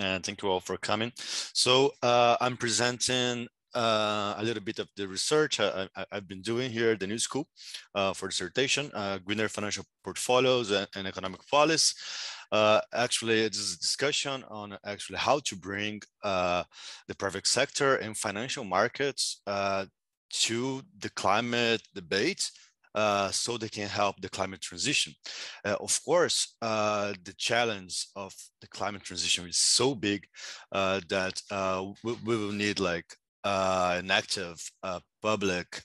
and thank you all for coming. So uh, I'm presenting uh, a little bit of the research I, have been doing here at the New School uh, for dissertation, uh, greener financial portfolios and, and economic policy. Uh, actually, it's a discussion on actually how to bring uh, the private sector and financial markets uh, to the climate debate so they can help the climate transition. Uh, of course, uh, the challenge of the climate transition is so big uh, that uh, we, we, will need like an active public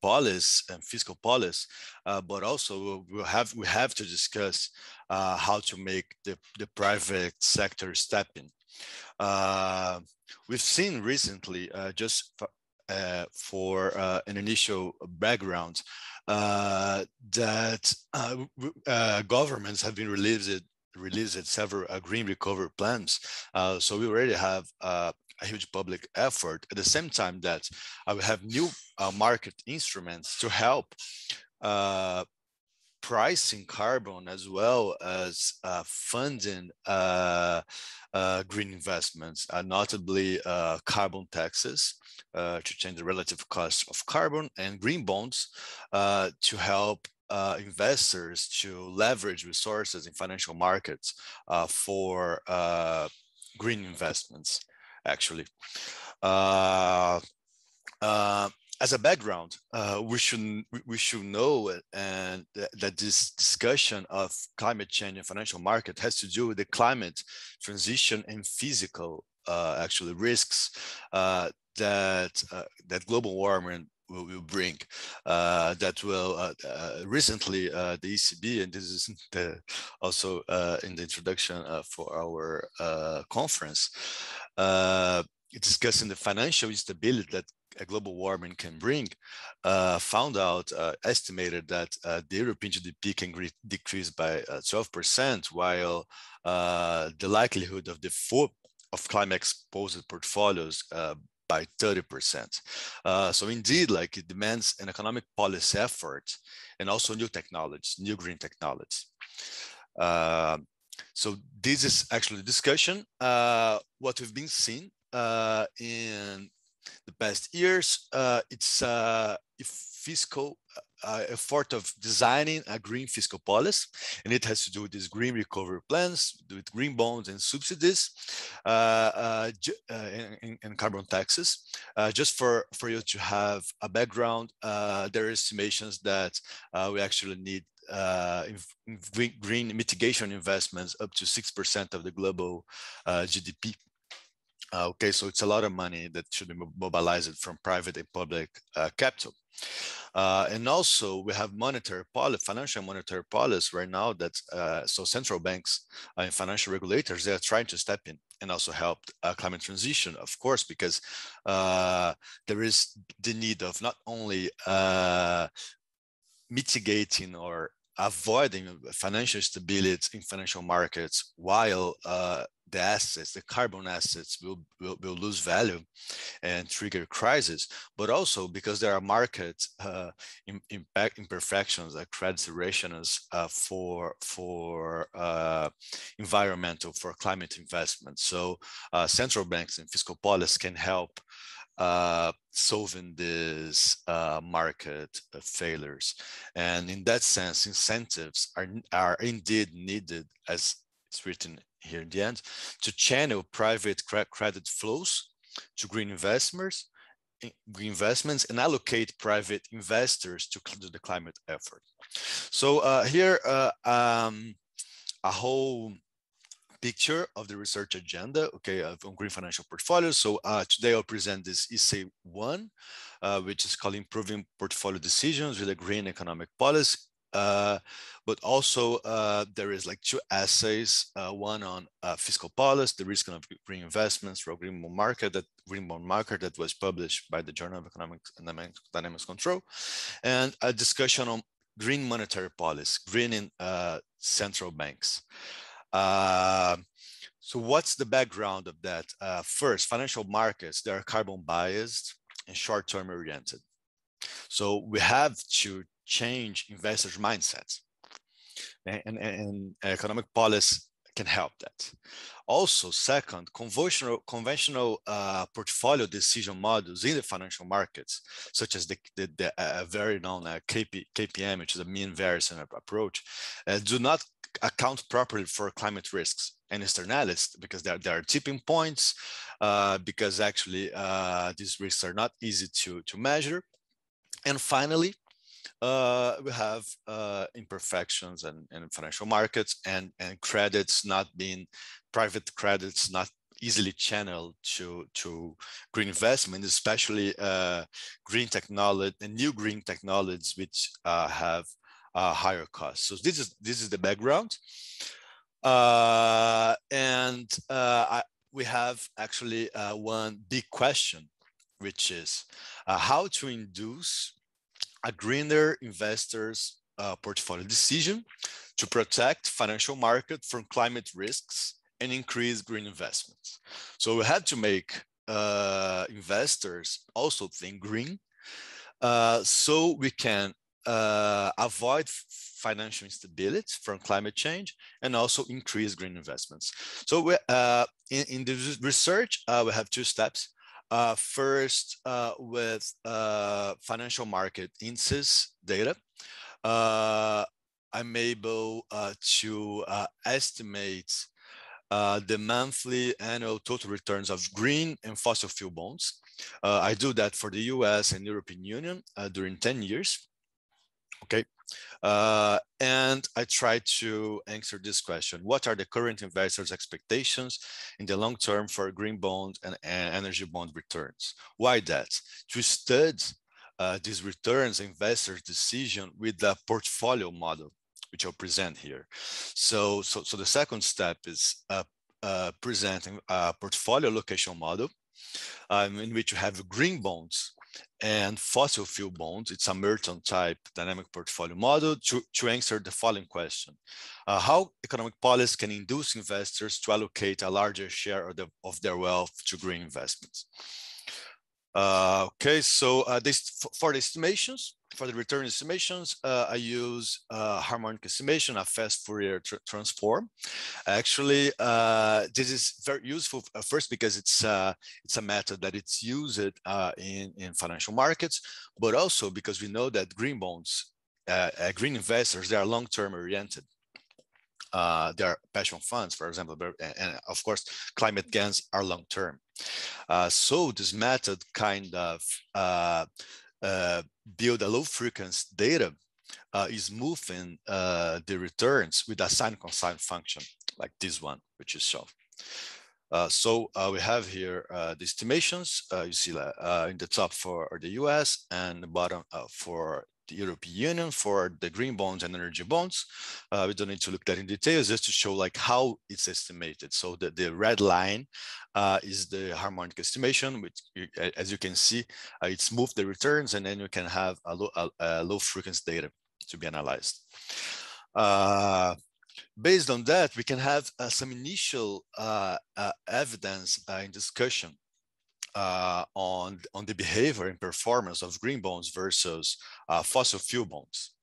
policy and fiscal policy, but also we'll have we have to discuss how to make the, the private sector step in. we've seen recently, just uh, for uh, an initial background uh, that uh, uh, governments have been released released several green recovery plans. so we already have a huge public effort at the same time that we have new market instruments to help pricing carbon as well as uh, funding uh, uh, green investments, uh, notably uh, carbon taxes uh, to change the relative cost of carbon and green bonds to help investors to leverage resources in financial markets for green investments, actually. As a background, uh, we should we should know and that this discussion of climate change and financial market has to do with the climate transition and physical uh, actually risks uh, that uh, that global warming will, will bring. Uh, that will uh, recently the ECB and this is the, also in the introduction for our conference discussing the financial instability that global warming can bring, uh, found out, uh, estimated that uh, the European GDP can decrease by 12%, uh, while uh, the likelihood of the full of climate exposed portfolios uh, by 30%. so indeed, like it demands an economic policy effort and also new technologies, new green technologies. so this is actually discussion. what we've been seeing uh, in the past years. Uh, it's uh, fiscal uh, effort of designing a green fiscal policy, and it has to do with these green recovery plans, with green bonds and subsidies, uh, uh, uh and, and, carbon taxes. Uh, just for, for you to have a background, uh, there are estimations that we actually need green mitigation investments up to 6% of the global GDP uh, okay, so it's a lot of money that should be mobilized from private and public uh, capital. Uh, and also we have monetary policy, financial monetary policy right now that, uh, so central banks and financial regulators, they are trying to step in and also help uh, climate transition, of course, because uh, there is the need of not only mitigating or avoiding financial stability in financial markets while uh, the assets, the carbon assets will, will, will, lose value and trigger crisis, but also because there are market uh, impact imperfections like credit durations uh, for, for uh, environmental, for climate investment. So uh, central banks and fiscal policy can help uh, solving these uh, market failures. And in that sense, incentives are, are indeed needed as it's written here in the end, to channel private credit flows to green investments, investments and allocate private investors to, the climate effort. So uh, here, uh, um, a whole picture of the research agenda, okay, of green financial portfolios. So uh, today I'll present this essay one, uh, which is called Improving Portfolio Decisions with a Green Economic Policy uh, but also uh, there is like two essays, uh, one on uh, fiscal policy, the risk of green investments for green bond market, that green bond market that was published by the Journal of Economic and Dynamics Control, and a discussion on green monetary policy, greening uh, central banks. Uh, so what's the background of that? first, financial markets, they are carbon biased and short-term oriented. So we have to change investors' mindsets. And, and, and economic policy can help that. Also, second, conventional, conventional uh, portfolio decision models in the financial markets, such as the, the, the uh, very known uh, KP, CAPM, which is a mean variance approach, uh, do not account properly for climate risks and externalities because there, there are tipping points, uh, because actually uh, these risks are not easy to, to measure. And finally, uh, we have uh, imperfections and in financial markets and, and credits not being private credits not easily channeled to to green investment, especially uh, green technology and new green technologies which uh, have uh, higher costs. So this is this is the background, uh, and uh, I, we have actually uh, one big question, which is how to induce a greener investors portfolio decision to protect financial market from climate risks and increase green investments. So we had to make uh, investors also think green uh, so we can uh, avoid financial instability from climate change and also increase green investments. So we, uh, in, in, the research, uh, we have two steps. Uh, first, with financial market indices data, I'm able to estimate uh, the monthly annual total returns of green and fossil fuel bonds. Uh, I do that for the US and European Union uh, during 10 years. Okay. Uh, and I try to answer this question. What are the current investors' expectations in the long term for green bond and, and energy bond returns? Why that? To study uh, these returns investors' decision with the portfolio model which I'll present here. So, so, so the second step is uh, uh, presenting a portfolio allocation model um, in which you have green bonds and fossil fuel bonds. It's a Merton type dynamic portfolio model to, to answer the following question. Uh, how economic policy can induce investors to allocate a larger share of, the, of their wealth to green investments? Uh, okay, so uh, this for the estimations, for the return estimations, uh, I use uh, harmonic estimation, a fast Fourier tr transform. Actually, uh, this is very useful uh, first because it's it's a method that it's used in in financial markets, but also because we know that green bonds, green investors, they are long term oriented. Uh, there are pension funds, for example, and of course, climate gains are long term. Uh, so this method kind of uh, uh, build a low frequency data uh, is moving uh, the returns with a sine cosine function like this one, which is shown. Uh, so uh, we have here uh, the estimations. you see in the top for the US and the bottom for the European Union for the green bonds and energy bonds. Uh, we don't need to look that in details just to show like how it's estimated. So the, the red line uh, is the harmonic estimation, which as you can see, uh, it's moved the returns and then you can have a low, a, a low frequency data to be analyzed. Uh, based on that, we can have uh, some initial uh, evidence in discussion uh, on, on the behavior and performance of green bonds versus uh, fossil fuel bonds.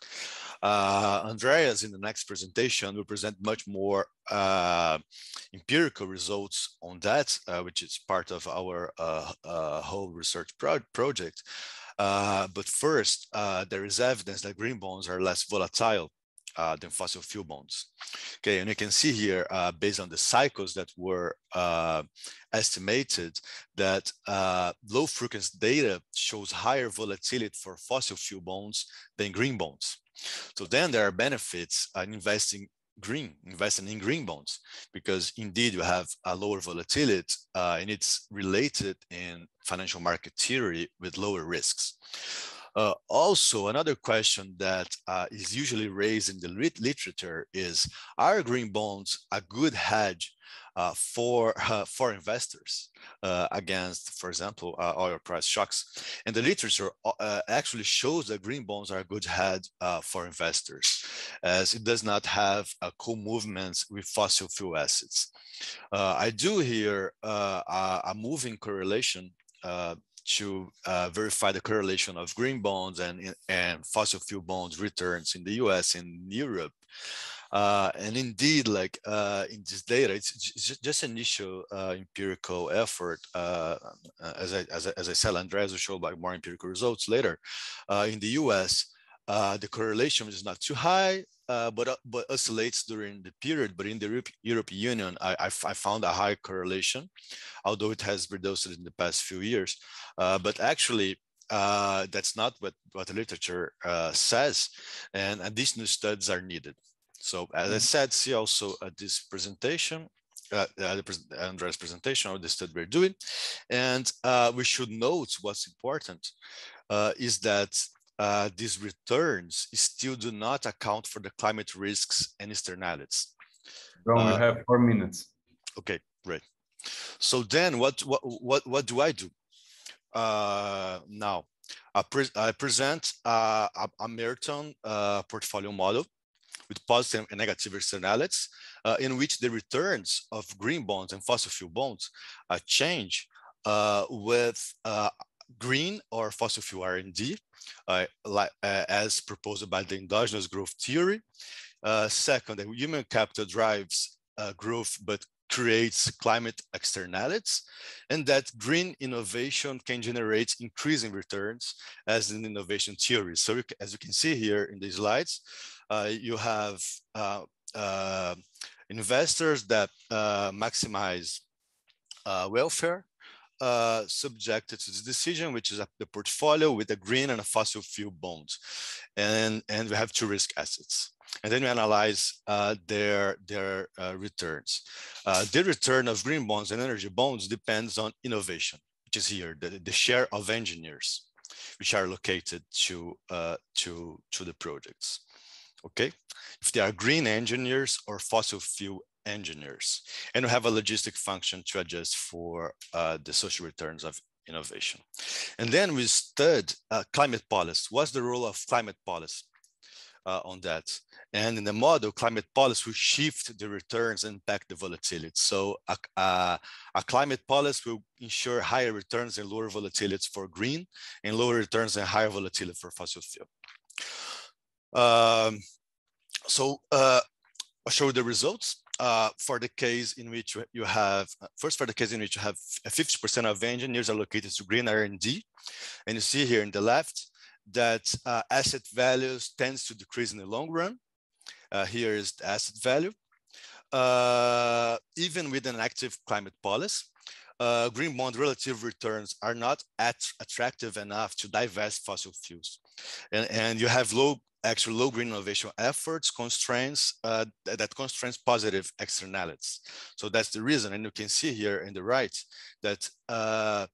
Uh, Andreas in the next presentation will present much more uh, empirical results on that, uh, which is part of our uh, whole research pro project. but first, there is evidence that green bonds are less volatile uh, than fossil fuel bonds. Okay, and you can see here, uh, based on the cycles that were uh, estimated, that uh, low frequency data shows higher volatility for fossil fuel bonds than green bonds. So then there are benefits in investing green, investing in green bonds, because indeed you have a lower volatility uh, and it's related in financial market theory with lower risks. Uh, also, another question that uh, is usually raised in the lit literature is, are green bonds a good hedge uh, for uh, for investors uh, against, for example, uh, oil price shocks. And the literature actually shows that green bonds are a good hedge for investors, as it does not have a co-movements with fossil fuel assets. I do here a, a moving correlation to uh, verify the correlation of green bonds and, and fossil fuel bonds returns in the US and Europe. Uh, and indeed, like uh, in this data, it's, just initial uh, empirical effort. Uh, as, I, as, I, as I said, Andreas will show like more empirical results later. Uh, in the US, uh, the correlation is not too high, but, but oscillates during the period. But in the Europe, European Union, I, I, I, found a high correlation, although it has reduced in the past few years. but actually, uh, that's not what, what the literature uh, says, and additional studies are needed. So as I mm. said, see also at this presentation, uh, uh, Andrea's presentation of the study we're doing, and uh, we should note what's important uh, is that uh, these returns still do not account for the climate risks and externalities. Bro, we uh, have four minutes. Okay, great. So then what, what, what, what do I do? uh, now. I, pre I present uh, a, a Merton uh, portfolio model with positive and negative externalities uh, in which the returns of green bonds and fossil fuel bonds uh, change uh, with uh, green or fossil fuel R&D uh, uh, as proposed by the endogenous growth theory. second, the human capital drives growth but creates climate externalities and that green innovation can generate increasing returns as an innovation theory. So as you can see here in these slides, uh, you have uh, uh, investors that uh, maximize uh, welfare uh, subjected to the decision, which is the portfolio with a green and a fossil fuel bonds. And, and we have two risk assets and then we analyze uh, their, their uh, returns. Uh, the return of green bonds and energy bonds depends on innovation, which is here, the, the share of engineers which are located to, uh, to, to the projects. Okay, if they are green engineers or fossil fuel engineers, and we have a logistic function to adjust for uh, the social returns of innovation. And then we studied uh, climate policy. What's the role of climate policy? uh, on that. And in the model, climate policy will shift the returns and impact the volatility. So a, a, a, climate policy will ensure higher returns and lower volatility for green and lower returns and higher volatility for fossil fuel. Um, so uh, I'll show the results. Uh, for the case in which you have, uh, first for the case in which you have 50% of engineers allocated to green R&D. And you see here in the left, that uh, asset values tends to decrease in the long run. Uh, here is the asset value. Uh, even with an active climate policy, green bond relative returns are not at attractive enough to divest fossil fuels. And, and you have low, actually low green innovation efforts constraints uh, that, constrains positive externalities. So that's the reason. And you can see here in the right that uh,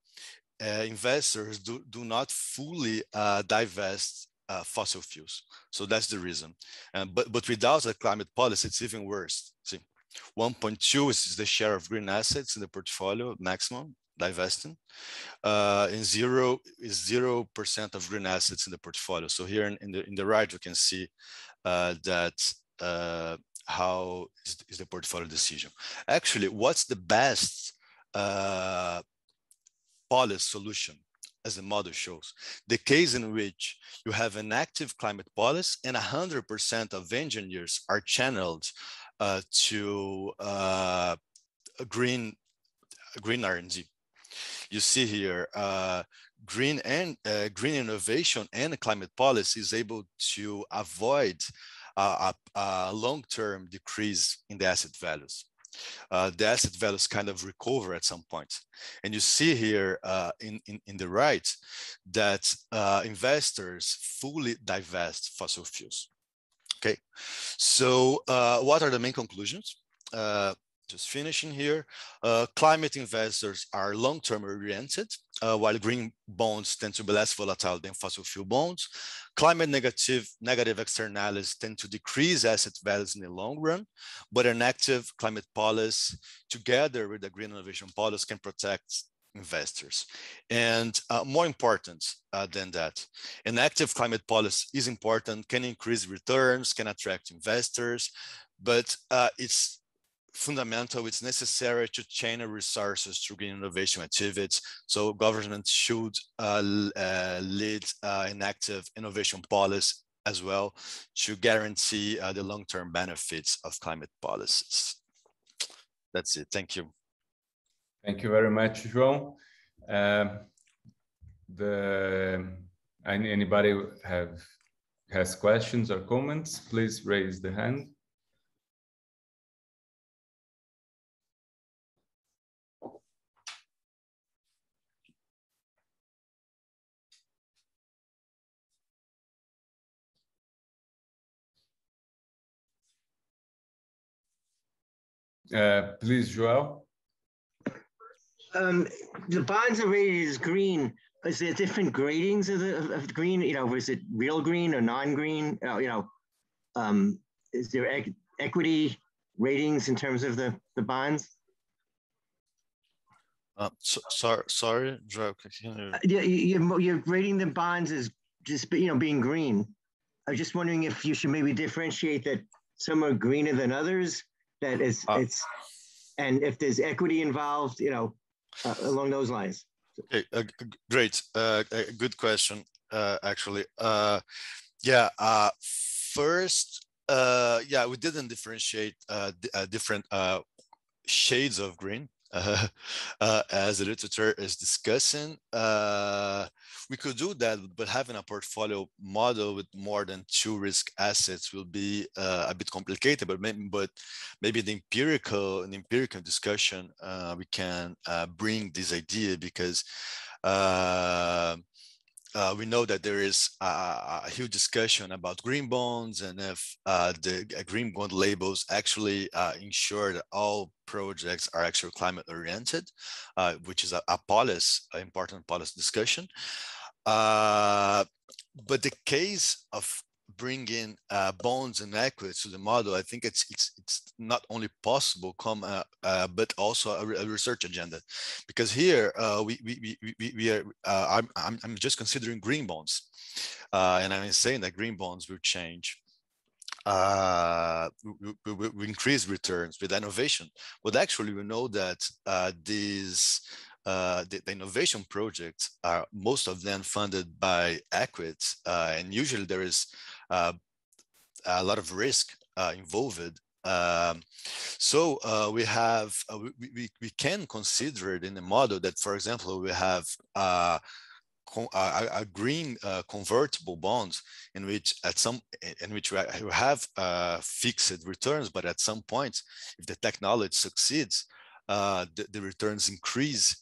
uh, investors do, do not fully uh, divest uh, fossil fuels. So that's the reason. but, but without a climate policy, it's even worse. See, 1.2 is the share of green assets in the portfolio maximum divesting, uh, and zero is zero percent of green assets in the portfolio. So here in, in the in the right, you can see uh, that uh, how is, is, the portfolio decision. Actually, what's the best uh, policy solution as the model shows. The case in which you have an active climate policy and 100% of engineers are channeled uh, to uh, green, green R&D. You see here, uh, green and uh, green innovation and climate policy is able to avoid a, a long-term decrease in the asset values uh, the asset values kind of recover at some point. And you see here uh, in, in, in, the right that uh, investors fully divest fossil fuels. Okay, so uh, what are the main conclusions? Just finishing here, uh, climate investors are long-term oriented, uh, while green bonds tend to be less volatile than fossil fuel bonds. Climate negative, negative externalities tend to decrease asset values in the long run, but an active climate policy together with the green innovation policy can protect investors. And uh, more important uh, than that, an active climate policy is important, can increase returns, can attract investors, but uh, it's fundamental, it's necessary to channel resources to green innovation activities. So government should uh, uh, lead uh, an active innovation policy as well to guarantee uh, the long-term benefits of climate policies. That's it. Thank you. Thank you very much, João. Um, the anybody have has questions or comments, please raise the hand. Uh, please, Joel. Um, the bonds are rated as green. Is there different gradings of the, of the green? You know, is it real green or non-green? Uh, you know, um, is there e equity ratings in terms of the, the bonds? Uh, so, sorry, sorry, Joel. Uh, yeah, you, you're rating the bonds as just you know being green. I was just wondering if you should maybe differentiate that some are greener than others, that it's uh, it's and if there's equity involved, you know, uh, along those lines. Okay, uh, great, uh, good question. Uh, actually, uh, yeah. first, yeah, we didn't differentiate different shades of green uh, uh, as the literature is discussing. Uh, we could do that, but having a portfolio model with more than two risk assets will be uh, a bit complicated. But maybe, but maybe the empirical, an empirical discussion, uh, we can bring this idea because uh, we know that there is a, a, huge discussion about green bonds and if uh, the uh, green bond labels actually uh, ensure that all projects are actually climate oriented, uh, which is a, a policy, an important policy discussion. Uh, but the case of bring in uh, bonds and equities to the model, I think it's it's it's not only possible, come uh, uh, but also a, a, research agenda, because here uh, we, we we we are uh, I'm I'm just considering green bonds, uh, and I'm saying that green bonds will change. We, we, we, increase returns with innovation, but actually we know that these uh, the, the, innovation projects are most of them funded by equity, uh, and usually there is uh, a lot of risk uh, involved. Um, so uh, we have we, we, we can consider it in the model that, for example, we have a, a, green uh, convertible bonds in which at some in which we have uh, fixed returns, but at some point, if the technology succeeds, uh, the, the, returns increase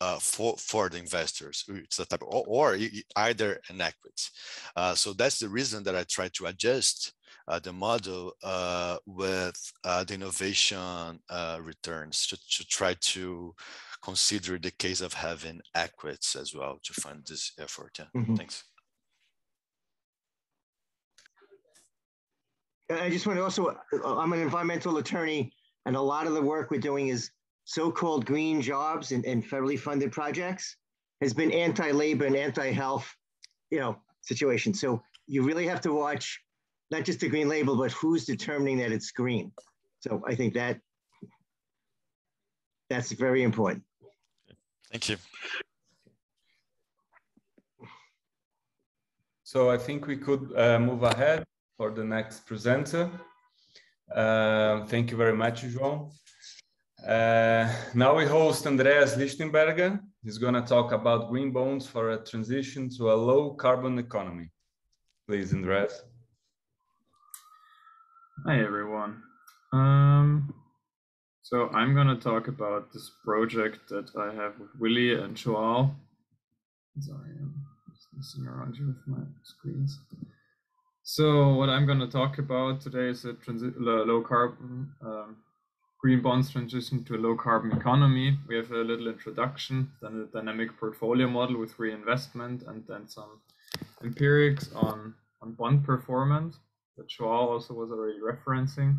uh, for for the investors. It's a type of, or, or either an equity. Uh, so that's the reason that I try to adjust uh, the model uh, with uh, the innovation uh, returns to, to try to consider the case of having equities as well to fund this effort. Yeah, mm -hmm. thanks. I just want to also, I'm an environmental attorney, and a lot of the work we're doing is so-called green jobs and, and federally funded projects has been anti-labor and anti-health, you know, situation. So you really have to watch not just the green label, but who's determining that it's green. So I think that that's very important. Thank you. So I think we could uh, move ahead for the next presenter. Uh, thank you very much, João. Uh, now we host Andreas Lichtenberger. He's going to talk about green bonds for a transition to a low carbon economy. Please, Andreas. Hi, everyone. Um, so I'm going to talk about this project that I have with Willi and Joao. Sorry, I'm just messing around here with my screens. So what I'm going to talk about today is a low carbon um, green bonds transition to a low carbon economy. We have a little introduction, then a dynamic portfolio model with reinvestment, and then some empirics on, on bond performance that Joao also was already referencing.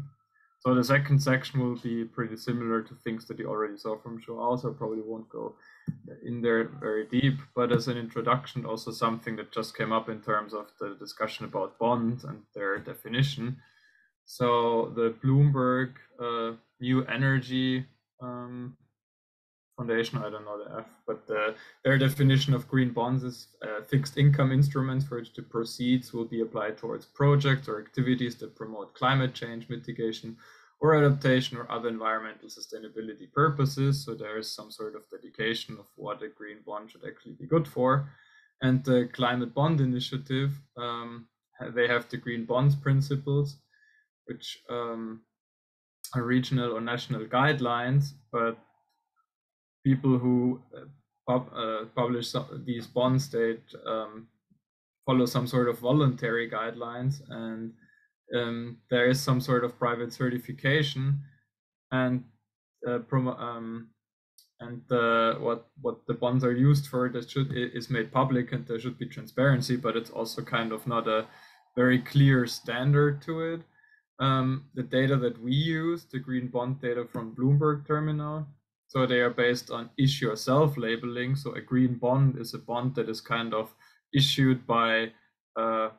So the second section will be pretty similar to things that you already saw from Joao, so probably won't go in there very deep, but as an introduction, also something that just came up in terms of the discussion about bonds and their definition. So the Bloomberg uh, new energy um, Foundation, I don't know the F, but the, their definition of green bonds is uh, fixed income instruments for which the proceeds will be applied towards projects or activities that promote climate change mitigation or adaptation or other environmental sustainability purposes. So there is some sort of dedication of what a green bond should actually be good for. And the Climate Bond Initiative, um, they have the green bonds principles, which um, are regional or national guidelines, but people who uh, pub, uh, publish these bonds they um, follow some sort of voluntary guidelines and um, there is some sort of private certification and uh, um, and what what the bonds are used for that should is made public and there should be transparency but it's also kind of not a very clear standard to it um, the data that we use the green bond data from bloomberg terminal so they are based on issuer self-labeling. So a green bond is a bond that is kind of issued by a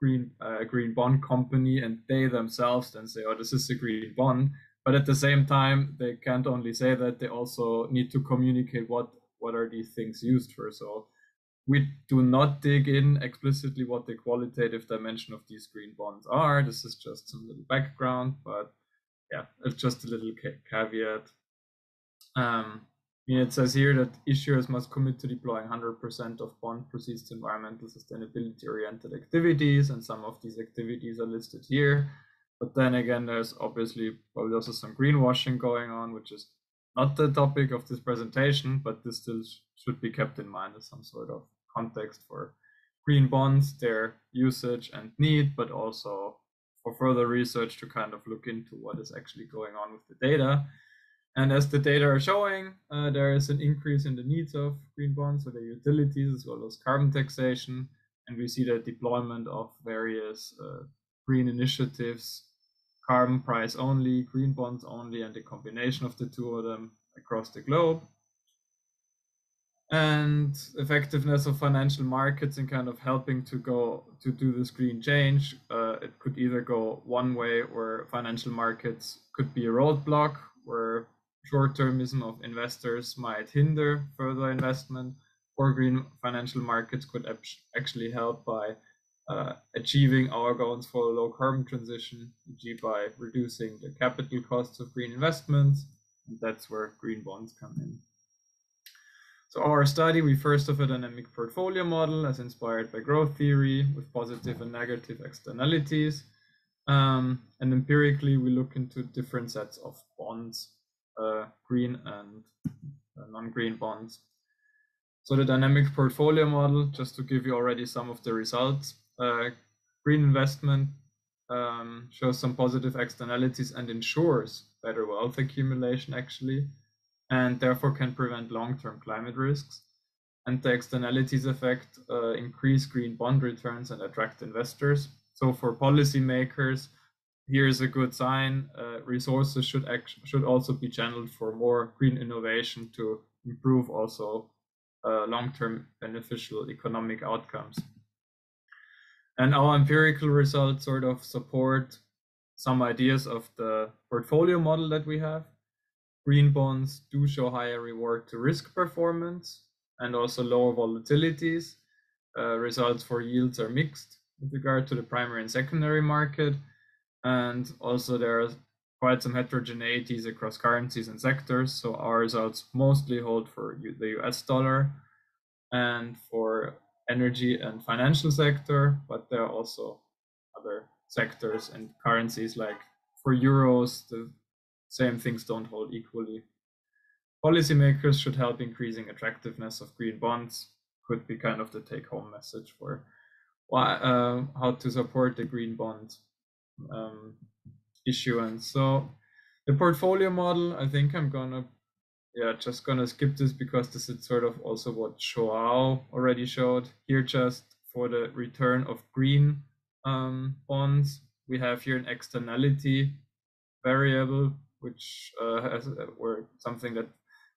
green a green bond company, and they themselves then say, "Oh, this is a green bond." But at the same time, they can't only say that; they also need to communicate what what are these things used for. So we do not dig in explicitly what the qualitative dimension of these green bonds are. This is just some little background, but yeah, it's just a little caveat. Um, it says here that issuers must commit to deploying 100% of bond proceeds to environmental sustainability oriented activities, and some of these activities are listed here. But then again, there's obviously probably also some greenwashing going on, which is not the topic of this presentation, but this still sh should be kept in mind as some sort of context for green bonds, their usage and need, but also for further research to kind of look into what is actually going on with the data. And as the data are showing, uh, there is an increase in the needs of green bonds, so the utilities as well as carbon taxation. And we see the deployment of various uh, green initiatives, carbon price only, green bonds only, and the combination of the two of them across the globe. And effectiveness of financial markets in kind of helping to go to do this green change. Uh, it could either go one way where financial markets could be a roadblock where short-termism of investors might hinder further investment, or green financial markets could actually help by uh, achieving our goals for a low carbon transition, e.g. by reducing the capital costs of green investments. And that's where green bonds come in. So our study, we first have a dynamic portfolio model as inspired by growth theory with positive and negative externalities. Um, and empirically, we look into different sets of bonds uh, green and uh, non-green bonds. So the dynamic portfolio model, just to give you already some of the results, uh, green investment um, shows some positive externalities and ensures better wealth accumulation actually, and therefore can prevent long-term climate risks. And the externalities effect uh, increase green bond returns and attract investors. So for policymakers, here's a good sign. Uh, resources should should also be channeled for more green innovation to improve also uh, long-term beneficial economic outcomes. And our empirical results sort of support some ideas of the portfolio model that we have. Green bonds do show higher reward to risk performance and also lower volatilities. Uh, results for yields are mixed with regard to the primary and secondary market and also there are quite some heterogeneities across currencies and sectors. So our results mostly hold for the US dollar and for energy and financial sector, but there are also other sectors and currencies like for euros, the same things don't hold equally. Policymakers should help increasing attractiveness of green bonds, could be kind of the take home message for why, uh, how to support the green bond um, issuance. So the portfolio model, I think I'm gonna, yeah, just gonna skip this because this is sort of also what Joao already showed here. Just for the return of green um, bonds, we have here an externality variable, which uh, has uh, or something that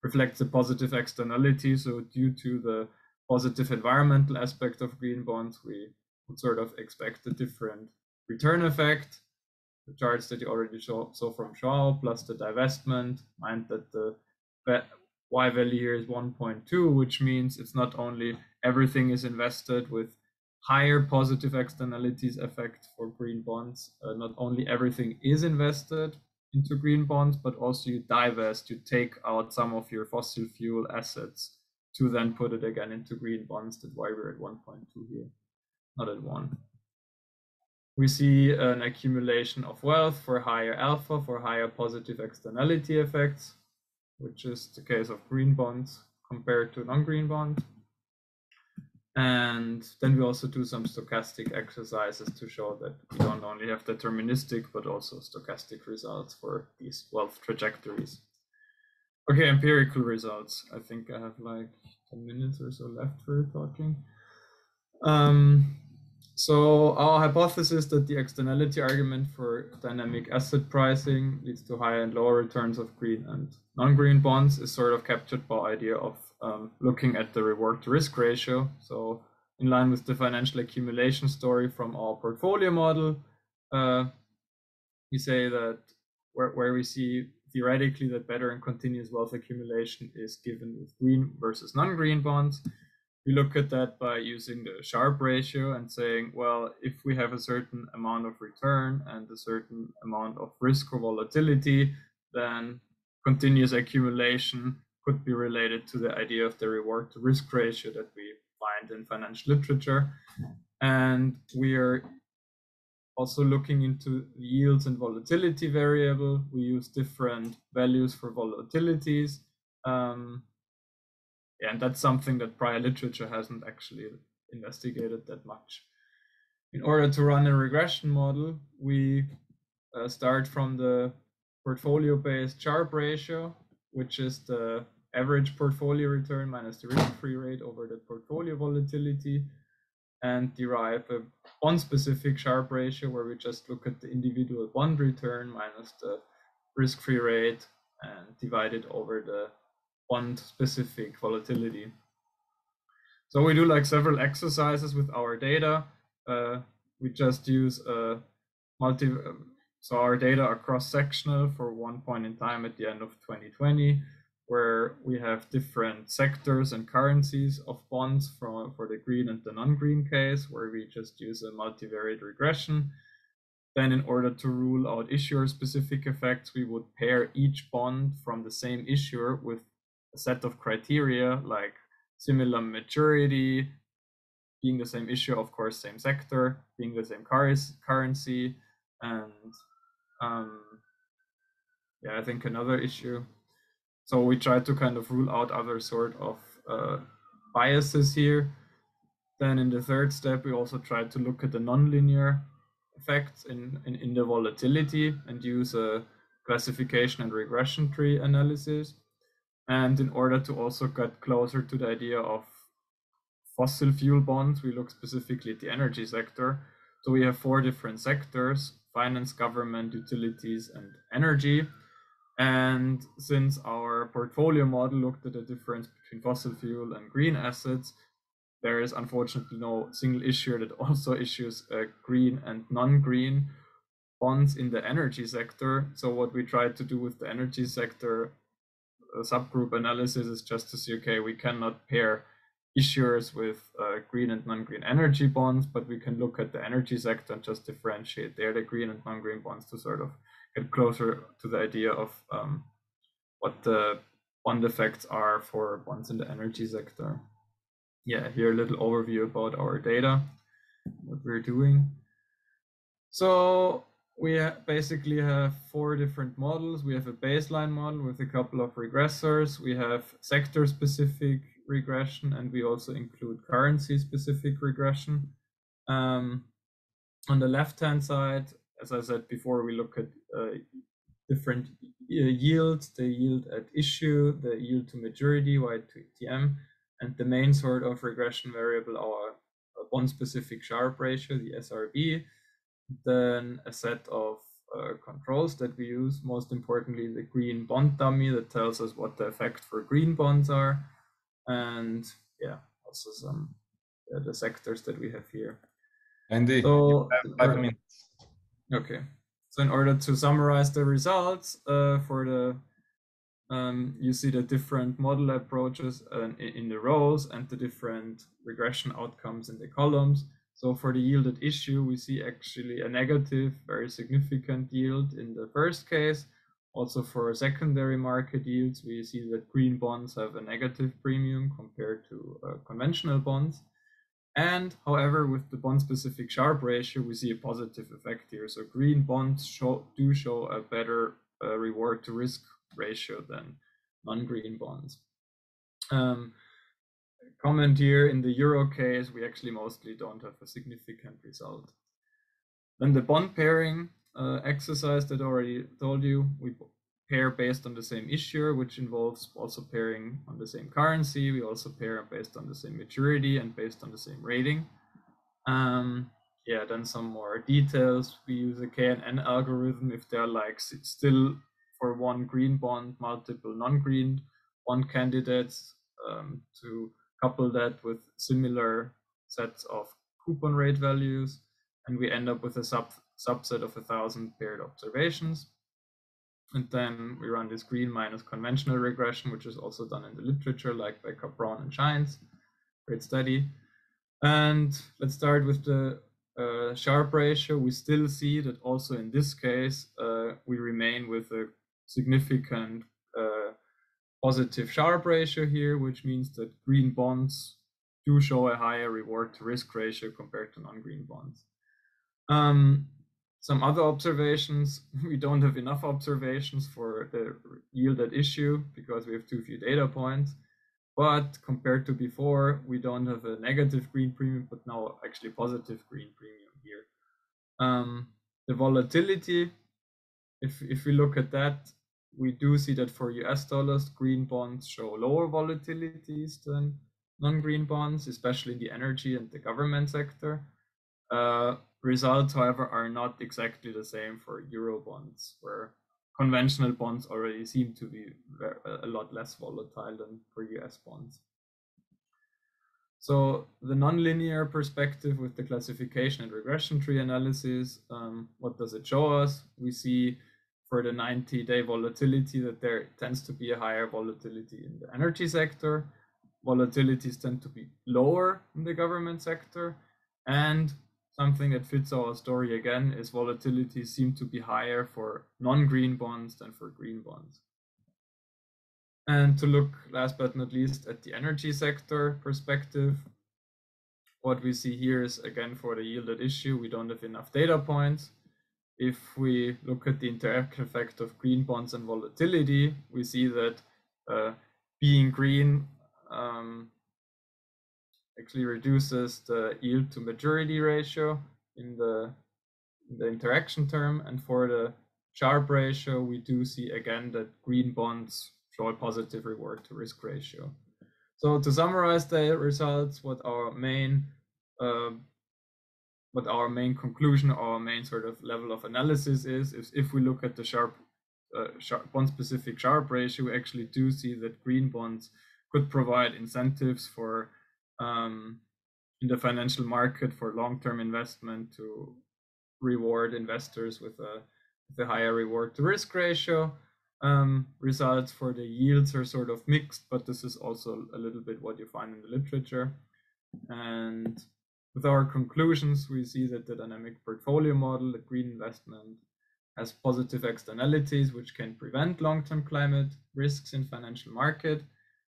reflects a positive externality. So due to the positive environmental aspect of green bonds, we would sort of expect a different return effect, the charts that you already saw, saw from Joao, plus the divestment, meant that the Y value here is 1.2, which means it's not only everything is invested with higher positive externalities effect for green bonds. Uh, not only everything is invested into green bonds, but also you divest, you take out some of your fossil fuel assets to then put it again into green bonds. That's why we're at 1.2 here, not at 1. We see an accumulation of wealth for higher alpha, for higher positive externality effects, which is the case of green bonds compared to non-green bonds. And then we also do some stochastic exercises to show that we don't only have deterministic, but also stochastic results for these wealth trajectories. Okay, empirical results. I think I have like 10 minutes or so left for talking. Um, so our hypothesis that the externality argument for dynamic asset pricing leads to higher and lower returns of green and non-green bonds is sort of captured by idea of um, looking at the reward to risk ratio. So in line with the financial accumulation story from our portfolio model, uh, we say that where, where we see theoretically that better and continuous wealth accumulation is given with green versus non-green bonds. We look at that by using the Sharpe ratio and saying, well, if we have a certain amount of return and a certain amount of risk or volatility, then continuous accumulation could be related to the idea of the reward to risk ratio that we find in financial literature. And we are also looking into yields and volatility variable. We use different values for volatilities. Um, yeah, and that's something that prior literature hasn't actually investigated that much. In order to run a regression model, we uh, start from the portfolio-based Sharpe ratio, which is the average portfolio return minus the risk-free rate over the portfolio volatility, and derive a bond-specific Sharpe ratio where we just look at the individual bond return minus the risk-free rate and divide it over the bond-specific volatility. So we do like several exercises with our data. Uh, we just use a multi so our data are cross-sectional for one point in time at the end of 2020, where we have different sectors and currencies of bonds for, for the green and the non-green case, where we just use a multivariate regression. Then in order to rule out issuer-specific effects, we would pair each bond from the same issuer with set of criteria like similar maturity, being the same issue, of course, same sector, being the same currency, and um, yeah, I think another issue. So we try to kind of rule out other sort of uh, biases here. Then in the third step, we also try to look at the nonlinear effects in, in, in the volatility and use a classification and regression tree analysis. And in order to also get closer to the idea of fossil fuel bonds, we look specifically at the energy sector. So we have four different sectors finance, government, utilities, and energy. And since our portfolio model looked at the difference between fossil fuel and green assets, there is unfortunately no single issuer that also issues a green and non-green bonds in the energy sector. So what we tried to do with the energy sector subgroup analysis is just to see, okay, we cannot pair issuers with uh, green and non-green energy bonds, but we can look at the energy sector and just differentiate there the green and non-green bonds to sort of get closer to the idea of um, what the bond effects are for bonds in the energy sector. Yeah, here a little overview about our data, what we're doing. So we basically have four different models. We have a baseline model with a couple of regressors. We have sector specific regression, and we also include currency specific regression. Um, on the left hand side, as I said before, we look at uh, different uh, yields, the yield at issue, the yield to maturity, Y to ETM, and the main sort of regression variable, our bond specific Sharpe ratio, the SRV, then a set of uh, controls that we use, most importantly, the green bond dummy that tells us what the effect for green bonds are, and yeah, also some uh, the sectors that we have here. Andy, so, five minutes. Okay. So in order to summarize the results uh, for the um, you see the different model approaches uh, in the rows and the different regression outcomes in the columns. So for the yielded issue, we see actually a negative, very significant yield in the first case. Also for secondary market yields, we see that green bonds have a negative premium compared to uh, conventional bonds. And however, with the bond specific Sharpe ratio, we see a positive effect here. So green bonds show, do show a better uh, reward to risk ratio than non-green bonds. Um, comment here in the euro case, we actually mostly don't have a significant result. Then the bond pairing uh, exercise that I already told you, we pair based on the same issuer, which involves also pairing on the same currency. We also pair based on the same maturity and based on the same rating. Um, yeah, then some more details. We use a KNN algorithm if they're like still for one green bond, multiple non-green bond candidates um, to couple that with similar sets of coupon rate values, and we end up with a sub subset of a thousand paired observations. And then we run this green minus conventional regression, which is also done in the literature, like by Capron and Shines. Great study. And let's start with the uh, Sharpe ratio. We still see that also in this case, uh, we remain with a significant positive Sharpe ratio here, which means that green bonds do show a higher reward to risk ratio compared to non-green bonds. Um, some other observations, we don't have enough observations for the yield at issue because we have too few data points. But compared to before, we don't have a negative green premium, but now actually positive green premium here. Um, the volatility, if, if we look at that, we do see that for US dollars, green bonds show lower volatilities than non-green bonds, especially in the energy and the government sector. Uh, results, however, are not exactly the same for euro bonds, where conventional bonds already seem to be a lot less volatile than for US bonds. So the nonlinear perspective with the classification and regression tree analysis, um, what does it show us? We see for the 90 day volatility that there tends to be a higher volatility in the energy sector. Volatilities tend to be lower in the government sector. And something that fits our story again is volatility seem to be higher for non-green bonds than for green bonds. And to look last but not least at the energy sector perspective, what we see here is again for the yielded issue, we don't have enough data points if we look at the interaction effect of green bonds and volatility, we see that uh, being green um, actually reduces the yield to maturity ratio in the, in the interaction term. And for the Sharpe ratio, we do see again that green bonds show a positive reward to risk ratio. So to summarize the results, what our main uh, what our main conclusion, our main sort of level of analysis is, is if we look at the Sharpe, uh, Sharpe bond specific Sharpe ratio, we actually do see that green bonds could provide incentives for um, in the financial market for long-term investment to reward investors with a, a higher reward to risk ratio. Um, results for the yields are sort of mixed, but this is also a little bit what you find in the literature. And with our conclusions, we see that the dynamic portfolio model, the green investment, has positive externalities which can prevent long-term climate risks in financial market.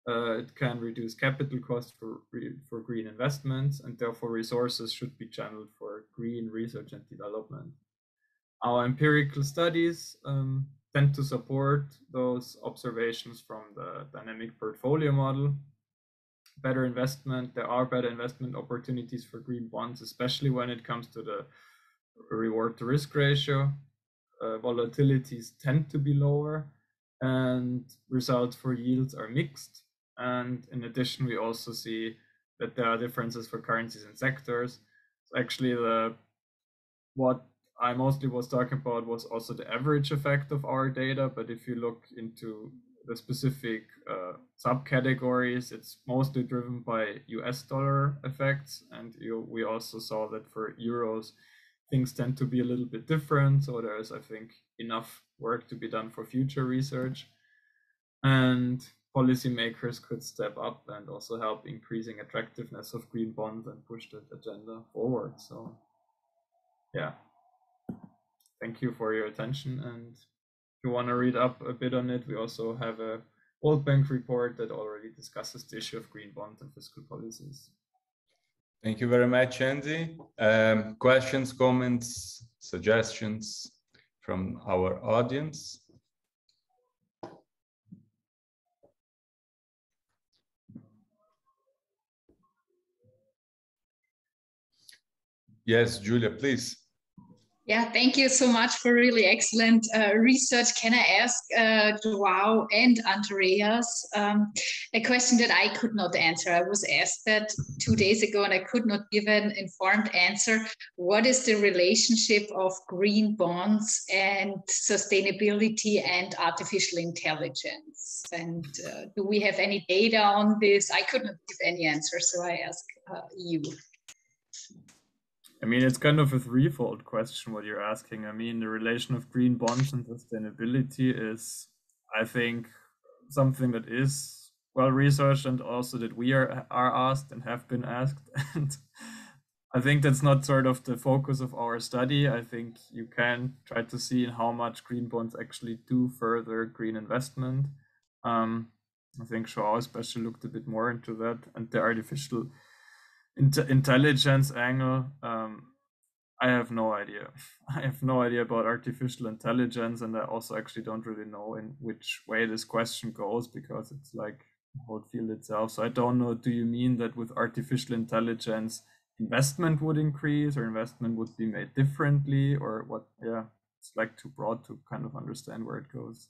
Uh, it can reduce capital costs for, for green investments and therefore resources should be channeled for green research and development. Our empirical studies um, tend to support those observations from the dynamic portfolio model better investment. There are better investment opportunities for green bonds, especially when it comes to the reward to risk ratio. Uh, volatilities tend to be lower and results for yields are mixed. And in addition, we also see that there are differences for currencies and sectors. So actually the what I mostly was talking about was also the average effect of our data. But if you look into the specific uh, subcategories, it's mostly driven by US dollar effects. And you, we also saw that for euros, things tend to be a little bit different. So there's, I think, enough work to be done for future research. and policymakers could step up and also help increasing attractiveness of green bonds and push that agenda forward. So, yeah, thank you for your attention. And you want to read up a bit on it, we also have a World Bank report that already discusses the issue of green bonds and fiscal policies. Thank you very much, Andy. Um, questions, comments, suggestions from our audience? Yes, Julia, please. Yeah, thank you so much for really excellent uh, research. Can I ask uh, Joao and Andreas um, a question that I could not answer? I was asked that two days ago and I could not give an informed answer. What is the relationship of green bonds and sustainability and artificial intelligence? And uh, do we have any data on this? I could not give any answer, so I ask uh, you. I mean, it's kind of a threefold question what you're asking. I mean, the relation of green bonds and sustainability is, I think, something that is well researched and also that we are are asked and have been asked. And I think that's not sort of the focus of our study. I think you can try to see how much green bonds actually do further green investment. Um, I think Shaw especially looked a bit more into that and the artificial intelligence angle um, i have no idea. I have no idea about artificial intelligence and i also actually don't really know in which way this question goes because it's like the whole field itself. So i don't know do you mean that with artificial intelligence investment would increase or investment would be made differently or what? Yeah it's like too broad to kind of understand where it goes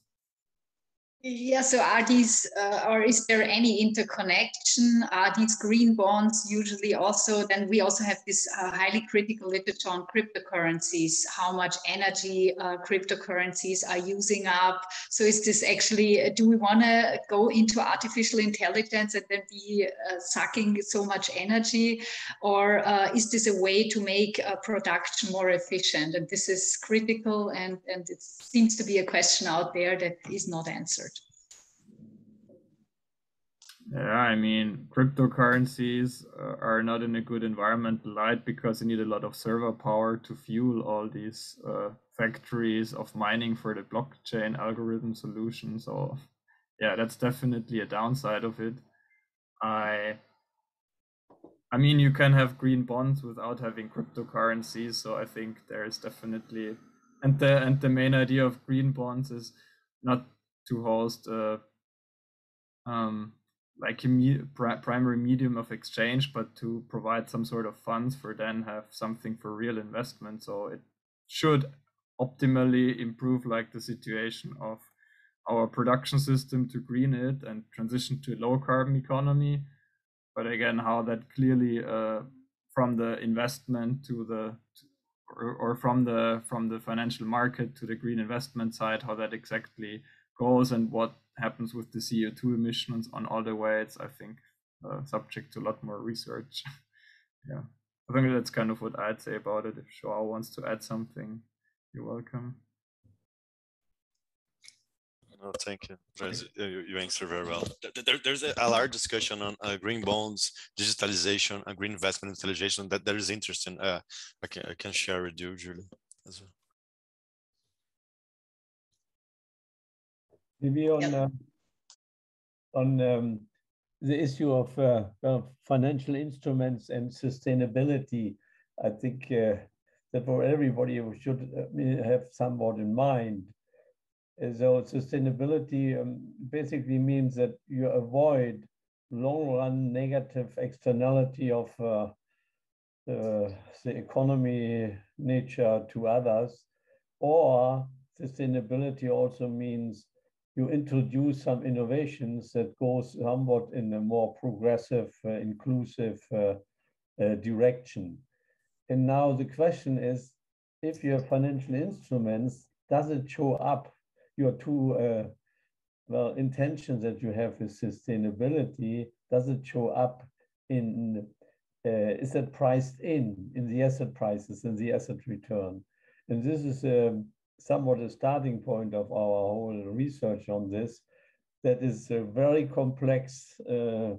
yeah, so are these, uh, or is there any interconnection? Are these green bonds usually also, then we also have this uh, highly critical literature on cryptocurrencies, how much energy uh, cryptocurrencies are using up. So is this actually, uh, do we want to go into artificial intelligence and then be uh, sucking so much energy? Or uh, is this a way to make production more efficient? And this is critical and, and it seems to be a question out there that is not answered. Yeah, I mean, cryptocurrencies uh, are not in a good environmental light because you need a lot of server power to fuel all these uh, factories of mining for the blockchain algorithm solution. So, yeah, that's definitely a downside of it. I, I mean, you can have green bonds without having cryptocurrencies. So I think there is definitely, and the and the main idea of green bonds is not to host a um, like a me primary medium of exchange, but to provide some sort of funds for then have something for real investment. So it should optimally improve like the situation of our production system to green it and transition to a low carbon economy. But again, how that clearly uh, from the investment to the or, or from the from the financial market to the green investment side, how that exactly goes and what happens with the CO2 emissions on all the way, it's, I think, uh, subject to a lot more research. yeah, I think that's kind of what I'd say about it. If Joao wants to add something, you're welcome. No, thank you. You, answer very well. There, there's a, large discussion on uh, green bonds, digitalization, and green investment intelligence that, that is interesting. Uh, I, can, I can share with you, Julie, as well. Maybe on yep. uh, on um, the issue of uh, well, financial instruments and sustainability, I think uh, that for everybody we should uh, have somewhat in mind. So sustainability um, basically means that you avoid long-run negative externality of uh, the economy nature to others, or sustainability also means you introduce some innovations that goes somewhat in a more progressive, uh, inclusive uh, uh, direction. And now the question is, if you have financial instruments, does it show up your two uh, well intentions that you have with sustainability? Does it show up in? Uh, is that priced in in the asset prices in the asset return? And this is um, somewhat a starting point of our whole research on this. that is a very complex uh,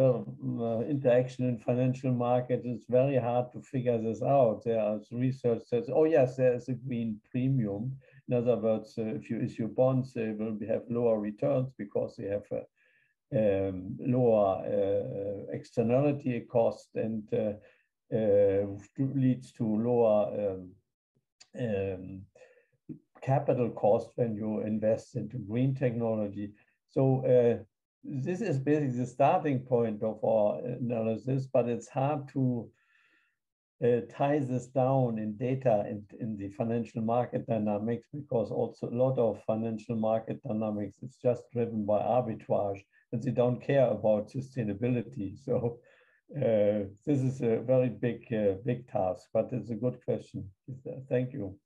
uh, interaction in financial markets. It's very hard to figure this out. There's research says, oh yes, there is a green premium. In other words, uh, if you issue bonds, they will have lower returns because they have a um, lower uh, externality cost and uh, uh, leads to lower um, um, capital cost when you invest into green technology. So uh, this is basically the starting point of our analysis, but it's hard to uh, tie this down in data in, in the financial market dynamics because also a lot of financial market dynamics is just driven by arbitrage and they don't care about sustainability. So uh, this is a very big, uh, big task, but it's a good question. Thank you.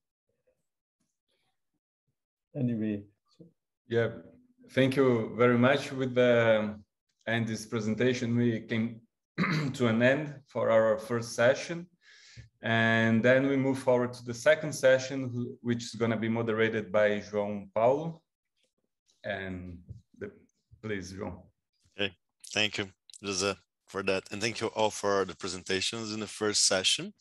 Anyway. So. Yeah, thank you very much. With the and this presentation, we came to an end for our first session. And then we move forward to the second session, which is going to be moderated by João Paulo. And the, please, João. Okay, thank you, Jose, for that. And thank you all for the presentations in the first session.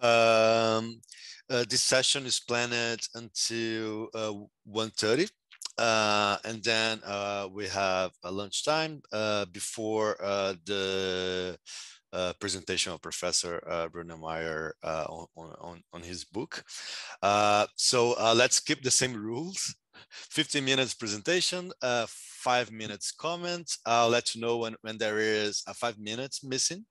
Um, this session is planned until uh, 1.30 uh, and then uh, we have a lunchtime uh, before uh, the uh, presentation of Professor uh, Bruno Meyer uh, on, on, on his book. so let's keep the same rules. 15 minutes presentation, five minutes comment. I'll let you know when, when there is a five minutes missing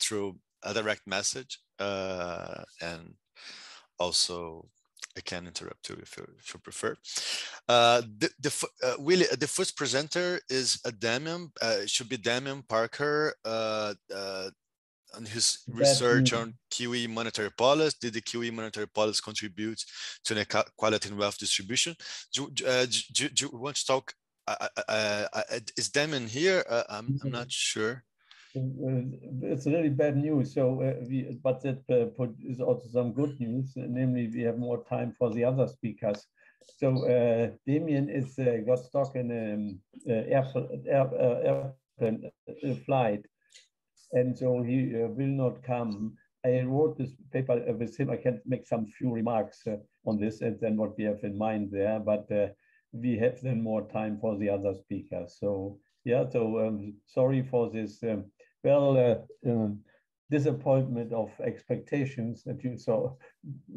through a direct message and also I can interrupt you if you, if you prefer. Uh, the the uh, Willi, the first presenter is a Damien. Uh, it should be Damien Parker. Uh, uh, on his research on QE monetary policy, did the QE monetary policy contribute to inequality and wealth distribution? Do, uh, do, do, you want to talk? Uh, uh, uh, is Damien here? I'm, I'm mm-hmm. not sure. Uh, it's really bad news. So, uh, we, but that uh, put, is also some good news. Namely, we have more time for the other speakers. So, uh, Damien is uh, got stuck in an um, air, air, flight, and so he will not come. I wrote this paper with him. I can make some few remarks on this and then what we have in mind there. But we have then more time for the other speakers. So yeah, so um, sorry for this um, well, uh, um, disappointment of expectations that you saw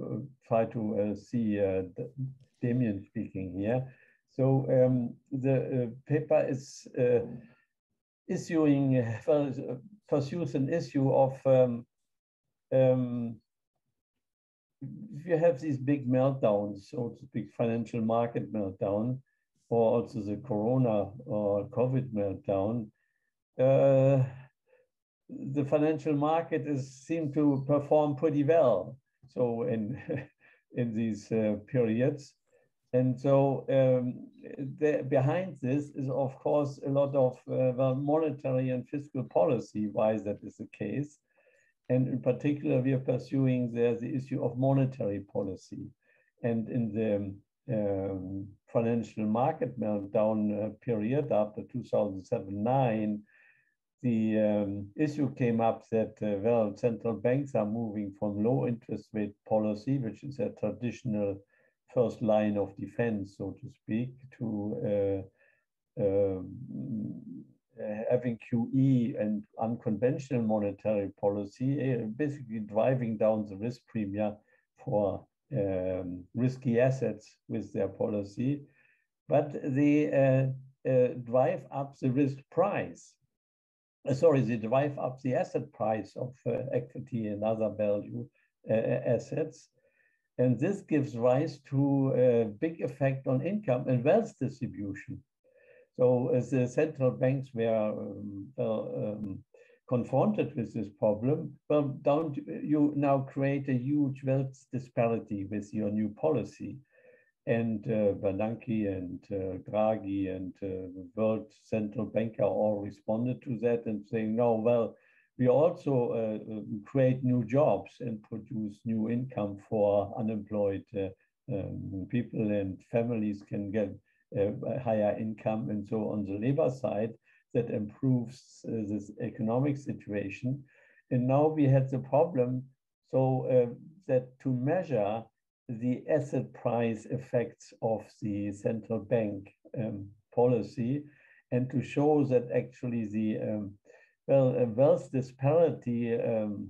uh, try to uh, see uh, Damien speaking here. So um, the uh, paper is uh, issuing, well, pursues an issue of um, um, if you have these big meltdowns, so to speak, financial market meltdown, or also the corona or COVID meltdown, uh, the financial market is seem to perform pretty well. So in in these uh, periods, and so um, the, behind this is of course a lot of uh, well, monetary and fiscal policy. Why that is the case, and in particular we are pursuing the the issue of monetary policy, and in the um, financial market meltdown uh, period after 2007-9 the um, issue came up that, uh, well, central banks are moving from low interest rate policy, which is a traditional first line of defense, so to speak, to uh, um, having QE and unconventional monetary policy, uh, basically driving down the risk premium for um, risky assets with their policy. But they uh, uh, drive up the risk price sorry, they drive up the asset price of uh, equity and other value uh, assets. And this gives rise to a big effect on income and wealth distribution. So as the central banks were um, um, confronted with this problem, well, don't you now create a huge wealth disparity with your new policy? And uh, Bernanke and uh, Draghi and uh, the World Central Banker all responded to that and saying, no, well, we also uh, um, create new jobs and produce new income for unemployed uh, um, people and families can get uh, higher income. And so on the labor side, that improves uh, this economic situation. And now we had the problem so uh, that to measure the asset price effects of the central bank um, policy and to show that actually the um, well, wealth disparity um,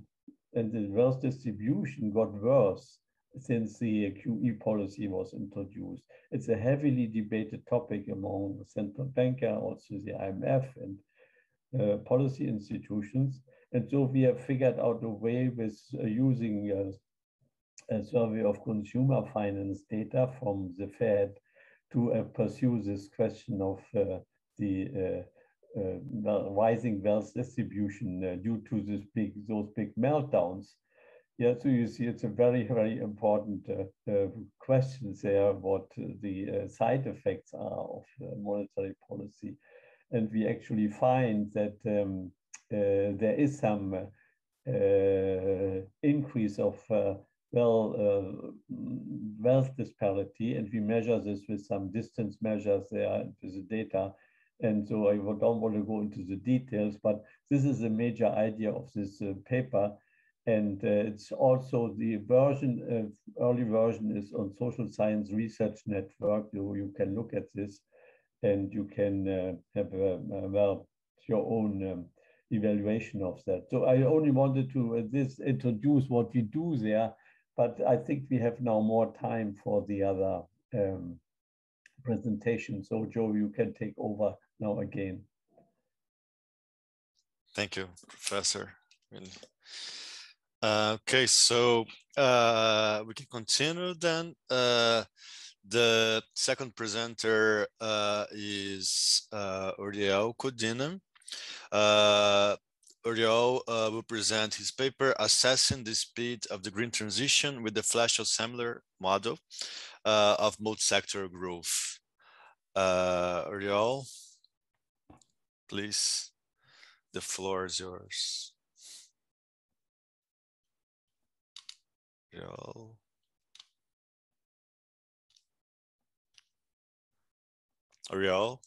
and the wealth distribution got worse since the QE policy was introduced. It's a heavily debated topic among the central banker, also the IMF and uh, policy institutions. And so we have figured out a way with uh, using uh, a survey of consumer finance data from the Fed to uh, pursue this question of uh, the uh, rising wealth distribution due to this big, those big meltdowns yeah, so you see, it's a very, very important uh, uh, question there, what the uh, side effects are of monetary policy. And we actually find that um, uh, there is some uh, increase of uh, well wealth disparity, and we measure this with some distance measures there with the data. And so I don't want to go into the details, but this is a major idea of this paper and uh, it's also the version, uh, early version is on Social Science Research Network. You, you can look at this and you can uh, have, well, your own um, evaluation of that. So I only wanted to uh, this introduce what we do there, but I think we have now more time for the other um, presentation. So Joe, you can take over now again. Thank you, Professor. Uh, okay, so uh, we can continue then. Uh, the second presenter uh, is uh, Oriol. Oriol uh, will present his paper, Assessing the Speed of the Green Transition with the Flaschel-Semmler Model uh, of Multi-Sector Growth. Uh, Oriol, please, the floor is yours. Yo. Ariel?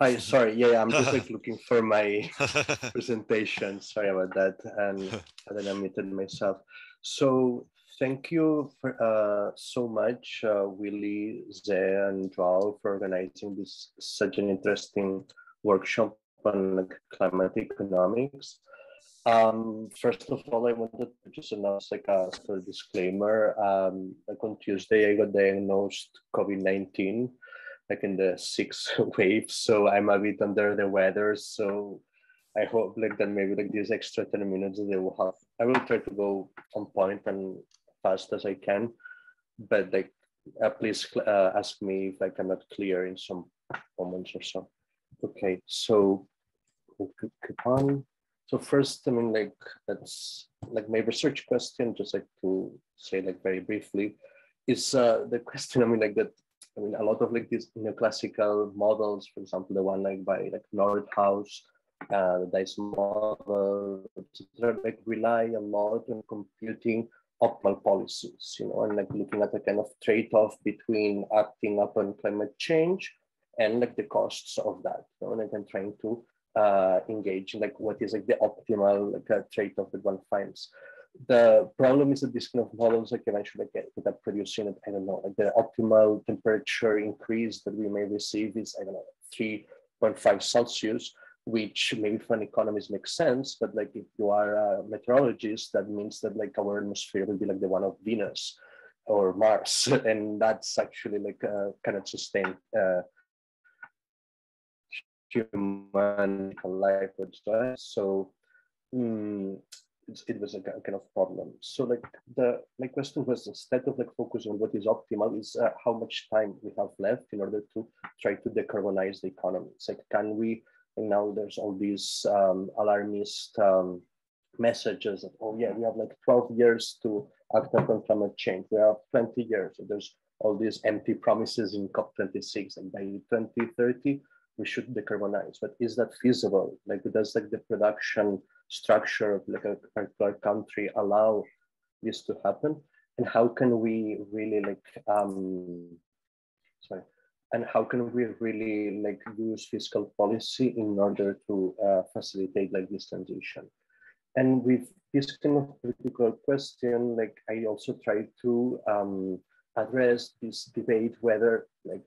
Hi, sorry. Yeah, I'm just like looking for my presentation. Sorry about that. And then I muted myself. So thank you for, uh, so much, uh, Willi, Zé, and Joao for organizing this such an interesting workshop on climate economics. Um, first of all, I wanted to just announce like a sort of disclaimer. Um, like on Tuesday, I got diagnosed COVID-19, like in the sixth wave. So I'm a bit under the weather. So I hope like that maybe like these extra 10 minutes they will have, I will try to go on point and fast as I can. But like, uh, please uh, ask me if like I'm not clear in some moments or so. Okay, so we'll keep on. So first, I mean, like that's like my research question, just like to say like very briefly, is uh, the question. I mean, like that. I mean, a lot of like these neoclassical models, for example, the one like by like Nordhaus, uh, the DICE model, like rely a lot on computing optimal policies, you know, and like looking at a kind of trade-off between acting upon climate change and like the costs of that, you know, and then trying to uh, engage in like what is like the optimal like uh, trade-off that one finds. The problem is that this kind of models like eventually get up producing I don't know like the optimal temperature increase that we may receive is I don't know 3.5 Celsius, which maybe for an economist makes sense, but like if you are a meteorologist, that means that like our atmosphere will be like the one of Venus or Mars, and that's actually like uh, kind of sustained uh, human life. So mm, it was a kind of problem. So like the my question was instead of like focus on what is optimal is uh, how much time we have left in order to try to decarbonize the economy. It's like can we and now there's all these um, alarmist um, messages that oh yeah we have like 12 years to act on climate change. We have 20 years. So there's all these empty promises in COP26 and by 2030 we should decarbonize, but is that feasible? Like, does like the production structure of like a particular country allow this to happen? And how can we really like, um, sorry, and how can we really like use fiscal policy in order to uh, facilitate like this transition? And with this kind of critical question, like I also try to um, address this debate whether like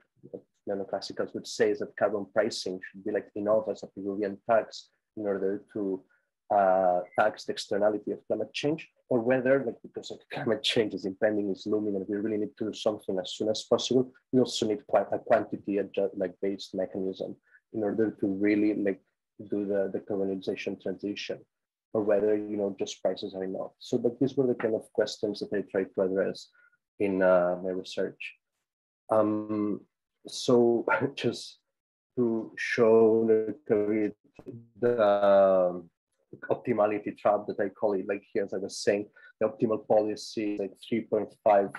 neoclassicals would say is that carbon pricing should be like enough as a Pigouvian tax in order to uh, tax the externality of climate change, or whether, like, because of climate change is impending, is looming, and we really need to do something as soon as possible, we also need quite a quantity like based mechanism in order to really like do the decarbonization transition, or whether you know just prices are enough. So, but these were the kind of questions that I tried to address in uh, my research. Um, so, just to show the, the optimality trap that I call it, like here, as I was saying, the optimal policy is like 3.5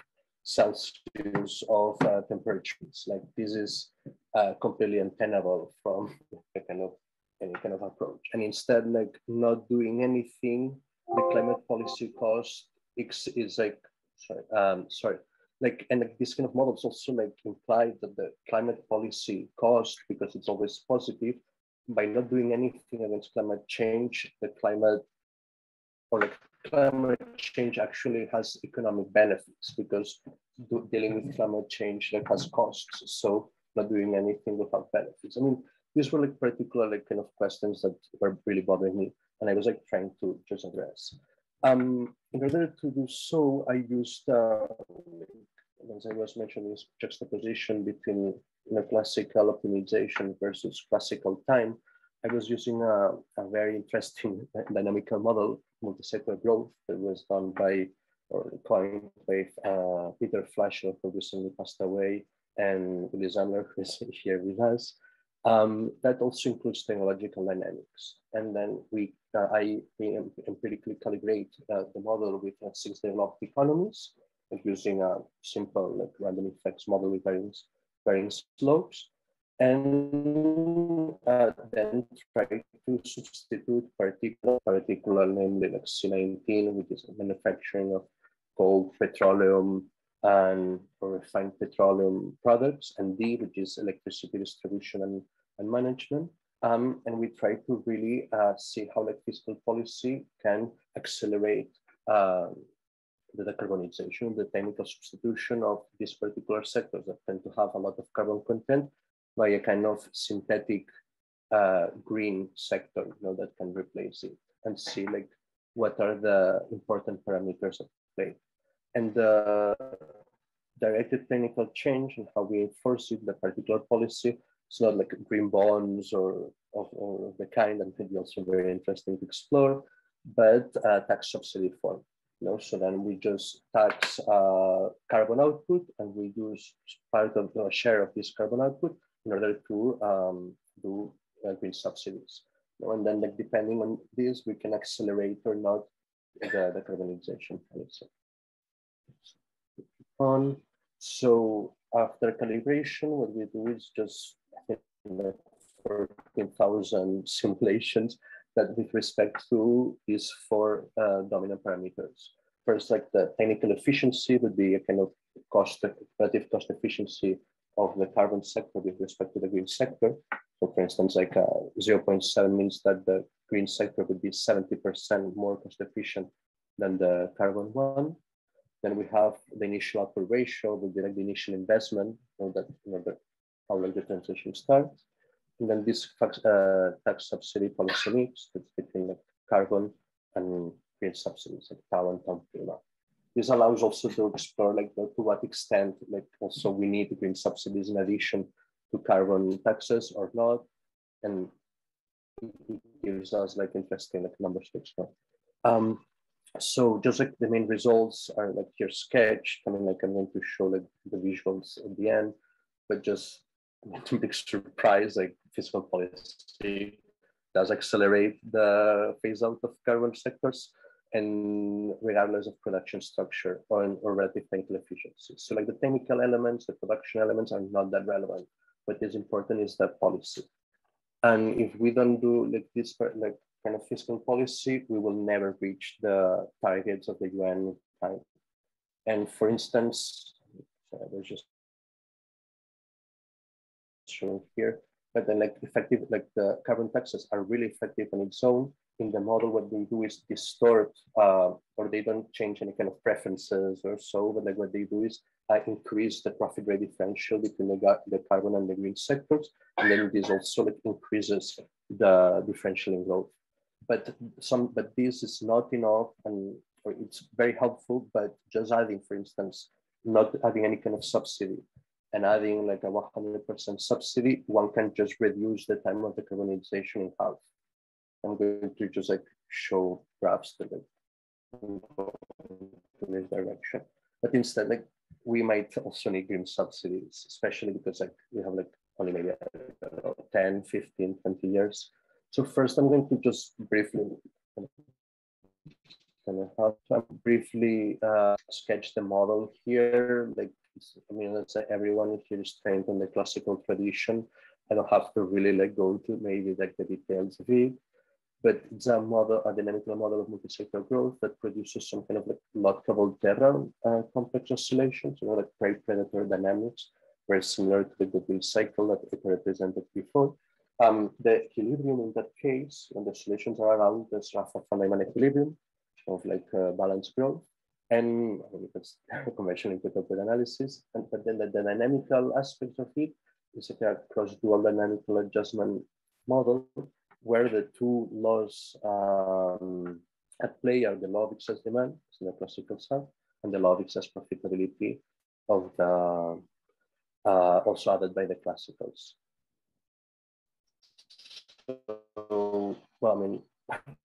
Celsius of uh, temperatures. Like this is uh, completely untenable from a kind of any kind of approach. And instead, like not doing anything, the climate policy cost is, is like, sorry, um, sorry, like, and like, this kind of models also like imply that the climate policy cost, because it's always positive, by not doing anything against climate change, the climate or like climate change actually has economic benefits because do, dealing with climate change like has costs. So not doing anything without benefits. I mean, these were like particular like kind of questions that were really bothering me, and I was like trying to just address. Um, in order to do so, I used, uh, as I was mentioning, juxtaposition between you know, classical optimization versus classical time, I was using a, a very interesting dynamical model, multi-sector growth, that was done by or coined by uh, Peter Flaschel, who recently passed away, and Willi Semmler, who is here with us. Um, that also includes technological dynamics. And then we, uh, I empirically calibrate uh, the model with uh, six developed economies, using a simple like, random effects model with varying varying slopes, and uh, then try to substitute particular, particular namely like C19, which is manufacturing of coal, petroleum, and refined petroleum products, and D, which is electricity distribution and, and management. Um, and we try to really uh, see how like fiscal policy can accelerate uh, the decarbonization, the technical substitution of these particular sectors that tend to have a lot of carbon content by a kind of synthetic uh, green sector you know, that can replace it and see like what are the important parameters at play. And the directed technical change and how we enforce it, the particular policy, it's not like green bonds or of, of the kind that could be also very interesting to explore, but uh, tax subsidy form. You know, so then we just tax uh, carbon output and we use part of the share of this carbon output in order to um, do uh, green subsidies. You know, and then like, depending on this, we can accelerate or not the, the carbonization policy. On, so after calibration, what we do is just 14,000 simulations that with respect to these four uh, dominant parameters. First, like the technical efficiency would be a kind of cost, relative cost efficiency of the carbon sector with respect to the green sector. So for instance, like uh, 0.7 means that the green sector would be 70% more cost efficient than the carbon one. Then we have the initial output ratio, would be like the initial investment, know, that you know, the, how like the transition starts. And then this uh, tax subsidy policy mix between like carbon and green subsidies, like TAU and TAU prima. This allows also to explore like to what extent like also we need green subsidies in addition to carbon taxes or not. And it gives us like interesting like numbers to explore. Um, so just like the main results are like here sketched. I mean, like I'm going to show like the visuals at the end, but just big surprise, like fiscal policy does accelerate the phase out of carbon sectors and regardless of production structure or, or relative technical efficiency. So like the technical elements, the production elements are not that relevant. What is important is the policy. And if we don't do like this like kind of fiscal policy, we will never reach the targets of the UN. And for instance, there's just here. But then like effective, like the carbon taxes are really effective on its own. In the model, what they do is distort, uh, or they don't change any kind of preferences or so, but like what they do is uh, increase the profit rate differential between the, the carbon and the green sectors. And then this also like increases the differential in growth. But some, but this is not enough and it's very helpful, but just adding, for instance, not adding any kind of subsidy and adding like a 100% subsidy, one can just reduce the time of the carbonization in half. I'm going to just like show graphs that like in this direction. But instead, like we might also need green subsidies, especially because like we have like only maybe know, 10, 15, 20 years. So first I'm going to just briefly kind of to briefly uh, sketch the model here. Like, I mean, let's say everyone here is trained on the classical tradition. I don't have to really like go to maybe like the details of it, but it's a model, a dynamical model of multi-sector growth that produces some kind of like Lotka-Volterra uh, complex oscillations, you know, like prey-predator dynamics, very similar to the Goodwin cycle that I represented before. Um, the equilibrium in that case, when the oscillations are around the Sraffa von Neumann equilibrium, of like uh, balanced growth. And conventional input-output analysis. And but then the, the dynamical aspect of it is a cross-dual dynamical adjustment model where the two laws um, at play are the law of excess demand, in the classical sense, and the law of excess profitability of the uh, also added by the classicals. So, well, I mean,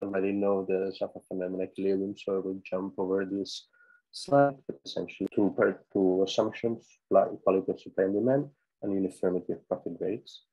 already know the von Neumann equilibrium, so I will jump over this slide, essentially two, per, two assumptions, like quality of supply and demand, and uniformity of profit rates.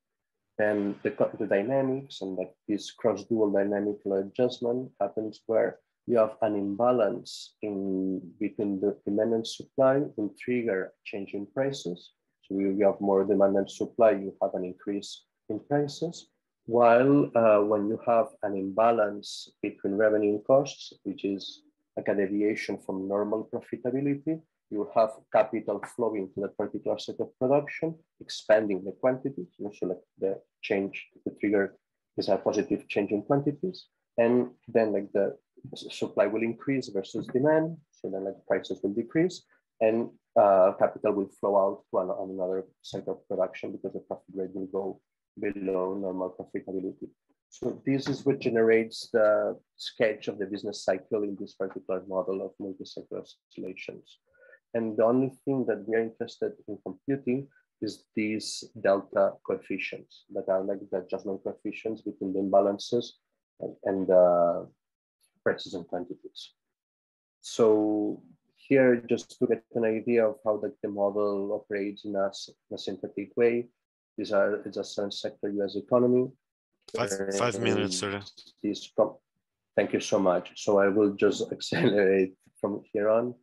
And the, the dynamics and like this cross-dual dynamical adjustment happens where you have an imbalance in between the demand and supply will trigger a change in prices. So you have more demand and supply, you have an increase in prices. While uh, when you have an imbalance between revenue and costs, which is like a deviation from normal profitability, you have capital flowing to that particular set of production, expanding the quantities. You so like the change, the trigger is a positive change in quantities. And then like the supply will increase versus demand. So then like prices will decrease and uh, capital will flow out to another set of production because the profit rate will go below normal profitability. So this is what generates the sketch of the business cycle in this particular model of multi-sector oscillations. And the only thing that we are interested in computing is these delta coefficients that are like the adjustment coefficients between the imbalances and, and the prices and quantities. So here, just to get an idea of how the, the model operates in a, in a synthetic way, these are it's a sector US economy. Five, five minutes, sir. This, thank you so much. So I will just accelerate from here on.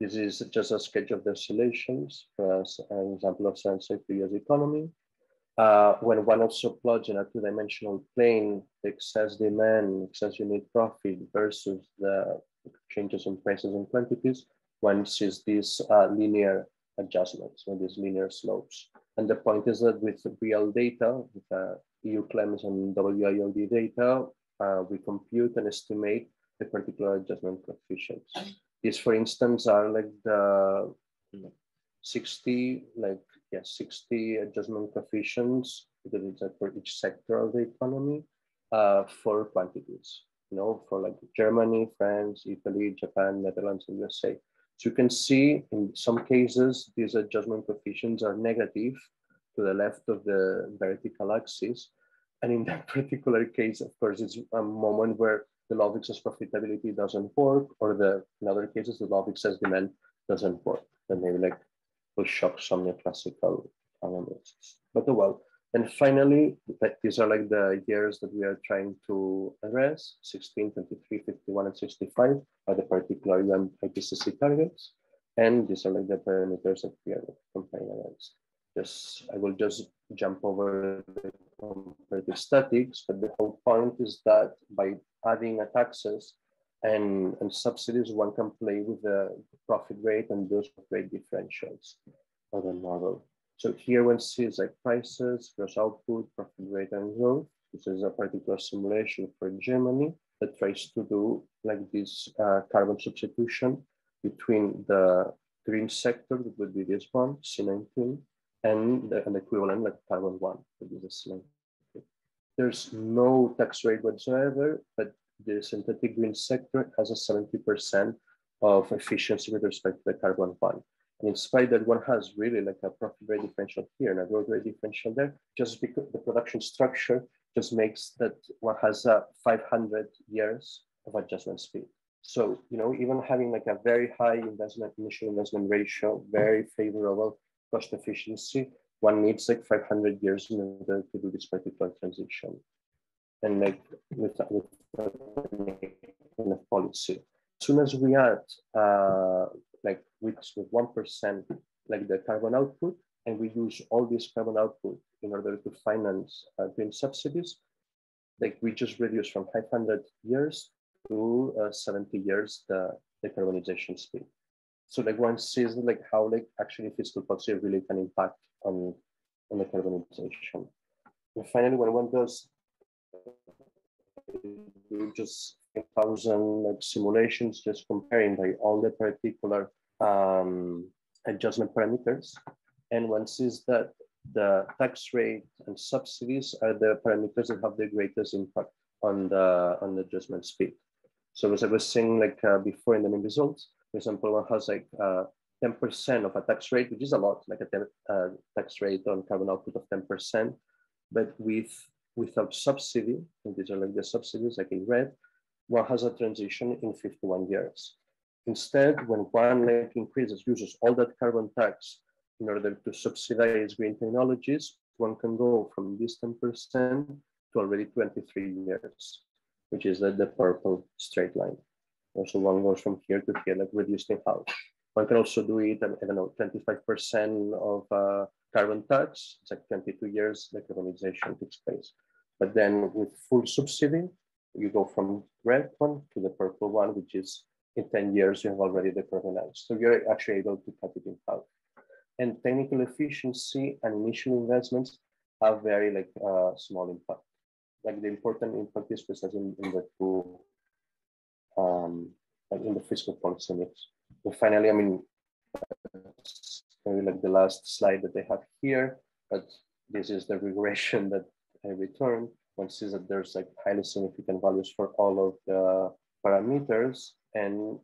This is just a sketch of the oscillations as an example of seven sector US economy. Uh, when one also plots in a two-dimensional plane the excess demand, excess unit profit versus the changes in prices and quantities, one sees these uh, linear adjustments or these linear slopes. And the point is that with real data, with uh, EU KLEMS and WIOD data, uh, we compute and estimate the particular adjustment coefficients. These, for instance, are like the 60, like, yeah, 60 adjustment coefficients like for each sector of the economy uh, for quantities, you know, for like Germany, France, Italy, Japan, Netherlands, and USA. So you can see in some cases, these adjustment coefficients are negative to the left of the vertical axis. And in that particular case, of course, it's a moment where the law of excess profitability doesn't work, or the in other cases, the law of excess demand doesn't work. Then maybe like will shock some neoclassical economists. But well. And finally, these are like the years that we are trying to address, 16, 23, 51, and 65 are the particular UN IPCC targets. And these are like the parameters that we are comparing against. Just, I will just jump over the comparative statics, but the whole point is that by adding a taxes and, and subsidies, one can play with the profit rate and those rate differentials of the model. So here one sees like prices, gross output, profit rate, and growth. This is a particular simulation for Germany that tries to do like this uh, carbon substitution between the green sector, that would be this one, C19, and the, an equivalent like carbon one, that is the C19. There's no tax rate whatsoever, but the synthetic green sector has a 70% of efficiency with respect to the carbon one. And in spite that one has really like a profit rate differential here and a growth rate differential there, just because the production structure just makes that one has a 500 years of adjustment speed. So, you know, even having like a very high investment, initial investment ratio, very favorable cost efficiency, one needs like 500 years in order to do this particular transition. And like with, with, with policy. As soon as we add uh, like with, with 1%, like the carbon output, and we use all this carbon output in order to finance uh, green subsidies, like we just reduce from 500 years to uh, 70 years the decarbonization speed. So like one sees like how like actually fiscal policy really can impact on, on the carbonization. And finally, when one does just a thousand like simulations, just comparing like all the particular um, adjustment parameters, and one sees that the tax rate and subsidies are the parameters that have the greatest impact on the on the adjustment speed. So as I was saying like uh, before in the main results, for example, one has like 10% uh, of a tax rate, which is a lot, like a ten, uh, tax rate on carbon output of 10%, but with without subsidy, and these are like the subsidies like in red, one has a transition in 51 years. Instead, when one like increases, uses all that carbon tax in order to subsidize green technologies, one can go from this 10% to already 23 years, which is the purple straight line. Also, one goes from here to here, like reducing in half. One can also do it, I don't know, 25% of uh, carbon tax, it's like 22 years, the carbonization takes place. But then with full subsidy, you go from red one to the purple one, which is in 10 years, you have already decarbonized. So you're actually able to cut it in half and technical efficiency and initial investments have very like uh, small impact. Like the important impact is present in, in the two, um, like in the fiscal policy mix. And finally, I mean, maybe like the last slide that they have here, but this is the regression that I returned. One sees that there's like highly significant values for all of the parameters and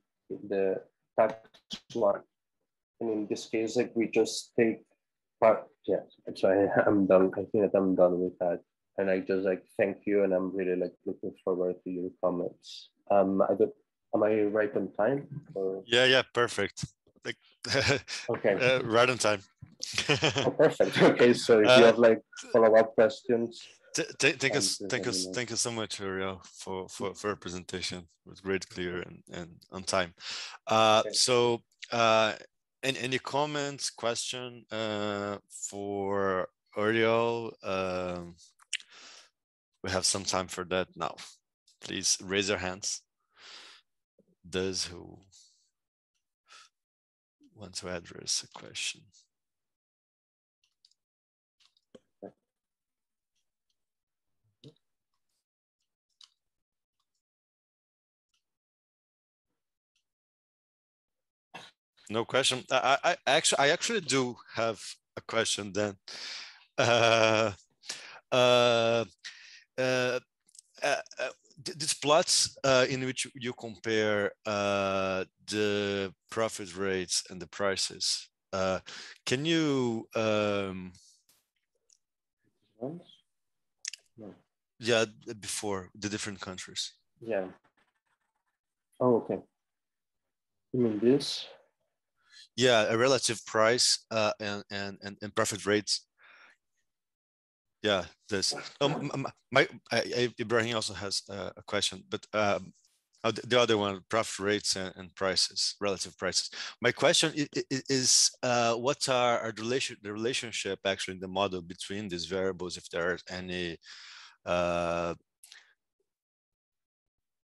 the tax one and in this case, like we just take part. Yeah, sorry, I'm done. I think that I'm done with that. And I just like thank you, and I'm really like looking forward to your comments. Um, I don't. Am I right on time? Or? Yeah, yeah, perfect. Like, okay, uh, right on time. oh, perfect. Okay, so if uh, you have like follow-up questions. Thank us, thank us, thank you so much, Oriol, for for for a presentation. It was great, clear, and and on time. Uh, okay. So uh, any, any comments, question uh, for Oriol? Um, we have some time for that now. Please raise your hands. Those who want to address a question. No question. I, I actually, I actually do have a question then. Uh, uh, uh, uh, uh these plots uh, in which you compare the profit rates and the prices, can you? Um, no. Yeah, before the different countries. Yeah. Oh, okay. You mean this? Yeah a relative price uh, and, and and and profit rates. Yeah this um, my ibrahim also has a question but um, oh, the other one profit rates and, and, prices relative prices. My question is, is uh, what are, are the, relation, the relationship actually in the model between these variables if there are any uh,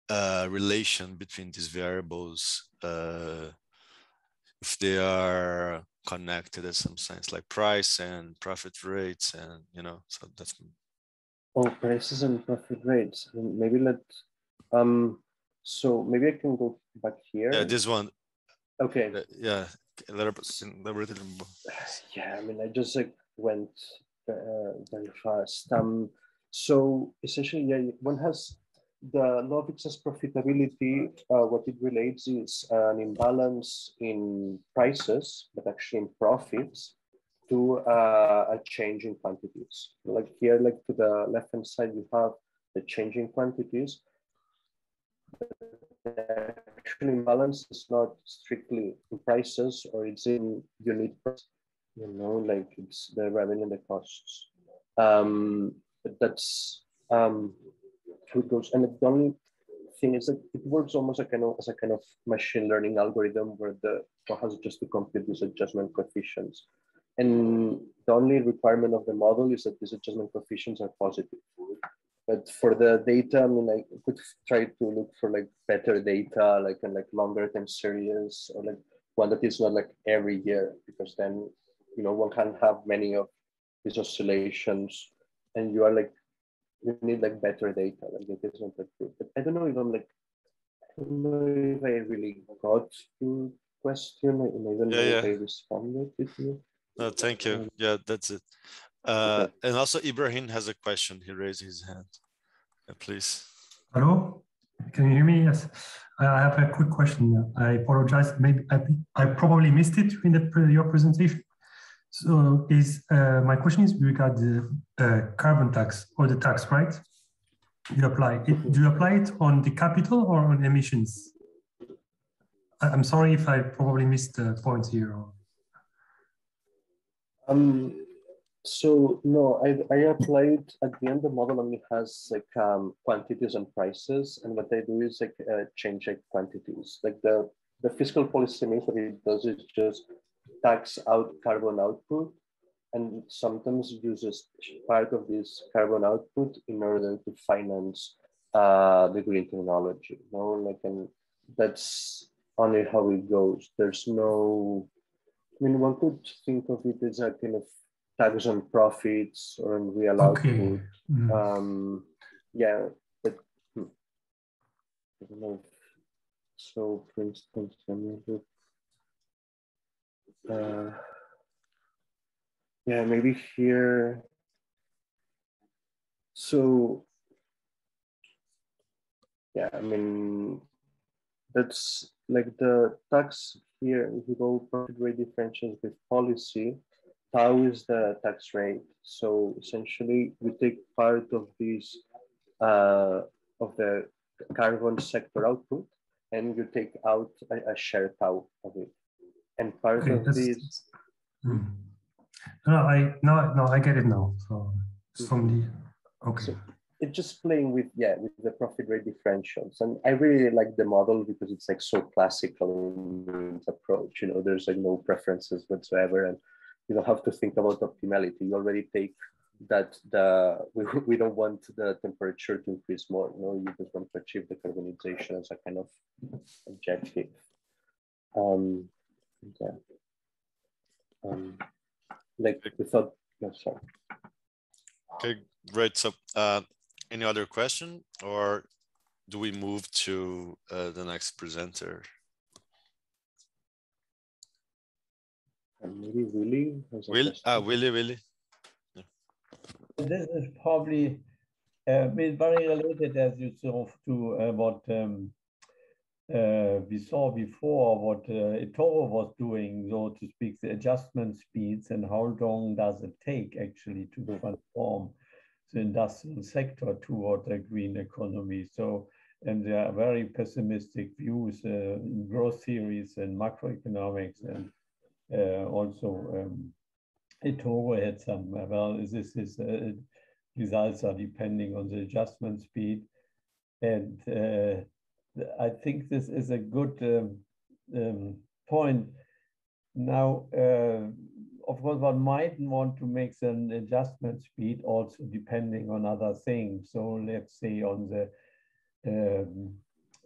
uh, relation between these variables uh, if they are connected in some sense, like price and profit rates, and you know, so that's. Oh, prices and profit rates. Maybe let. Um, so maybe I can go back here. Yeah, this one. Okay. Uh, yeah, elaborate. Yeah, I mean, I just like went uh, very fast. Um, so essentially, yeah, one has the law of excess profitability, uh, what it relates is an imbalance in prices, but actually in profits, to uh, a change in quantities. Like here, like to the left-hand side, you have the change in quantities. The actual imbalance is not strictly in prices or it's in unit you know, like it's the revenue and the costs. Um, but that's um, it goes. And the only thing is that it works almost a kind of, as a kind of machine learning algorithm where the one has just to compute these adjustment coefficients. And the only requirement of the model is that these adjustment coefficients are positive. But for the data, I mean, I could try to look for like better data, like and like longer time series, or like one that is not like every year, because then you know one can have many of these oscillations, and you are like you need like better data. Like it is not that good. But I don't know if I'm like, I don't know if I really got your question and I don't yeah, know yeah. if I responded to you. No, thank you. Um, Yeah, that's it. Uh, okay. and also Ibrahim has a question. He raised his hand. Uh, please. Hello, can you hear me? Yes, I I have a quick question. I apologize. Maybe I, I probably missed it in the, your presentation. So is uh, my question is regard the uh, carbon tax or the tax, right? You apply it. Do you apply it on the capital or on emissions? I'm sorry if I probably missed the point here. Um, so no, I, I applied at the end the model only has like um, quantities and prices, and what they do is like uh, change like quantities. Like the the fiscal policy means it does is just tax out carbon output, and sometimes uses part of this carbon output in order to finance uh, the green technology. You know, like and that's only how it goes. There's no I mean, one could think of it as a kind of tax on profits or on real Okay. output. Mm. Um, yeah, but hmm. I don't know. So, for instance, let me look. Uh, yeah, maybe here. So, yeah, I mean, that's like the tax here, if you go profit rate differentials with policy, tau is the tax rate. So essentially, we take part of this uh, of the carbon sector output, and you take out a, a share tau of it. And part Okay, of this, Mm. No, I no no I get it now. So it's from the okay. So- it's just playing with yeah with the profit rate differentials and i really like the model because it's like so classical in its approach you know there's like no preferences whatsoever and you don't have to think about optimality you already take that the we, we don't want the temperature to increase more you know you just want to achieve the carbonization as a kind of objective um yeah um like without no sorry Okay, great. So, uh, any other question, or do we move to uh, the next presenter? and maybe Willi has Will, ah, question. Willi, Willi. This is probably uh, been very related, as you saw, to uh, what um, uh, we saw before, what uh, eToro was doing, so to speak, the adjustment speeds and how long does it take actually to transform the industrial sector toward a green economy. So, and there are very pessimistic views uh, in growth theories and macroeconomics and uh, also um, eToro had some, uh, well, this is, uh, results are depending on the adjustment speed. And uh, I think this is a good um, um, point. Now, uh, of course, one might want to make an adjustment speed also depending on other things. So let's say on the um,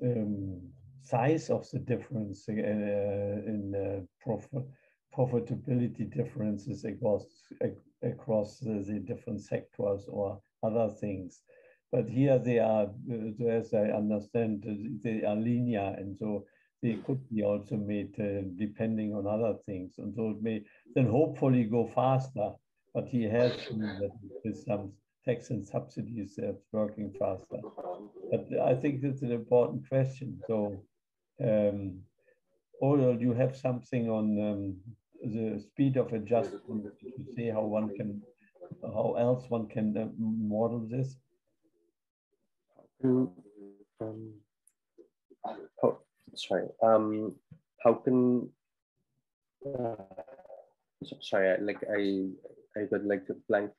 um, size of the difference uh, in uh, prof profitability differences across across the different sectors or other things. But here they are, as I understand, they are linear, and so they could be also made uh, depending on other things, and so it may then hopefully go faster. But he has with some tax and subsidies that's working faster. But I think that's an important question. So, um, Oriol, you have something on um, the speed of adjustment to see how one can, how else one can uh, model this? Um, how, sorry, um, how can, uh, sorry, like I, I got like a blank.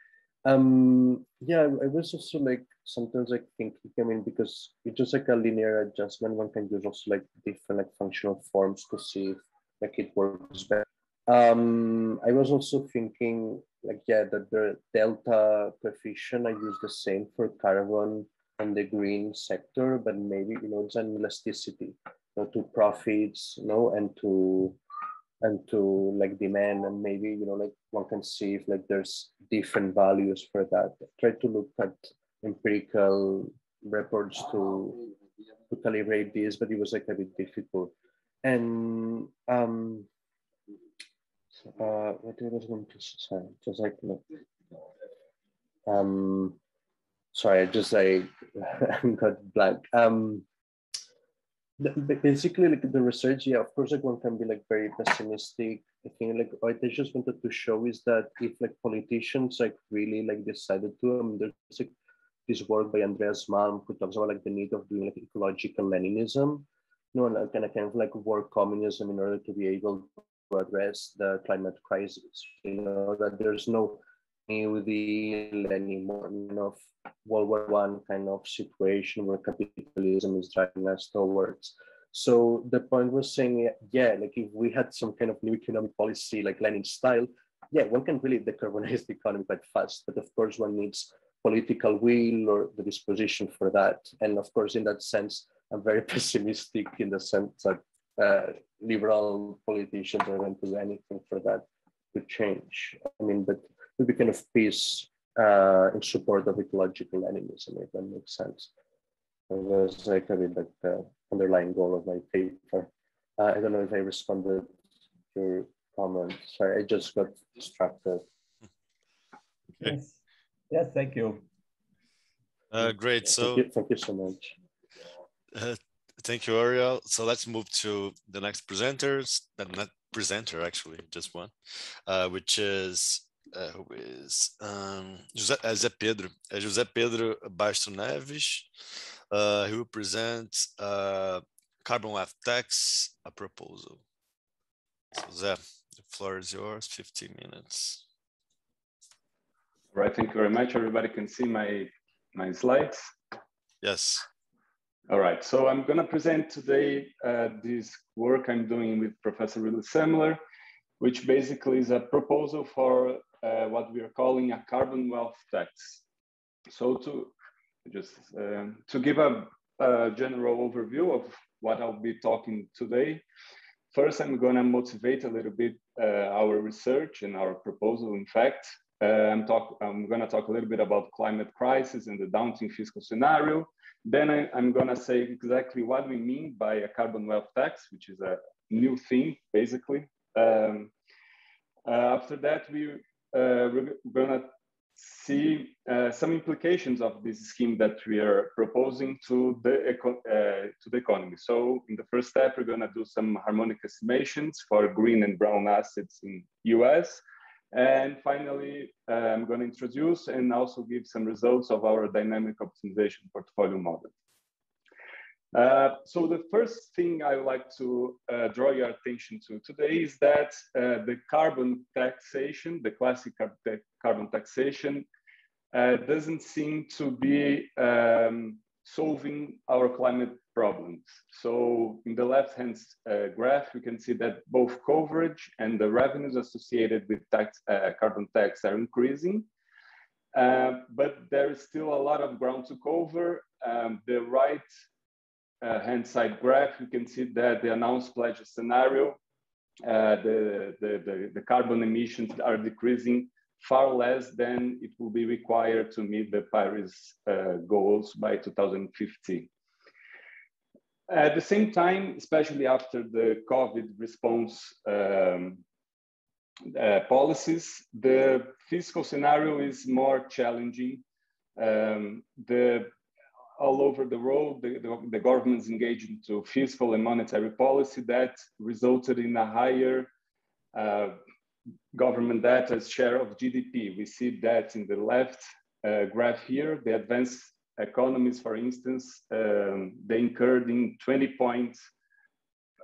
Um, yeah, I was also like sometimes like thinking, I mean, because it's just like a linear adjustment, one can use also like different like functional forms to see if like it works better. Um, I was also thinking like, yeah, that the delta coefficient, I use the same for carbon and the green sector, but maybe, you know, it's an elasticity you know, to profits, you know, and to and to like demand and maybe you know like one can see if like there's different values for that. Try to look at empirical reports to to calibrate this but it was like a bit difficult. And um uh what was going to say? Just like um sorry I just like got blank. Um basically like the research yeah of course like one can be like very pessimistic. I think like what i just wanted to show is that if like politicians like really like decided to um, there's like this work by andreas malm who talks about like the need of doing like ecological leninism you know and kind of kind of like work communism in order to be able to address the climate crisis. You know that there's no new deal anymore you know World War One kind of situation where capitalism is driving us towards. So the point was saying, yeah, like if we had some kind of new economic policy like Lenin style, yeah, one can really decarbonize the economy quite fast. But of course, one needs political will or the disposition for that. And of course, in that sense, I'm very pessimistic in the sense that uh, liberal politicians are going to do anything for that to change. I mean, but would be kind of peace uh, in support of ecological leninism, if that makes sense. That's like a bit like the underlying goal of my paper. Uh, I don't know if I responded to your comment. Sorry, I just got distracted. Okay. Yes, yes thank you. Uh, great. So thank you, thank you so much. Uh, thank you, Oriol. So let's move to the next presenters. The not presenter, actually, just one, uh, which is uh, who is um, José, uh, Pedro. Uh, José Pedro Bastos Neves. Uh, he will present uh, carbon wealth tax, a proposal. So Zé, the floor is yours, 15 minutes. All right, thank you very much. Everybody can see my, my slides? Yes. All right, so I'm gonna present today uh, this work I'm doing with Professor Willi Semmler, which basically is a proposal for uh, what we are calling a carbon wealth tax. So to just um, to give a, a, general overview of what I'll be talking today, first I'm going to motivate a little bit uh, our research and our proposal. In fact, uh, I'm, talk, I'm going to talk a little bit about climate crisis and the daunting fiscal scenario. Then I, am going to say exactly what we mean by a carbon wealth tax, which is a new thing, basically. Um, uh, after that, we we're going to see uh, some implications of this scheme that we are proposing to the, uh, to the economy. So in the first step, we're going to do some harmonic estimations for green and brown assets in US. And finally, uh, I'm going to introduce and also give some results of our dynamic optimization portfolio model. Uh, so the first thing I would like to uh, draw your attention to today is that uh, the carbon taxation, the classic carbon taxation, uh, doesn't seem to be um, solving our climate problems. So in the left-hand uh, graph, you can see that both coverage and the revenues associated with tax, carbon tax are increasing. but there is still a lot of ground to cover. Um, the right uh, hand side graph, you can see that the announced pledge scenario uh, the, the, the, the, carbon emissions are decreasing far less than it will be required to meet the Paris uh, goals by 2050. At the same time, especially after the COVID response um, uh, policies, the fiscal scenario is more challenging. Um, the all over the world, the, the, the, governments engaged into fiscal and monetary policy that resulted in a higher uh, government debt as share of GDP. We see that in the left uh, graph here, the advanced economies, for instance, um, they incurred in 20 points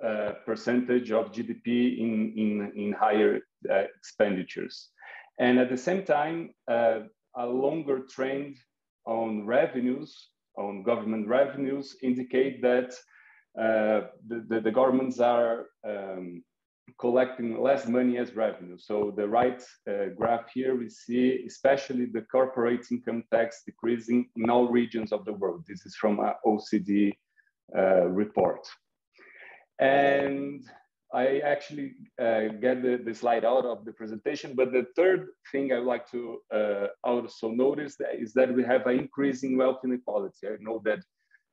uh, percentage of GDP in, in, in higher uh, expenditures. And at the same time, uh, a longer trend on revenues, on government revenues, indicate that uh, the, the, the, governments are um, collecting less money as revenue. So the right uh, graph here, we see especially the corporate income tax decreasing in all regions of the world. This is from an OECD uh, report. And I actually uh, get the, the, slide out of the presentation, but the third thing I would like to uh, also notice that is that we have an increasing wealth inequality. I know that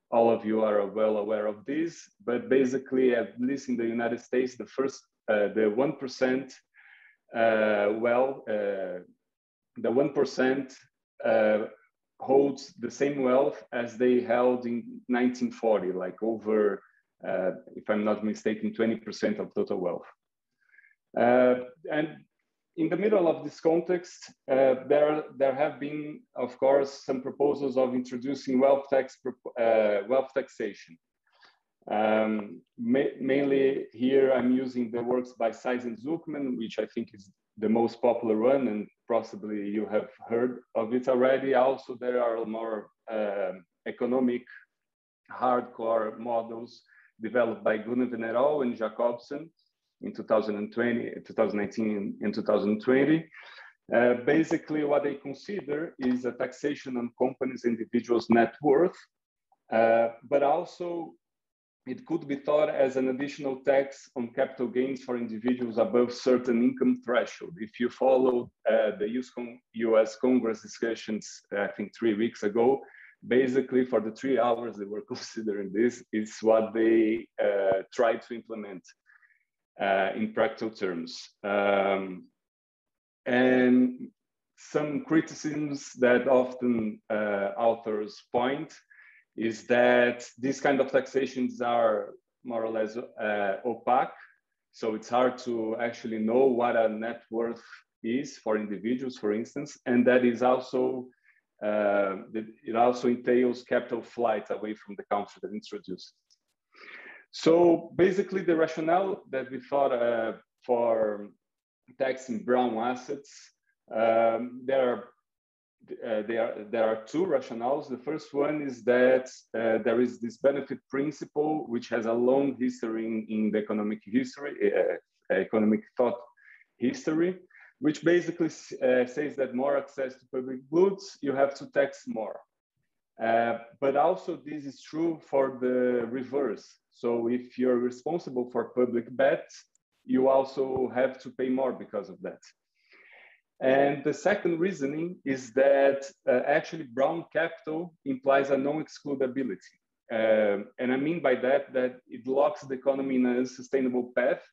all of you are well aware of this, but basically, at least in the United States, the first, uh, the 1% uh, well, uh, the 1% uh, holds the same wealth as they held in 1940, like over uh, if I'm not mistaken, 20% of total wealth. Uh, and in the middle of this context, uh, there, there have been, of course, some proposals of introducing wealth tax, wealth taxation. Um, ma mainly here, I'm using the works by Saez and Zucman, which I think is the most popular one, and possibly you have heard of it already. Also, there are more uh, economic hardcore models developed by Gunnar and Jacobson in 2020, 2019 and 2020. Uh, basically, what they consider is a taxation on companies' individuals' net worth, uh, but also it could be thought as an additional tax on capital gains for individuals above certain income threshold. If you follow uh, the US Congress discussions, I think three weeks ago, basically for the three hours they were considering this is what they uh, tried to implement uh, in practical terms. Um, and some criticisms that often uh, authors point is that these kind of taxations are more or less uh, opaque. So it's hard to actually know what a net worth is for individuals, for instance, and that is also uh, it also entails capital flight away from the country that introduced it. So basically the rationale that we thought uh, for taxing brown assets, um, there are uh, there, are, there are two rationales. The first one is that uh, there is this benefit principle, which has a long history in, in the economic history, uh, economic thought history, which basically uh, says that more access to public goods, you have to tax more. Uh, but also this is true for the reverse. So if you're responsible for public bets, you also have to pay more because of that. And the second reasoning is that uh, actually brown capital implies a non-excludability. Um, and I mean by that, that it locks the economy in a sustainable path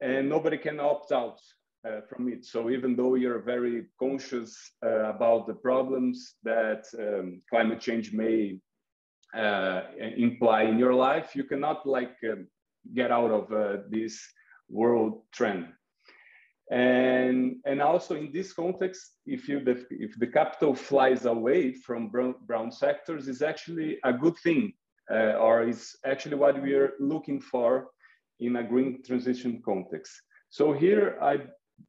and nobody can opt out uh, from it. So even though you're very conscious uh, about the problems that um, climate change may uh, imply in your life, you cannot like um, get out of uh, this world trend. And, and also in this context, if, you, the, if the capital flies away from brown, brown sectors, is actually a good thing, uh, or is actually what we are looking for in a green transition context. So here I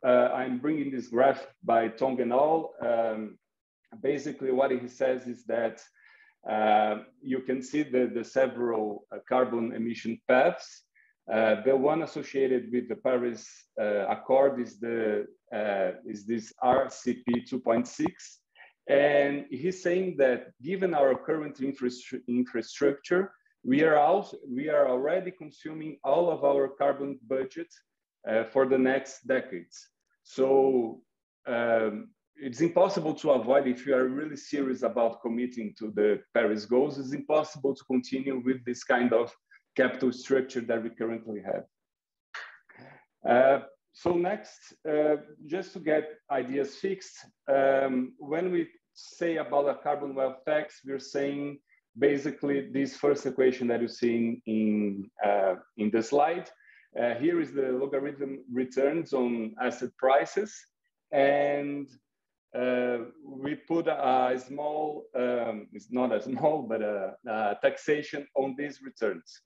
I'm bringing this graph by Tong and al. Um, basically, what he says is that uh, you can see the, the several uh, carbon emission paths. Uh, the one associated with the Paris uh, Accord is the uh, is this RCP 2.6, and he's saying that given our current infrastructure, we are also we are already consuming all of our carbon budget uh, for the next decades. So um, it's impossible to avoid if you are really serious about committing to the Paris goals, it's impossible to continue with this kind of capital structure that we currently have. Uh, so next, uh, just to get ideas fixed, um, when we say about a carbon wealth tax, we're saying basically this first equation that you see in, in, uh, in the slide. Uh, here is the logarithm returns on asset prices. And uh, we put a, small, um, it's not a small, but a, a, taxation on these returns,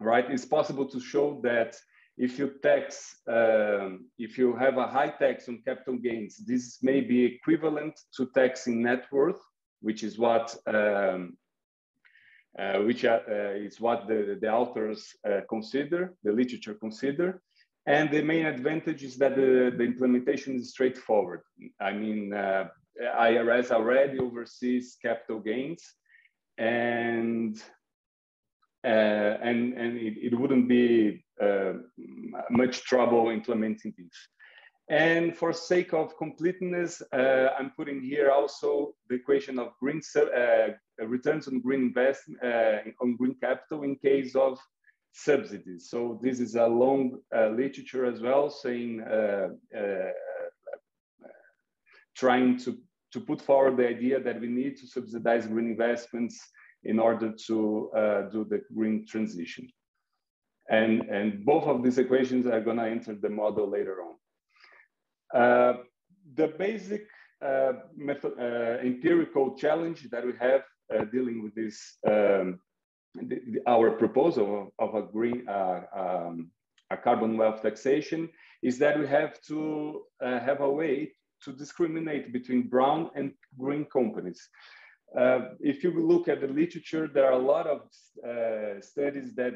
right? It's possible to show that if you tax, um, if you have a high tax on capital gains, this may be equivalent to taxing net worth, which is what um, uh, which uh, is what the, the authors uh, consider, the literature consider. And the main advantage is that the, the implementation is straightforward. I mean, uh, IRS already oversees capital gains and uh, and and it, it wouldn't be uh, much trouble implementing this. And for sake of completeness, uh, I'm putting here also the equation of green uh, returns on green investment uh, on green capital in case of subsidies. So this is a long uh, literature as well, saying uh, uh, trying to to put forward the idea that we need to subsidize green investments in order to do the green transition. And, and both of these equations are going to enter the model later on. Uh, the basic uh, method, uh, empirical challenge that we have dealing with this, um, the, the, our proposal of, a green, um, a carbon wealth taxation is that we have to have a way to discriminate between brown and green companies. Uh, if you look at the literature, there are a lot of uh, studies that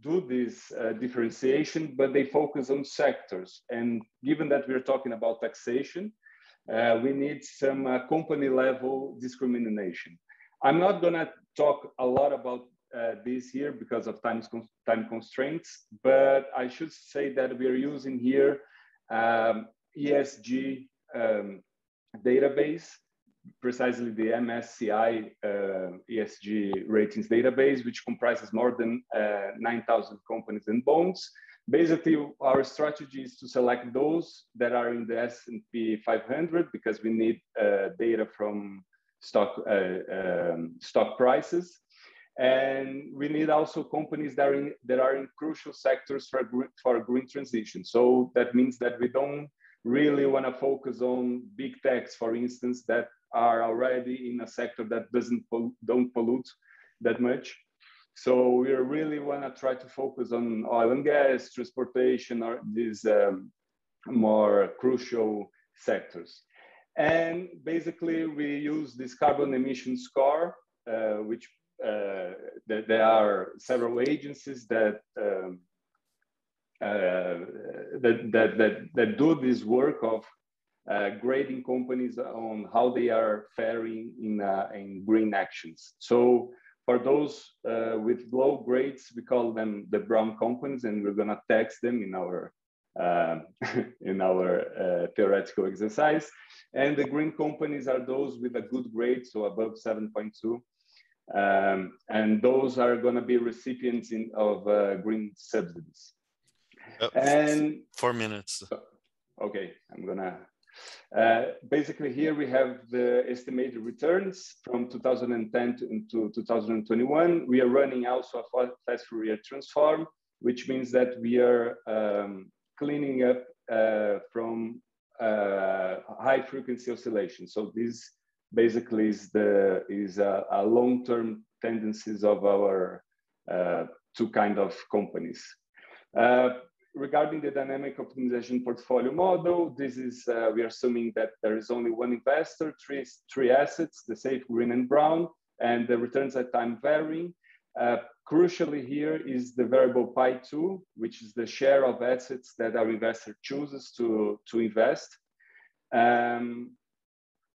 do this uh, differentiation, but they focus on sectors. And given that we're talking about taxation, uh, we need some uh, company level discrimination. I'm not going to talk a lot about uh, this here because of time, time constraints, but I should say that we are using here um, ESG um, database precisely the MSCI uh, ESG ratings database, which comprises more than uh, 9,000 companies and bonds. Basically, our strategy is to select those that are in the S&P 500 because we need uh, data from stock uh, um, stock prices, and we need also companies that are in that are in crucial sectors for for green transition. So that means that we don't really want to focus on big techs, for instance, that are already in a sector that doesn't don't pollute that much. So we really want to try to focus on oil and gas, transportation, or these um, more crucial sectors. And basically, we use this carbon emission score, uh, which uh, that there are several agencies that, um, uh, that, that, that, that do this work of uh, grading companies on how they are faring in, uh, in green actions. So for those uh, with low grades, we call them the brown companies, and we're gonna tax them in our uh, in our uh, theoretical exercise. And the green companies are those with a good grade, so above 7.2. Um, and those are going to be recipients in, of uh, green subsidies. and four minutes. Okay, I'm gonna uh, basically, here we have the estimated returns from 2010 to, to 2021. We are running also a fast Fourier transform, which means that we are um, cleaning up uh, from uh, high frequency oscillation. So this basically is the is a, a long-term tendencies of our uh, two kind of companies. Uh, regarding the dynamic optimization portfolio model, this is, uh, we are assuming that there is only one investor, three, three assets, the safe, green, and brown, and the returns at time varying. Crucially here is the variable pi 2, which is the share of assets that our investor chooses to, to invest. Um,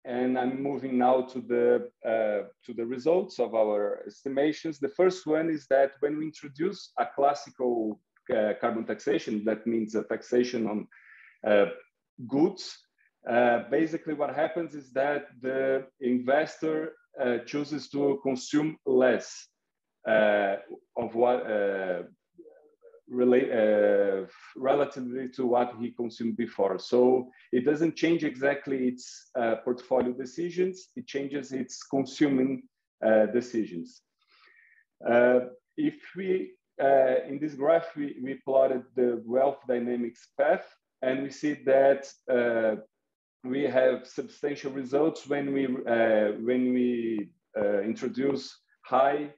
and I'm moving now to the, uh, to the results of our estimations. The first one is that when we introduce a classical uh, carbon taxation, that means a taxation on uh, goods. Uh, basically, what happens is that the investor uh, chooses to consume less of what relate uh, relatively to what he consumed before. So it doesn't change exactly its uh, portfolio decisions, it changes its consuming uh, decisions. Uh, if we, uh, in this graph, we, we plotted the wealth dynamics path and we see that uh, we have substantial results when we, when we introduce high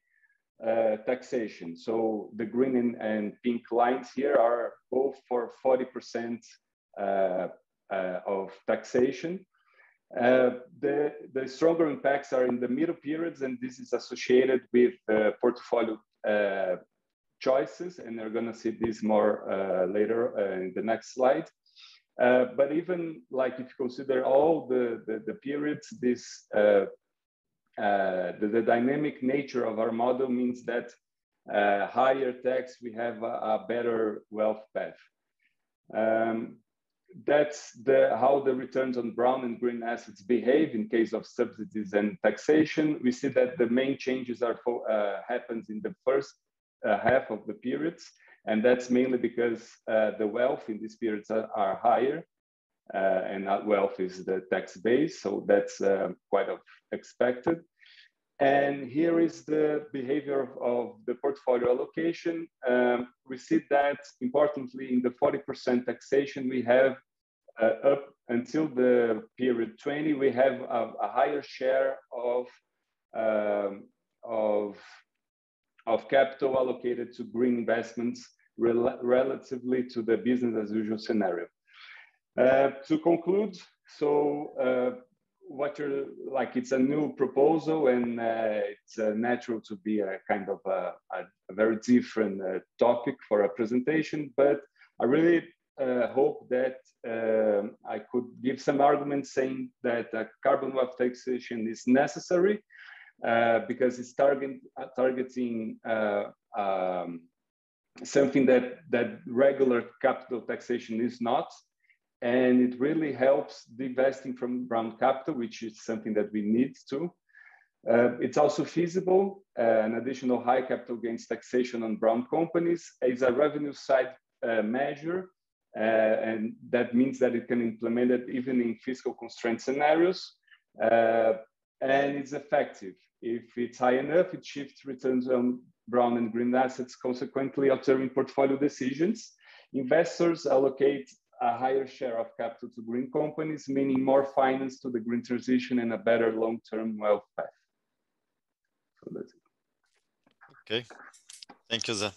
uh, taxation. So the green and, and, pink lines here are both for 40% uh, uh, of taxation. Uh, the, the stronger impacts are in the middle periods, and this is associated with portfolio uh, choices, and we're going to see this more uh, later in the next slide. but even like if you consider all the, the, the periods, this uh, the, the, dynamic nature of our model means that uh, higher tax, we have a, a better wealth path. Um, that's the, how the returns on brown and green assets behave in case of subsidies and taxation. We see that the main changes are uh, happens in the first uh, half of the periods, and that's mainly because uh, the wealth in these periods are, are higher, uh, and that wealth is the tax base, so that's uh, quite expected. And here is the behavior of, of the portfolio allocation. Um, we see that importantly in the 40% taxation we have uh, up until the period 20, we have a, a higher share of, um, of, of capital allocated to green investments rel relatively to the business as usual scenario. Uh, to conclude, so uh, what you're like, it's a new proposal and uh, it's uh, natural to be a kind of a, a, very different uh, topic for a presentation, but I really hope that um, I could give some arguments saying that carbon wealth taxation is necessary because it's target, targeting um, something that, that regular capital taxation is not and it really helps divesting from brown capital, which is something that we need to. Uh, it's also feasible. Uh, an additional high capital gains taxation on brown companies is a revenue side uh, measure, uh, and that means that it can implement it even in fiscal constraint scenarios, uh, and it's effective. If it's high enough, it shifts returns on brown and green assets, consequently altering portfolio decisions. Investors allocate a higher share of capital to green companies, meaning more finance to the green transition and a better long-term wealth path. So that's it. Okay, thank you, Zé.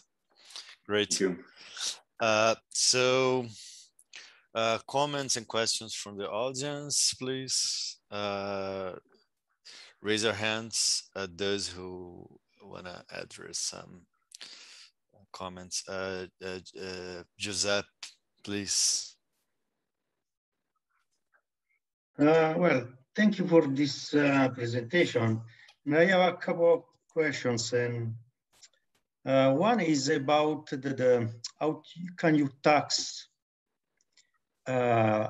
Great. Thank you. Uh, so, uh, comments and questions from the audience, please. Uh, raise your hands, those who want to address some comments. Uh, uh, uh, Giuseppe, please. Uh, well, thank you for this uh, presentation. I have a couple of questions, and uh, one is about the, the, how can you tax uh,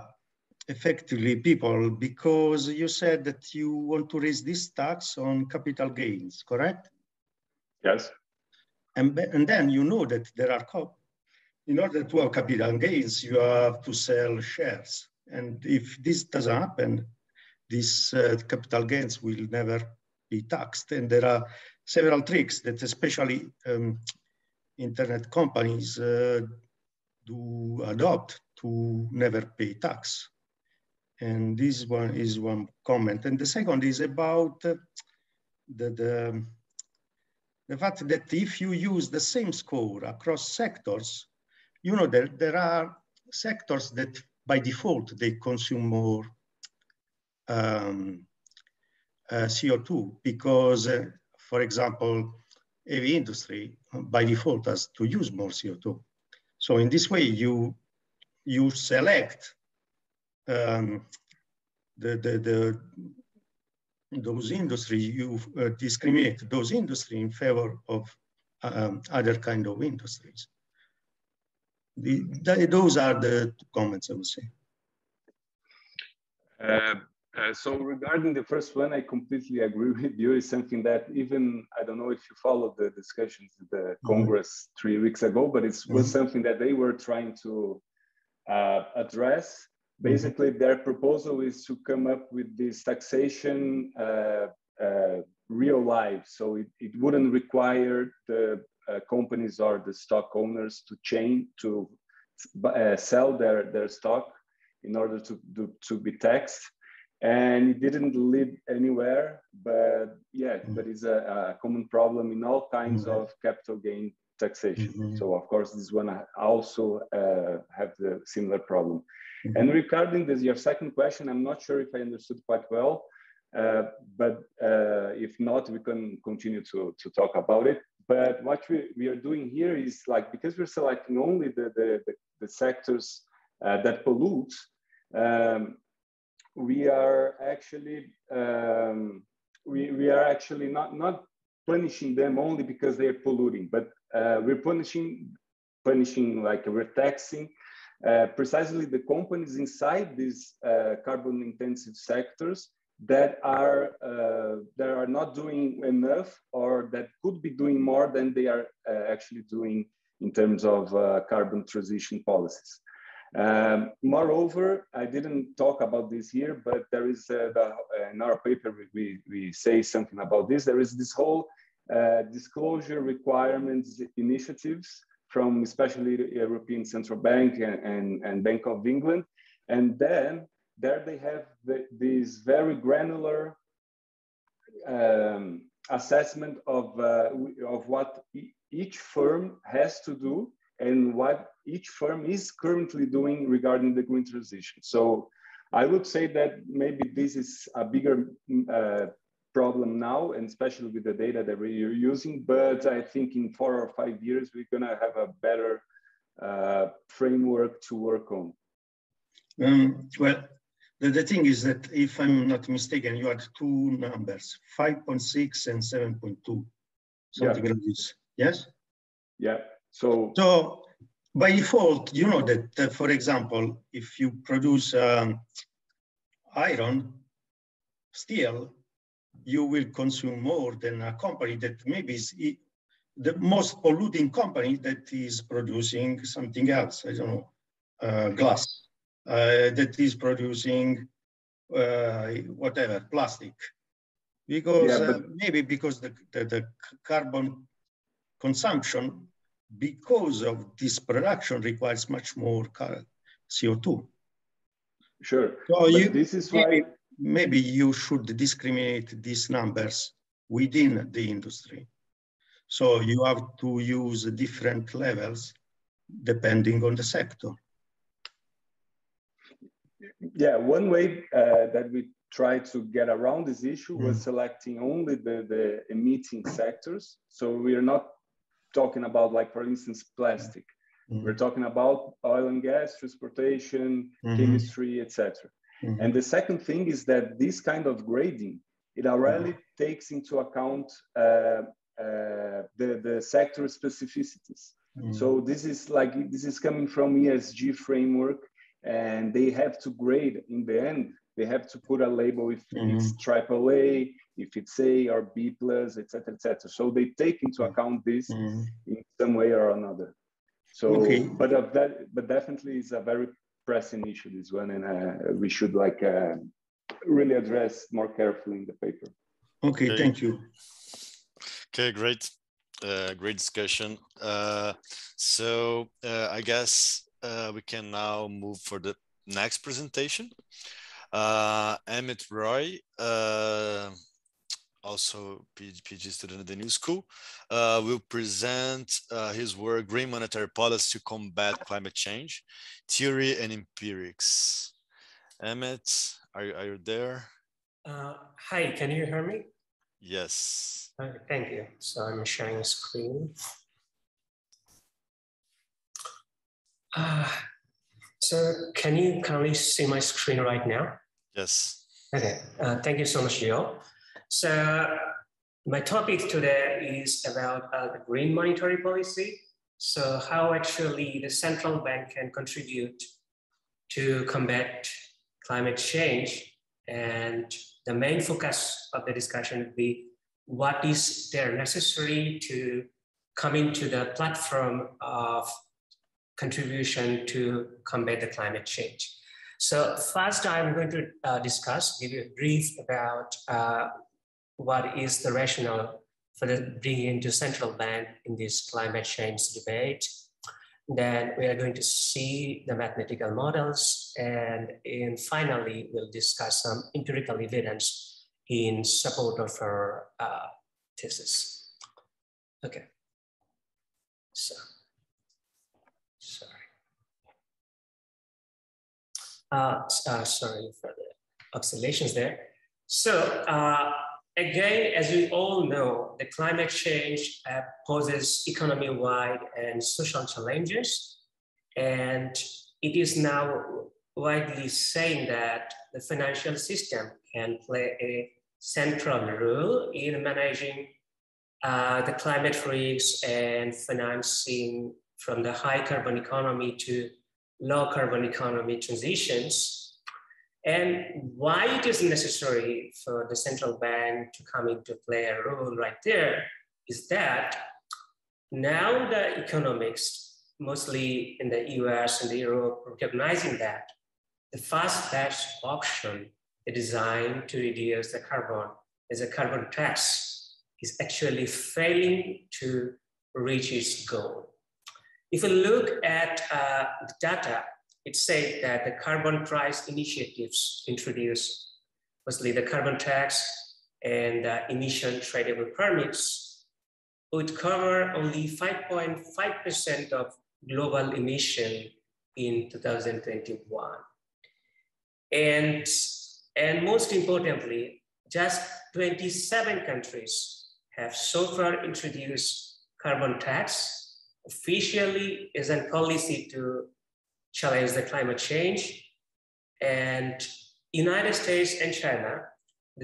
effectively people because you said that you want to raise this tax on capital gains, correct? Yes. And, and then you know that there are in order to have capital gains, you have to sell shares. And if this doesn't happen, these uh, capital gains will never be taxed. And there are several tricks that especially um, internet companies uh, do adopt to never pay tax. And this one is one comment. And the second is about uh, the, the, the fact that if you use the same score across sectors, you know, there, there are sectors that by default, they consume more um, uh, CO2 because, uh, for example, heavy industry by default has to use more CO2. So in this way, you, you select um, the, the, the, those industries, you uh, discriminate those industries in favor of um, other kind of industries. The, the, those are the comments I would say. Uh, uh, so regarding the first one, I completely agree with you. It's something that even I don't know if you followed the discussions in the mm-hmm. Congress three weeks ago, but it was mm-hmm. something that they were trying to uh, address. Mm-hmm. Basically, mm-hmm. their proposal is to come up with this taxation uh, uh real life, so it, it wouldn't require the companies or the stock owners to change to uh, sell their their stock in order to, to, to be taxed and it didn't lead anywhere but yeah mm-hmm. but it's a, a, common problem in all kinds mm-hmm. of capital gain taxation mm-hmm. so of course this one also uh, have the similar problem mm-hmm. and regarding this your second question i'm not sure if i understood quite well uh, but uh, if not we can continue to, to talk about it but what we, we are doing here is like because we're selecting only the, the, the, the sectors uh, that pollute um, we are actually um, we, we are actually not not punishing them only because they are polluting, but uh, we're punishing punishing like we're taxing uh, precisely the companies inside these uh, carbon intensive sectors that are uh, that are not doing enough or that could be doing more than they are uh, actually doing in terms of uh, carbon transition policies. Um, moreover, I didn't talk about this here, but there is uh, the, uh, in our paper we, we say something about this. There is this whole uh, disclosure requirements initiatives from especially European Central Bank and, and, and Bank of England. And then there they have the, this very granular um, assessment of, uh, of what e each firm has to do and what each firm is currently doing regarding the green transition. So I would say that maybe this is a bigger uh, problem now, and especially with the data that we're using. But I think in four or five years, we're going to have a better uh, framework to work on. Um, well, the, the, thing is that if I'm not mistaken, you had two numbers, 5.6 and 7.2, something yeah. like this. Yes? Yeah. So, so by default, you know that, uh, for example, if you produce um, iron, steel, you will consume more than a company that maybe is the most polluting company that is producing something else. I don't know, uh, glass, that is producing uh, whatever, plastic. Because yeah, uh, but... maybe because the, the, the carbon consumption because of this production requires much more CO2. Sure. So you, this is maybe, why maybe you should discriminate these numbers within the industry. So you have to use different levels depending on the sector. Yeah, one way uh, that we try to get around this issue mm. was selecting only the, the emitting sectors. So we are not talking about like for instance plastic mm-hmm. we're talking about oil and gas transportation mm-hmm. chemistry etc mm-hmm. and the second thing is that this kind of grading it already mm-hmm. takes into account uh, uh, the, the sector specificities mm-hmm. so this is like this is coming from esg framework and they have to grade in the end they have to put a label if mm-hmm. it's triple A, if it's A or B plus, etc., etc. So they take into account this mm-hmm. in some way or another. So, okay. but of that, but definitely it's a very pressing issue this one, and uh, we should like uh, really address more carefully in the paper. Okay, okay. thank you. Okay, great, uh, great discussion. Uh, so uh, I guess uh, we can now move for the next presentation. Uh, Amit Roy, uh, also PhD student at the New School, uh, will present uh, his work, Green Monetary Policy to Combat Climate Change, Theory and Empirics. Amit, are, are you there? Uh, hi, can you hear me? Yes. Thank you. So I'm sharing a screen. Uh, so can you currently see my screen right now? Yes. Okay, uh, thank you so much, Leo. So my topic today is about uh, the green monetary policy. So how actually the central bank can contribute to combat climate change. And the main focus of the discussion would be what is there necessary to come into the platform of contribution to combat the climate change. So first I'm going to uh, discuss, give you a brief about uh, what is the rationale for the bringing into central bank in this climate change debate. Then we are going to see the mathematical models and, and finally we'll discuss some empirical evidence in support of our uh, thesis. Okay. So, sorry. Uh, uh, sorry for the oscillations there. So uh, again, as we all know, the climate change poses economy-wide and social challenges. And it is now widely saying that the financial system can play a central role in managing the climate risks and financing from the high carbon economy to low carbon economy transitions and why it is necessary for the central bank to come into play a role right there is that now the economics, mostly in the US and the Europe, recognizing that the fast best option is designed to reduce the carbon is a carbon tax is actually failing to reach its goal. If you look at uh, the data, it said that the carbon price initiatives introduced, mostly the carbon tax and uh, emission tradable permits, would cover only 5.5% of global emission in 2021. And, and most importantly, just 27 countries have so far introduced carbon tax officially is a policy to challenge the climate change. And United States and China,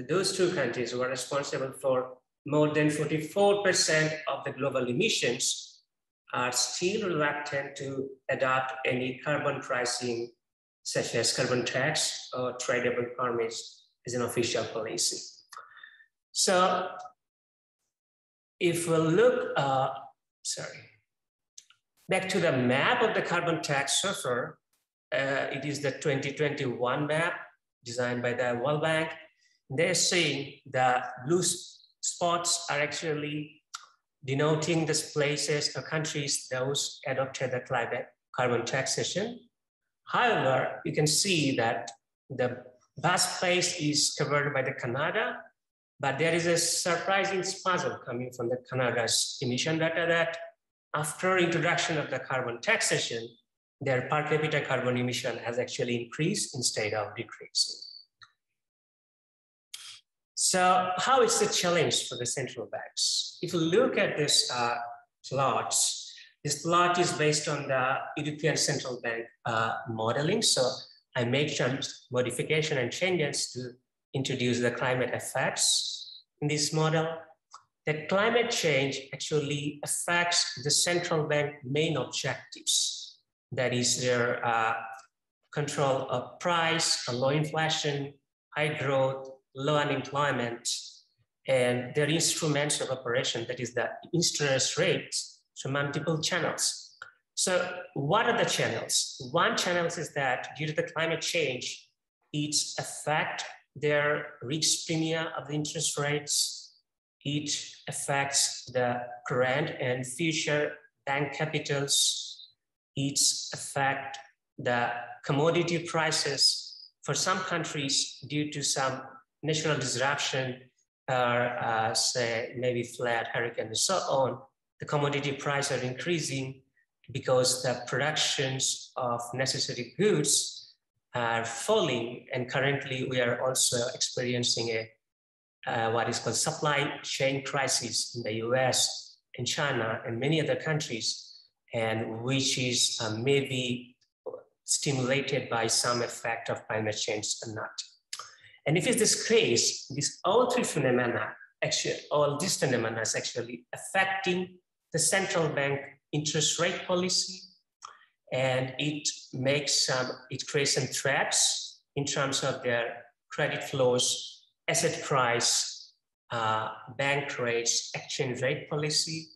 those two countries were responsible for more than 44% of the global emissions are still reluctant to adopt any carbon pricing such as carbon tax or tradable permits as an official policy. So if we look, uh, sorry, Back to the map of the carbon tax surfer, uh, it is the 2021 map designed by the World Bank. They're saying the blue spots are actually denoting the places or countries those adopted the climate carbon taxation. However, you can see that the vast place is covered by the Canada, but there is a surprising puzzle coming from the Canada's emission data that after introduction of the carbon taxation, their per capita carbon emission has actually increased instead of decreasing. So how is the challenge for the central banks? If you look at this uh, plots, this plot is based on the European Central Bank uh, modeling. So I made some modification and changes to introduce the climate effects in this model that climate change actually affects the central bank main objectives. That is their uh, control of price, low inflation, high growth, low unemployment, and their instruments of operation, that is the interest rates, so multiple channels. So what are the channels? One channel is that due to the climate change, it's affect their risk premium of the interest rates, it affects the current and future bank capitals. It affects the commodity prices for some countries due to some natural disruption or uh, say maybe flood, hurricane and so on. The commodity prices are increasing because the productions of necessary goods are falling and currently we are also experiencing a uh, what is called supply chain crisis in the US and China and many other countries, and which is uh, maybe stimulated by some effect of climate change or not. And if it's this case, these all three phenomena, actually, all these phenomena is actually affecting the central bank interest rate policy, and it makes some, it creates some threats in terms of their credit flows, asset price, uh, bank rates, exchange rate policy.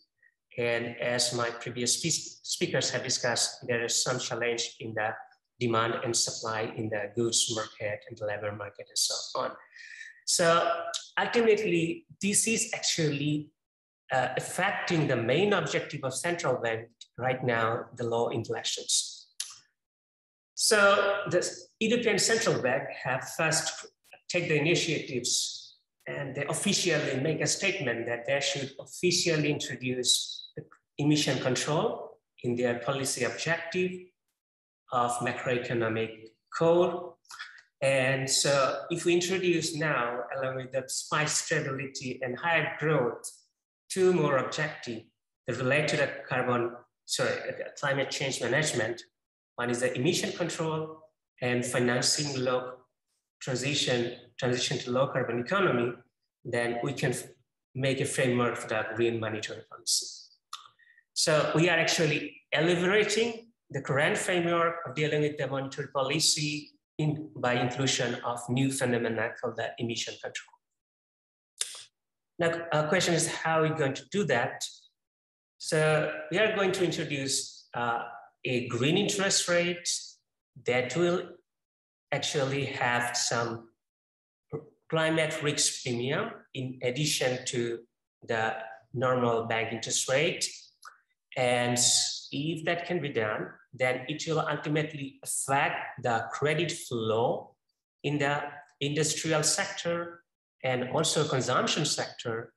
And as my previous speakers have discussed, there is some challenge in the demand and supply in the goods market and the labor market and so on. So ultimately, this is actually uh, affecting the main objective of central bank right now, the low inflations. So the European Central Bank have first take the initiatives and they officially make a statement that they should officially introduce emission control in their policy objective of macroeconomic code. And so if we introduce now, along with the price stability and higher growth, two more objectives that relate to the carbon, sorry, climate change management. One is the emission control and financing low transition, transition to low carbon economy, then we can make a framework for the green monetary policy. So we are actually elaborating the current framework of dealing with the monetary policy in, by inclusion of new phenomena called the emission control. Now, our question is how are we going to do that? So we are going to introduce uh, a green interest rate that will actually have some climate risk premium in addition to the normal bank interest rate. And if that can be done, then it will ultimately affect the credit flow in the industrial sector and also consumption sector.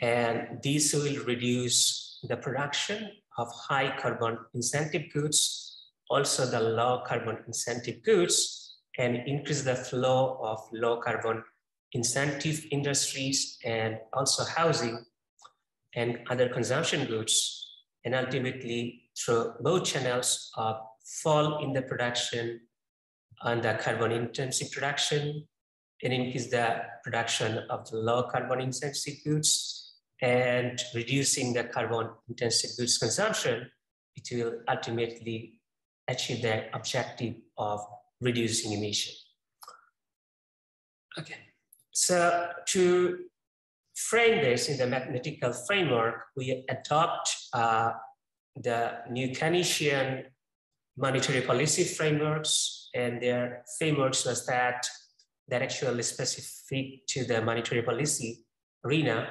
And this will reduce the production of high carbon incentive goods, also the low carbon incentive goods, and increase the flow of low carbon incentive industries and also housing and other consumption goods, and ultimately through both channels of fall in the production and the carbon intensive production and increase the production of the low carbon intensive goods and reducing the carbon intensive goods consumption, it will ultimately achieve the objective of reducing emission. Okay, so to frame this in the mathematical framework, we adopt uh, the new Keynesian monetary policy frameworks and their frameworks was that that actually specific to the monetary policy arena.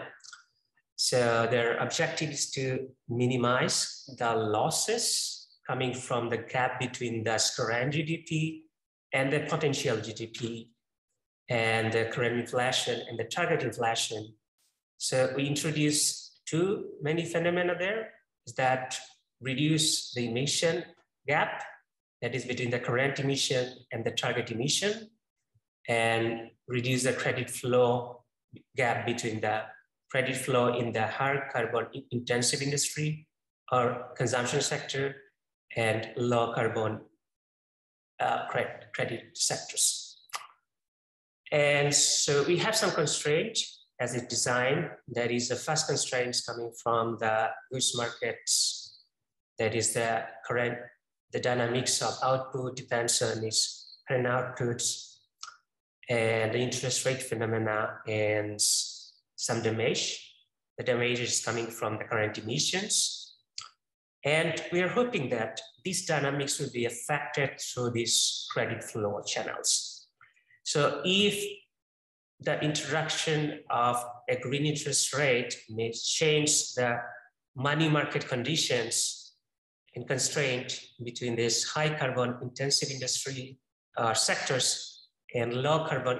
So their objective is to minimize the losses coming from the gap between the current GDP and the potential GDP and the current inflation and the target inflation. So we introduce two many phenomena there is that reduce the emission gap that is between the current emission and the target emission and reduce the credit flow gap between the credit flow in the high carbon intensive industry or consumption sector and low carbon uh, credit, sectors. And so we have some constraints as a design. That is the first constraints coming from the goods markets. That is the current, the dynamics of output depends on its current outputs and the interest rate phenomena and some damage. The damage is coming from the current emissions. And we are hoping that these dynamics will be affected through these credit flow channels. So if the introduction of a green interest rate may change the money market conditions and constraint between this high carbon intensive industry uh, sectors and low carbon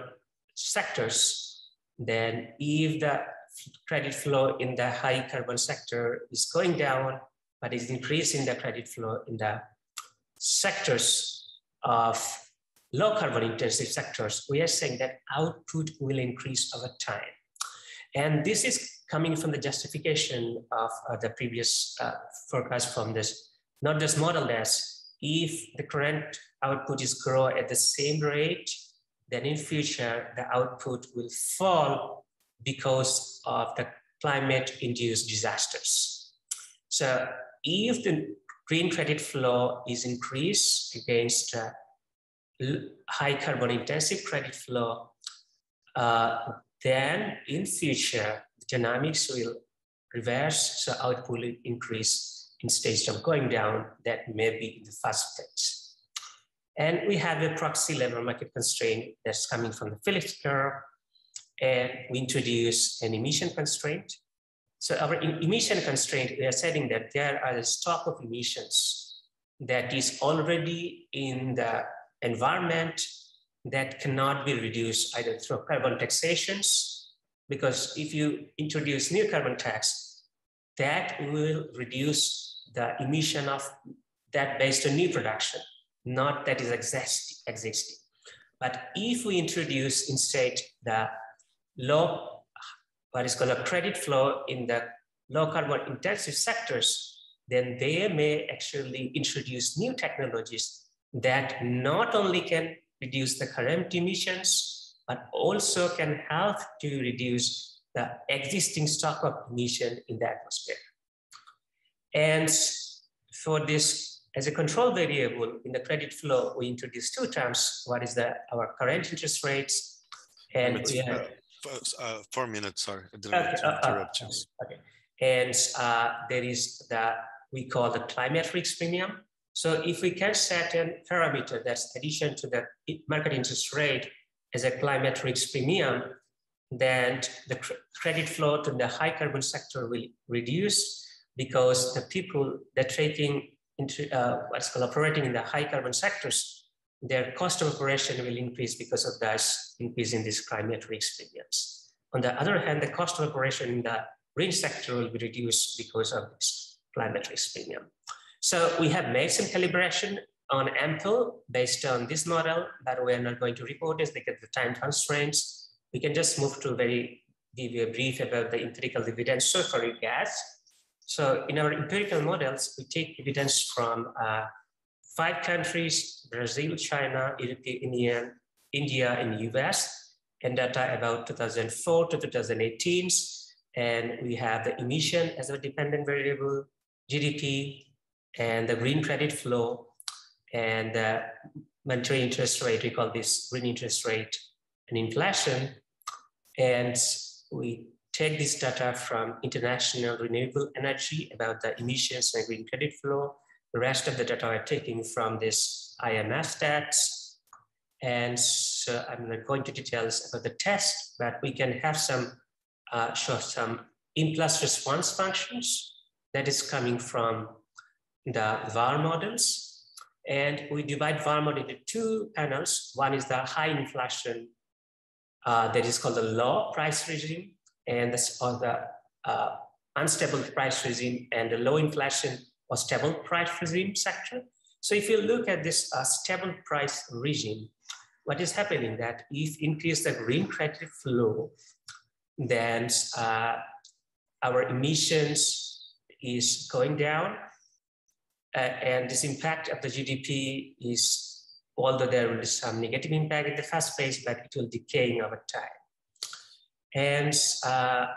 sectors, then if the credit flow in the high carbon sector is going down, but is increasing the credit flow in the sectors of low carbon intensive sectors, we are saying that output will increase over time. And this is coming from the justification of uh, the previous uh, forecast from this, not just model as if the current output is grow at the same rate then in future, the output will fall because of the climate induced disasters. So if the green credit flow is increased against uh, high carbon intensive credit flow, uh, then in future, dynamics will reverse, so output will increase instead of going down, that may be in the first phase. And we have a proxy level market constraint that's coming from the Phillips curve, and we introduce an emission constraint. So our emission constraint, we are saying that there are a stock of emissions that is already in the environment that cannot be reduced either through carbon taxations, because if you introduce new carbon tax, that will reduce the emission of that based on new production, not that is exist, existing. But if we introduce instead the low, what is called a credit flow in the low carbon intensive sectors, then they may actually introduce new technologies that not only can reduce the current emissions, but also can help to reduce the existing stock of emission in the atmosphere. And for this, as a control variable in the credit flow, we introduce two terms. What is the our current interest rates? And we have uh, four minutes, sorry, I didn't okay, uh, uh, interrupt you. okay. And uh, there is the, we call the climate risk premium. So if we can set a parameter that's addition to the market interest rate as a climate risk premium, then the cr credit flow to the high carbon sector will reduce because the people that trading into uh, what's called operating in the high carbon sectors their cost of operation will increase because of this increase in these climate risk. On the other hand, the cost of operation in the green sector will be reduced because of this climate risk premium. So we have made some calibration on AMPL based on this model, but we're not going to report this because the time constraints. We can just move to very give you a brief about the empirical evidence so for gas. So in our empirical models, we take evidence from uh, five countries, Brazil, China, European Union, India, and US, and data about 2004 to 2018. And we have the emission as a dependent variable, GDP, and the green credit flow, and the monetary interest rate, we call this green interest rate and inflation. And we take this data from international renewable energy about the emissions and green credit flow, the rest of the data are taking from this IMF stats. And so I'm not going to details about the test, but we can have some, uh, show some impulse response functions that is coming from the VAR models. And we divide VAR model into two panels. One is the high inflation uh, that is called the low price regime, and this or the uh, unstable price regime and the low inflation or stable price regime sector. So if you look at this uh, stable price regime, what is happening that if increase the green credit flow, then uh, our emissions is going down. Uh, and this impact of the GDP is, although there will be some negative impact in the first phase, but it will decay over time. And uh,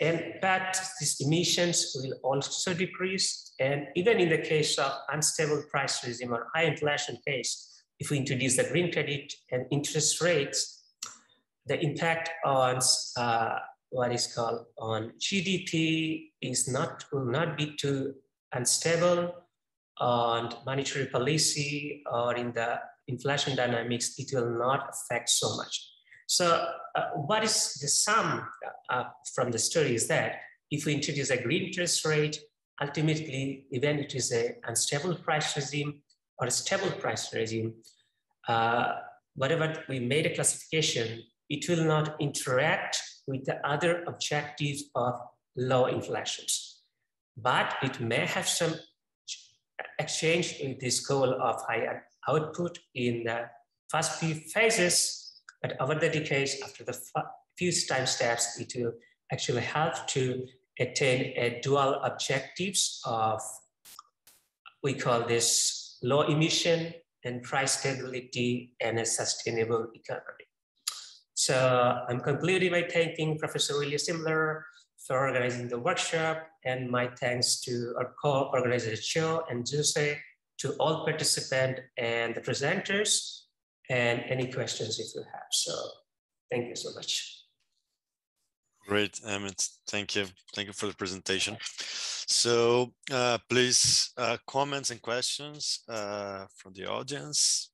and but these emissions will also decrease. And even in the case of unstable price regime or high inflation case, if we introduce the green credit and interest rates, the impact on uh, what is called on GDP is not will not be too unstable on monetary policy or in the inflation dynamics, it will not affect so much. So uh, what is the sum uh, from the story is that if we introduce a green interest rate, ultimately, even it is a unstable price regime or a stable price regime, uh, whatever we made a classification, it will not interact with the other objectives of low inflations. But it may have some exchange in this goal of high output in the first few phases but over the decades, after the few time steps, it will actually help to attain a dual objectives of, we call this low emission and price stability and a sustainable economy. So I'm concluding by thanking Professor William Semmler for organizing the workshop and my thanks to our co-organizer Joe and Jose, to all participants and the presenters, and any questions if you have. So thank you so much. Great, Amit. Thank you. Thank you for the presentation. So uh, please, uh, comments and questions uh, from the audience.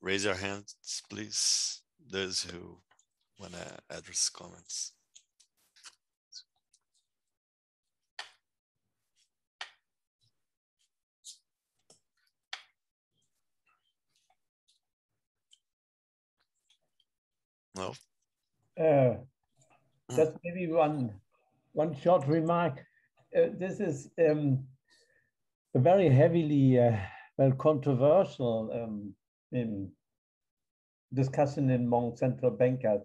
Raise your hands, please. Those who want to address comments. No. Uh, just maybe one one short remark. Uh, this is um, a very heavily uh, well controversial um, in discussion among central bankers.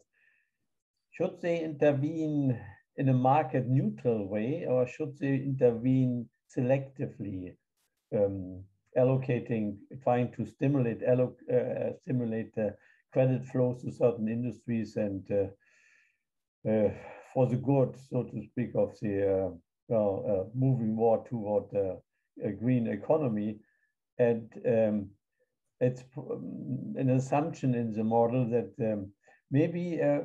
Should they intervene in a market neutral way or should they intervene selectively, um, allocating, trying to stimulate, alloc uh, stimulate credit flows to certain industries and uh, uh, for the good, so to speak, of the uh, well, moving more toward a green economy. And um, it's um, an assumption in the model that um, maybe uh,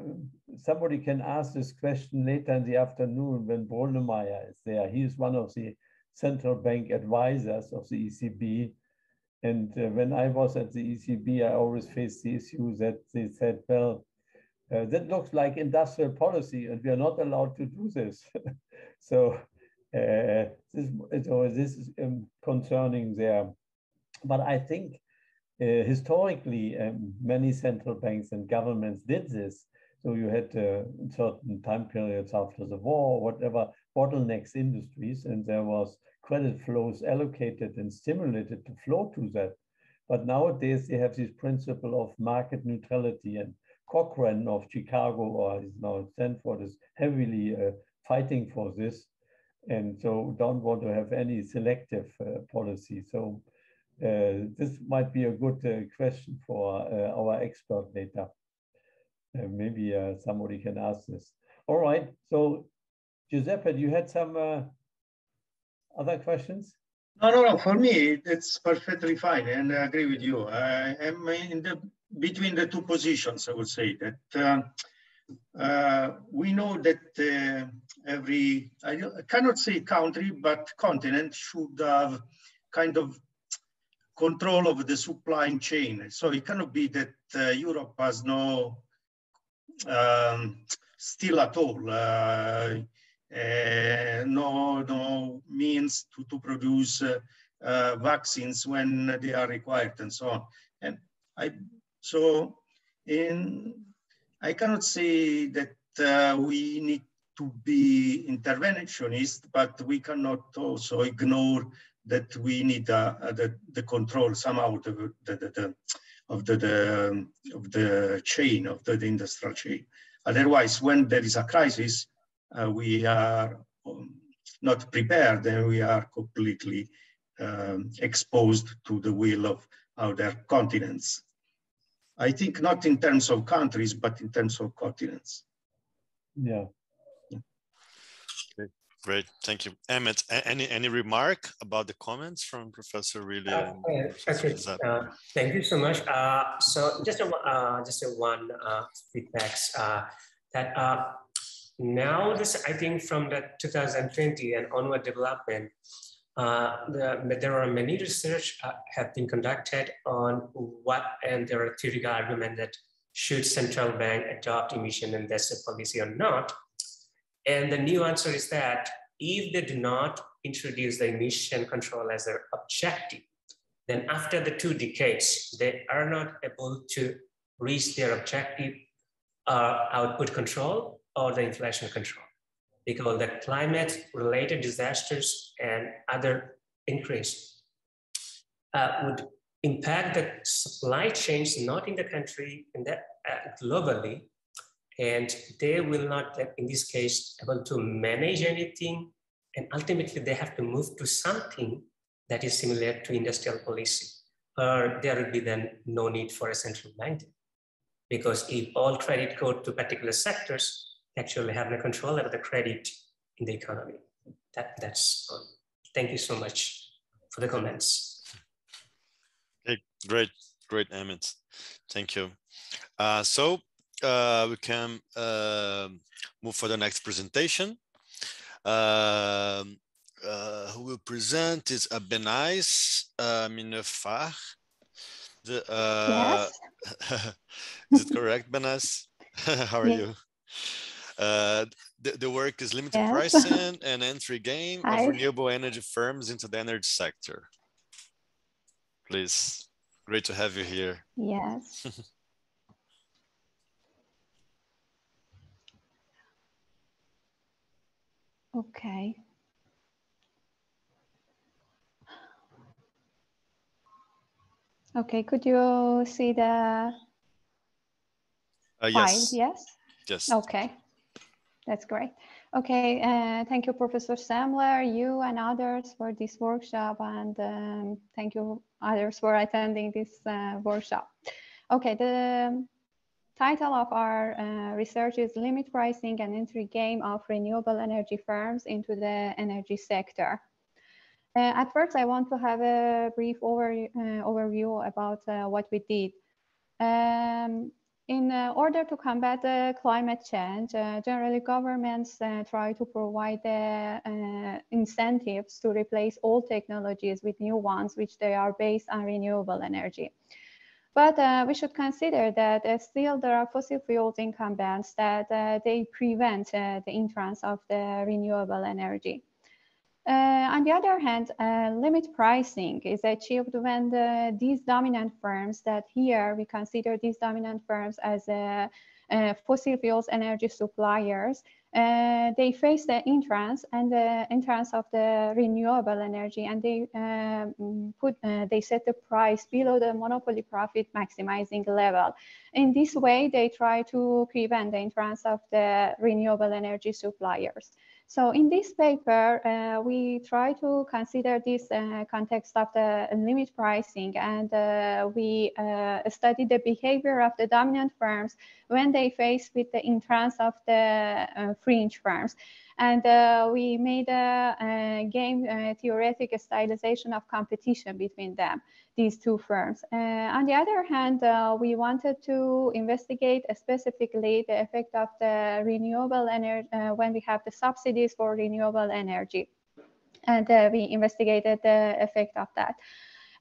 somebody can ask this question later in the afternoon when Brunnermeier is there. He is one of the central bank advisors of the ECB. And uh, when I was at the ECB, I always faced the issue that they said, well, uh, that looks like industrial policy and we are not allowed to do this. so, uh, this, so this is um, concerning there. But I think uh, historically, um, many central banks and governments did this. So you had uh, certain time periods after the war, whatever bottlenecks industries, and there was credit flows allocated and stimulated to flow to that. But nowadays they have this principle of market neutrality and Cochrane of Chicago or is now Stanford is heavily uh, fighting for this. And so don't want to have any selective uh, policy. So uh, this might be a good uh, question for uh, our expert later. Uh, maybe somebody can ask this. All right, so Giuseppe, you had some other questions? No, no, no. For me, it's perfectly fine, and I agree with you. I am in the between the two positions. I would say that uh, uh, we know that uh, every I, cannot say country, but continent should have kind of control of the supply chain. So it cannot be that uh, Europe has no um, still at all uh, no, no means to, to produce uh, uh, vaccines when they are required and so on. And I, so in, I cannot say that uh, we need to be interventionist, but we cannot also ignore that we need uh, the, the control somehow of the, the, the, of the, the, of the chain, of the, the industrial chain. Otherwise, when there is a crisis, uh, we are um, not prepared and we are completely um, exposed to the will of other continents. I think not in terms of countries, but in terms of continents. Yeah. Great, thank you. Amit, any any remark about the comments from Professor Really? Uh, Professor uh, thank you so much. Uh, so just a, uh, just a one uh, feedbacks uh, that now this, I think from the 2020 and onward development, uh, the, there are many research uh, have been conducted on what, and there are theoretical argument that should central bank adopt emission investor policy or not? And the new answer is that if they do not introduce the emission control as their objective, then after the two decades, they are not able to reach their objective uh, output control or the inflation control because the climate related disasters and other increase uh, would impact the supply chains not in the country in the, uh, globally and they will not in this case able to manage anything and ultimately they have to move to something that is similar to industrial policy or there will be then no need for a central bank because if all credit go to particular sectors actually having a control over the credit in the economy. That, that's all. Thank you so much for the comments. Okay, great, great, Amit. Thank you. Uh, so uh, we can uh, move for the next presentation. Um, uh, who will present is Abenais uh, Minefar. The, uh, yes. is it correct, Behnaz? How are yes. you? Uh, the, the work is limited yes. pricing and entry game Hi. of renewable energy firms into the energy sector. Please, great to have you here. Yes. okay. Okay, could you see the uh, yes. file? Yes. Yes. Okay, that's great. Okay, uh, thank you, Professor Semmler, you and others for this workshop, and um, thank you others for attending this uh, workshop. Okay, the title of our uh, research is Limit Pricing and Entry Game of Renewable Energy Firms into the Energy Sector. Uh, at first, I want to have a brief over, uh, overview about uh, what we did. Um, in order to combat the climate change, generally governments try to provide incentives to replace old technologies with new ones, which they are based on renewable energy. But uh, we should consider that uh, still there are fossil fuels incumbents that uh, they prevent the entrance of the renewable energy. Uh, on the other hand, uh, limit pricing is achieved when the, these dominant firms that here we consider these dominant firms as uh, fossil fuels energy suppliers, uh, they face the entrance and the entrance of the renewable energy and they um, put uh, they set the price below the monopoly profit maximizing level. In this way they try to prevent the entrance of the renewable energy suppliers so in this paper, uh, we try to consider this uh, context of the limit pricing and uh, we uh, study the behavior of the dominant firms when they face with the entrance of the uh, fringe firms. And uh, we made a, a game theoretic stylization of competition between them these two firms. Uh, on the other hand, uh, we wanted to investigate specifically the effect of the renewable energy uh, when we have the subsidies for renewable energy. And uh, we investigated the effect of that.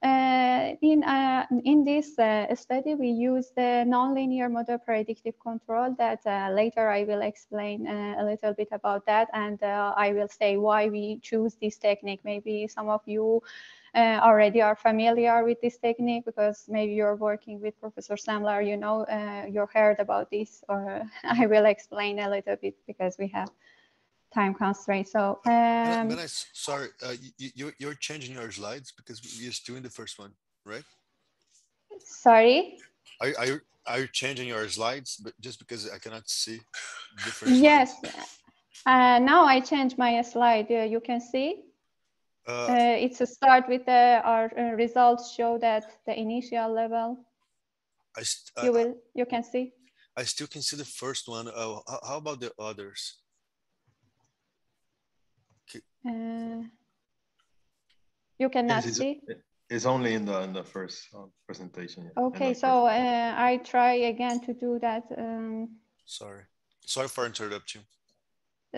Uh, in, uh, in this study, we use the nonlinear model predictive control that later I will explain a little bit about that. And I will say why we choose this technique. Maybe some of you uh, already are familiar with this technique because maybe you're working with Professor Semmler, you know, uh, you heard about this, or I will explain a little bit because we have time constraints. So, um, but I, sorry, uh, you, you're changing your slides because we're just doing the first one, right? Sorry? Are, are, you, are you changing your slides but just because I cannot see different Yes. Uh, now I change my slide. Uh, you can see. Uh, uh, it's a start with the, our uh, results show that the initial level. I you will you can see. I still can see the first one. Oh, how about the others? you cannot it's, see. It's only in the in the first presentation. Okay, so I try again to do that. Um, sorry, sorry for interrupting.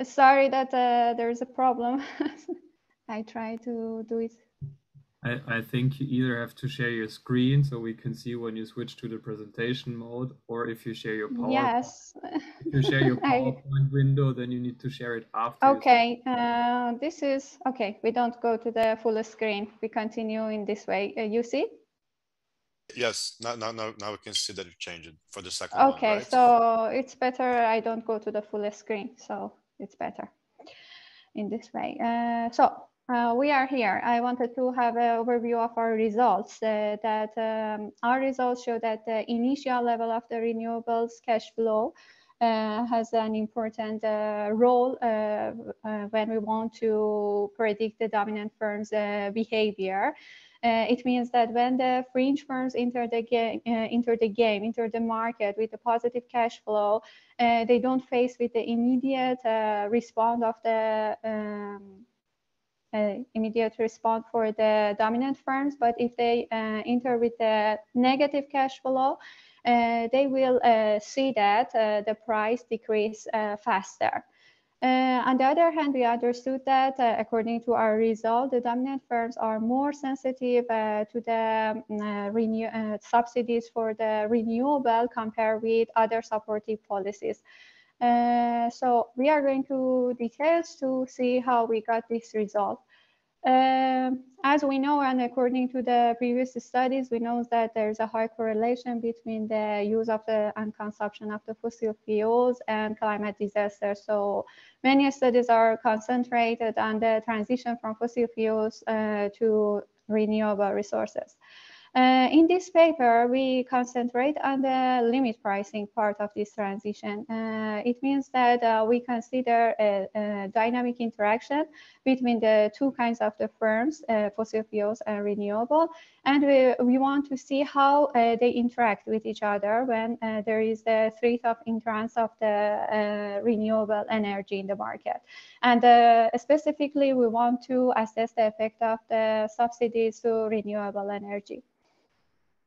Sorry that there is a problem. I try to do it. I, I think you either have to share your screen so we can see when you switch to the presentation mode, or if you share your PowerPoint. Yes. if you share your PowerPoint I... window, then you need to share it after. Okay, uh, this is, okay, we don't go to the full screen. We continue in this way. Uh, you see? Yes, now, now, now, now we can see that it changed for the second Okay, one, right? so it's better I don't go to the full screen, so it's better in this way. Uh, so uh, we are here. I wanted to have an overview of our results uh, that um, our results show that the initial level of the renewables cash flow uh, has an important uh, role uh, when we want to predict the dominant firm's behavior. Uh, it means that when the fringe firms enter the game, uh, enter the game, enter the market with a positive cash flow, uh, they don't face with the immediate response of the um, immediate response for the dominant firms. But if they uh, enter with a negative cash flow, uh, they will uh, see that uh, the price decrease faster. Uh, on the other hand, we understood that uh, according to our result, the dominant firms are more sensitive uh, to the um, renew subsidies for the renewable compared with other supportive policies. So we are going to details to see how we got this result. Um, as we know, and according to the previous studies, we know that there's a high correlation between the use of the and consumption of the fossil fuels and climate disaster. So many studies are concentrated on the transition from fossil fuels uh, to renewable resources. Uh, in this paper, we concentrate on the limit pricing part of this transition. Uh, it means that uh, we consider a, a, dynamic interaction between the two kinds of the firms, uh, fossil fuels and renewable, and we, we want to see how uh, they interact with each other when uh, there is the threat of entrance of the renewable energy in the market. And specifically, we want to assess the effect of the subsidies to renewable energy.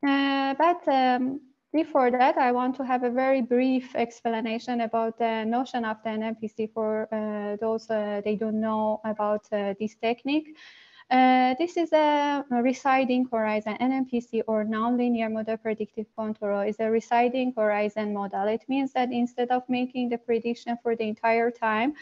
Uh, but um, before that, I want to have a very brief explanation about the notion of the NMPC for uh, those uh, they don't know about uh, this technique. Uh, this is a, a, receding horizon, NMPC or nonlinear model predictive control is a receding horizon model. It means that instead of making the prediction for the entire time,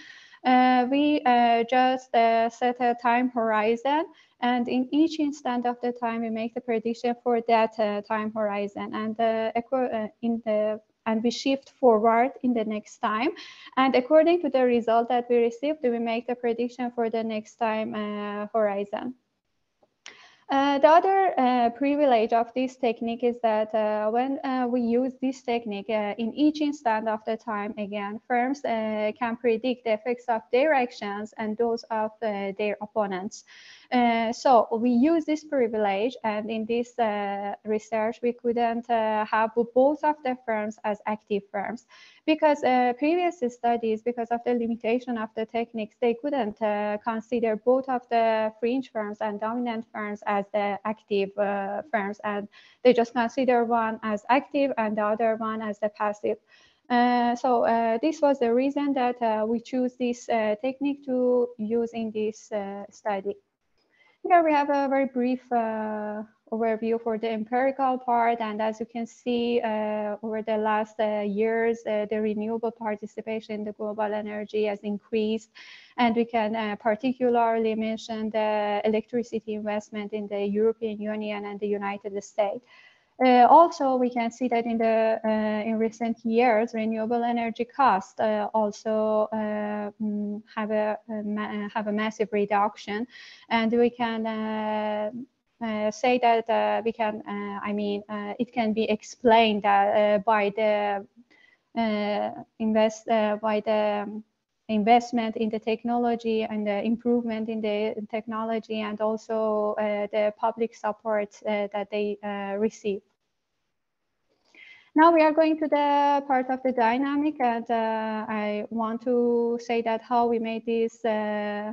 uh, we just set a time horizon and in each instant of the time, we make the prediction for that uh, time horizon. And uh, uh, in the and we shift forward in the next time. And according to the result that we received, we make the prediction for the next time uh, horizon. Uh, the other uh, privilege of this technique is that uh, when uh, we use this technique uh, in each instant of the time, again, firms can predict the effects of their actions and those of their opponents. So we use this privilege and in this research, we couldn't have both of the firms as active firms because uh, previous studies, because of the limitation of the techniques, they couldn't uh, consider both of the fringe firms and dominant firms as the active firms. And they just consider one as active and the other one as the passive. Uh, so uh, this was the reason that uh, we choose this technique to use in this study. Here we have a very brief uh, overview for the empirical part. And as you can see, uh, over the last uh, years, uh, the renewable participation in the global energy has increased. And we can uh, particularly mention the electricity investment in the European Union and the United States. Uh, also, we can see that in the uh, in recent years, renewable energy costs uh, also uh, mm, have a, a have a massive reduction, and we can. Uh, uh, say that we can, I mean, it can be explained by the invest by the um, investment in the technology and the improvement in the technology and also uh, the public support uh, that they uh, receive. Now we are going to the part of the dynamic and uh, I want to say that how we made this uh,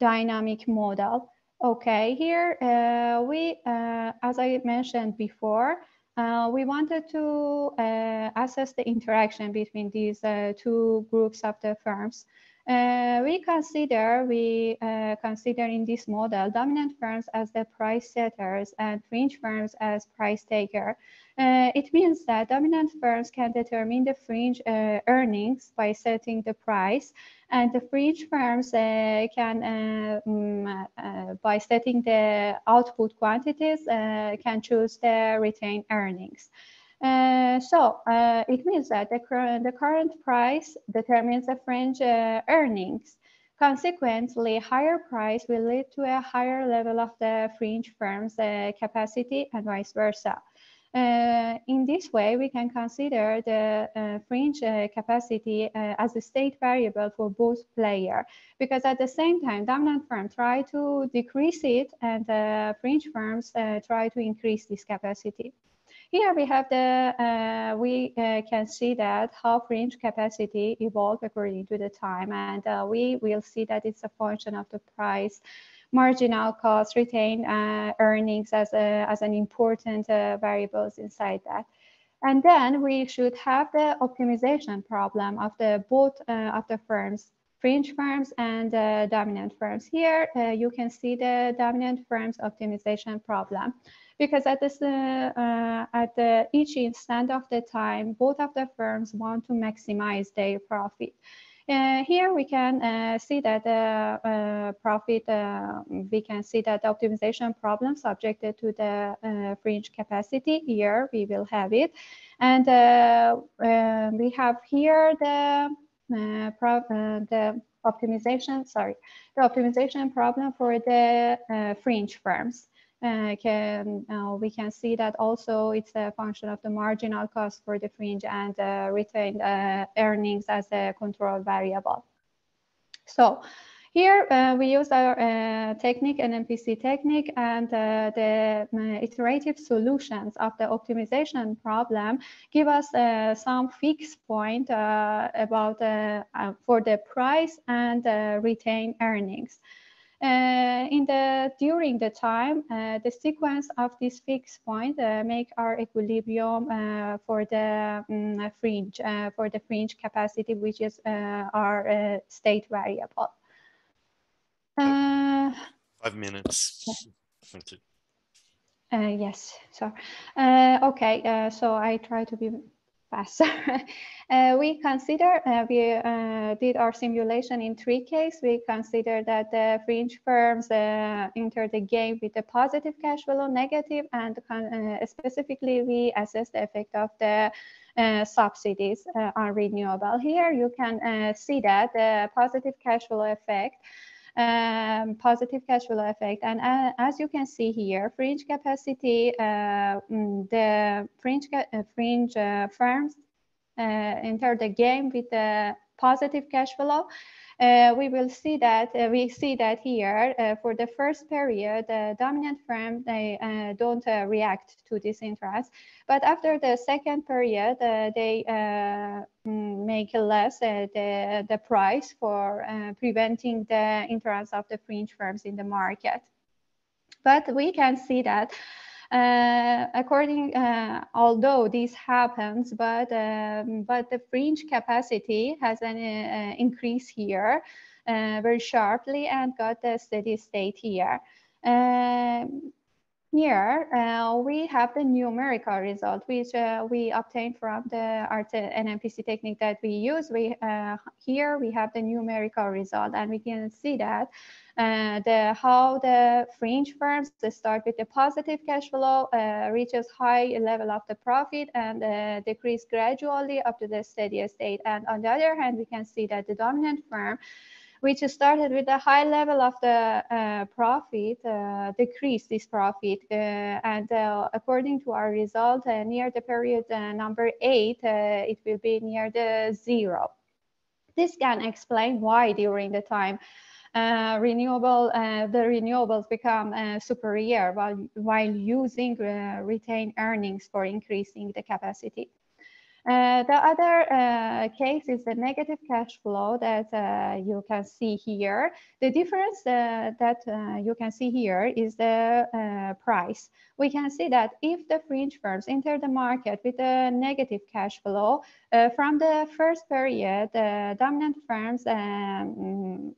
dynamic model. Okay, here uh, we, uh, as I mentioned before, uh, we wanted to uh, assess the interaction between these two groups of the firms. We consider we consider in this model dominant firms as the price setters and fringe firms as price taker. Uh, it means that dominant firms can determine the fringe uh, earnings by setting the price, and the fringe firms uh, can, um, by setting the output quantities, can choose the retained earnings. Uh, so uh, it means that the, cur the, current price determines the fringe uh, earnings. Consequently, higher price will lead to a higher level of the fringe firm's capacity and vice versa. Uh, in this way, we can consider the uh, fringe uh, capacity uh, as a state variable for both player, because at the same time, dominant firm try to decrease it and uh, fringe firms uh, try to increase this capacity. Here we have the, we can see that how fringe capacity evolved according to the time, and we will see that it's a function of the price marginal cost, retained uh, earnings as, a, as an important uh, variables inside that. And then we should have the optimization problem of the both uh, of the firms, fringe firms and uh, dominant firms. Here uh, you can see the dominant firms optimization problem because at this uh, at the, each instant of the time, both of the firms want to maximize their profit. Uh, here we can uh, see that the uh, profit, uh, we can see that the optimization problem subjected to the uh, fringe capacity. Here we will have it. And uh, we have here the, the optimization, sorry, the optimization problem for the fringe firms uh, can uh, we can see that also it's a function of the marginal cost for the fringe and uh, retained uh, earnings as a control variable. So here uh, we use our uh, technique, NMPC technique, and the iterative solutions of the optimization problem give us some fixed point about for the price and retained earnings. Uh, in the during the time, uh, the sequence of this fixed point uh, make our equilibrium uh, for the um, fringe uh, for the fringe capacity, which is uh, our state variable. Five minutes. yes. So, okay. so I try to be faster. uh, we consider, uh, we uh, did our simulation in three cases. We consider that the fringe firms uh, enter the game with a positive cash flow, negative, and uh, specifically we assess the effect of the uh, subsidies on renewable. Here you can see that the positive cash flow effect um, positive cash flow effect. And uh, as you can see here, fringe capacity, uh, mm, the fringe, uh, fringe uh, firms uh, enter the game with a positive cash flow we will see that uh, we see that here uh, for the first period, the dominant firm they uh, don't uh, react to this interest, but after the second period, uh, they mm, make less the the price for preventing the interest of the fringe firms in the market. But we can see that uh, according, uh, although this happens, but um, but the fringe capacity has an uh, increase here uh, very sharply and got a steady state here. Um, here uh, we have the numerical result which uh, we obtained from the art NMPC technique that we use. We here we have the numerical result and we can see that uh, the how the fringe firms start with a positive cash flow, uh, reaches high level of the profit and uh, decrease gradually up to the steady state. And on the other hand, we can see that the dominant firm which started with a high level of the uh, profit, uh, decreased this profit. Uh, and according to our result, near the period number eight, it will be near the zero. This can explain why during the time uh, renewable, uh, the renewables become uh, superior while, while using retained earnings for increasing the capacity. Uh, the other uh, case is the negative cash flow that uh, you can see here. The difference uh, that uh, you can see here is the price. We can see that if the fringe firms enter the market with a negative cash flow, from the first period, dominant firms um,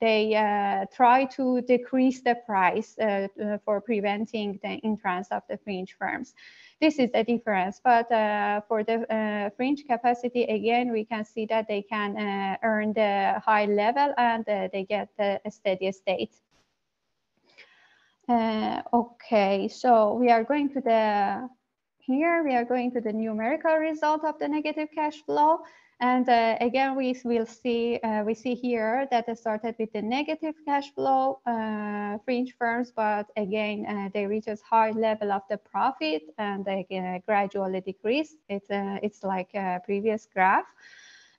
they uh, try to decrease the price uh, for preventing the entrance of the fringe firms. This is the difference. But uh, for the uh, fringe capacity, again, we can see that they can uh, earn the high level and uh, they get the steady state. Uh, okay, so we are going to the here we are going to the numerical result of the negative cash flow. And uh, again, we will see uh, we see here that it started with the negative cash flow uh, fringe firms, but again uh, they reach a high level of the profit and they uh, gradually decrease. It's uh, it's like a previous graph.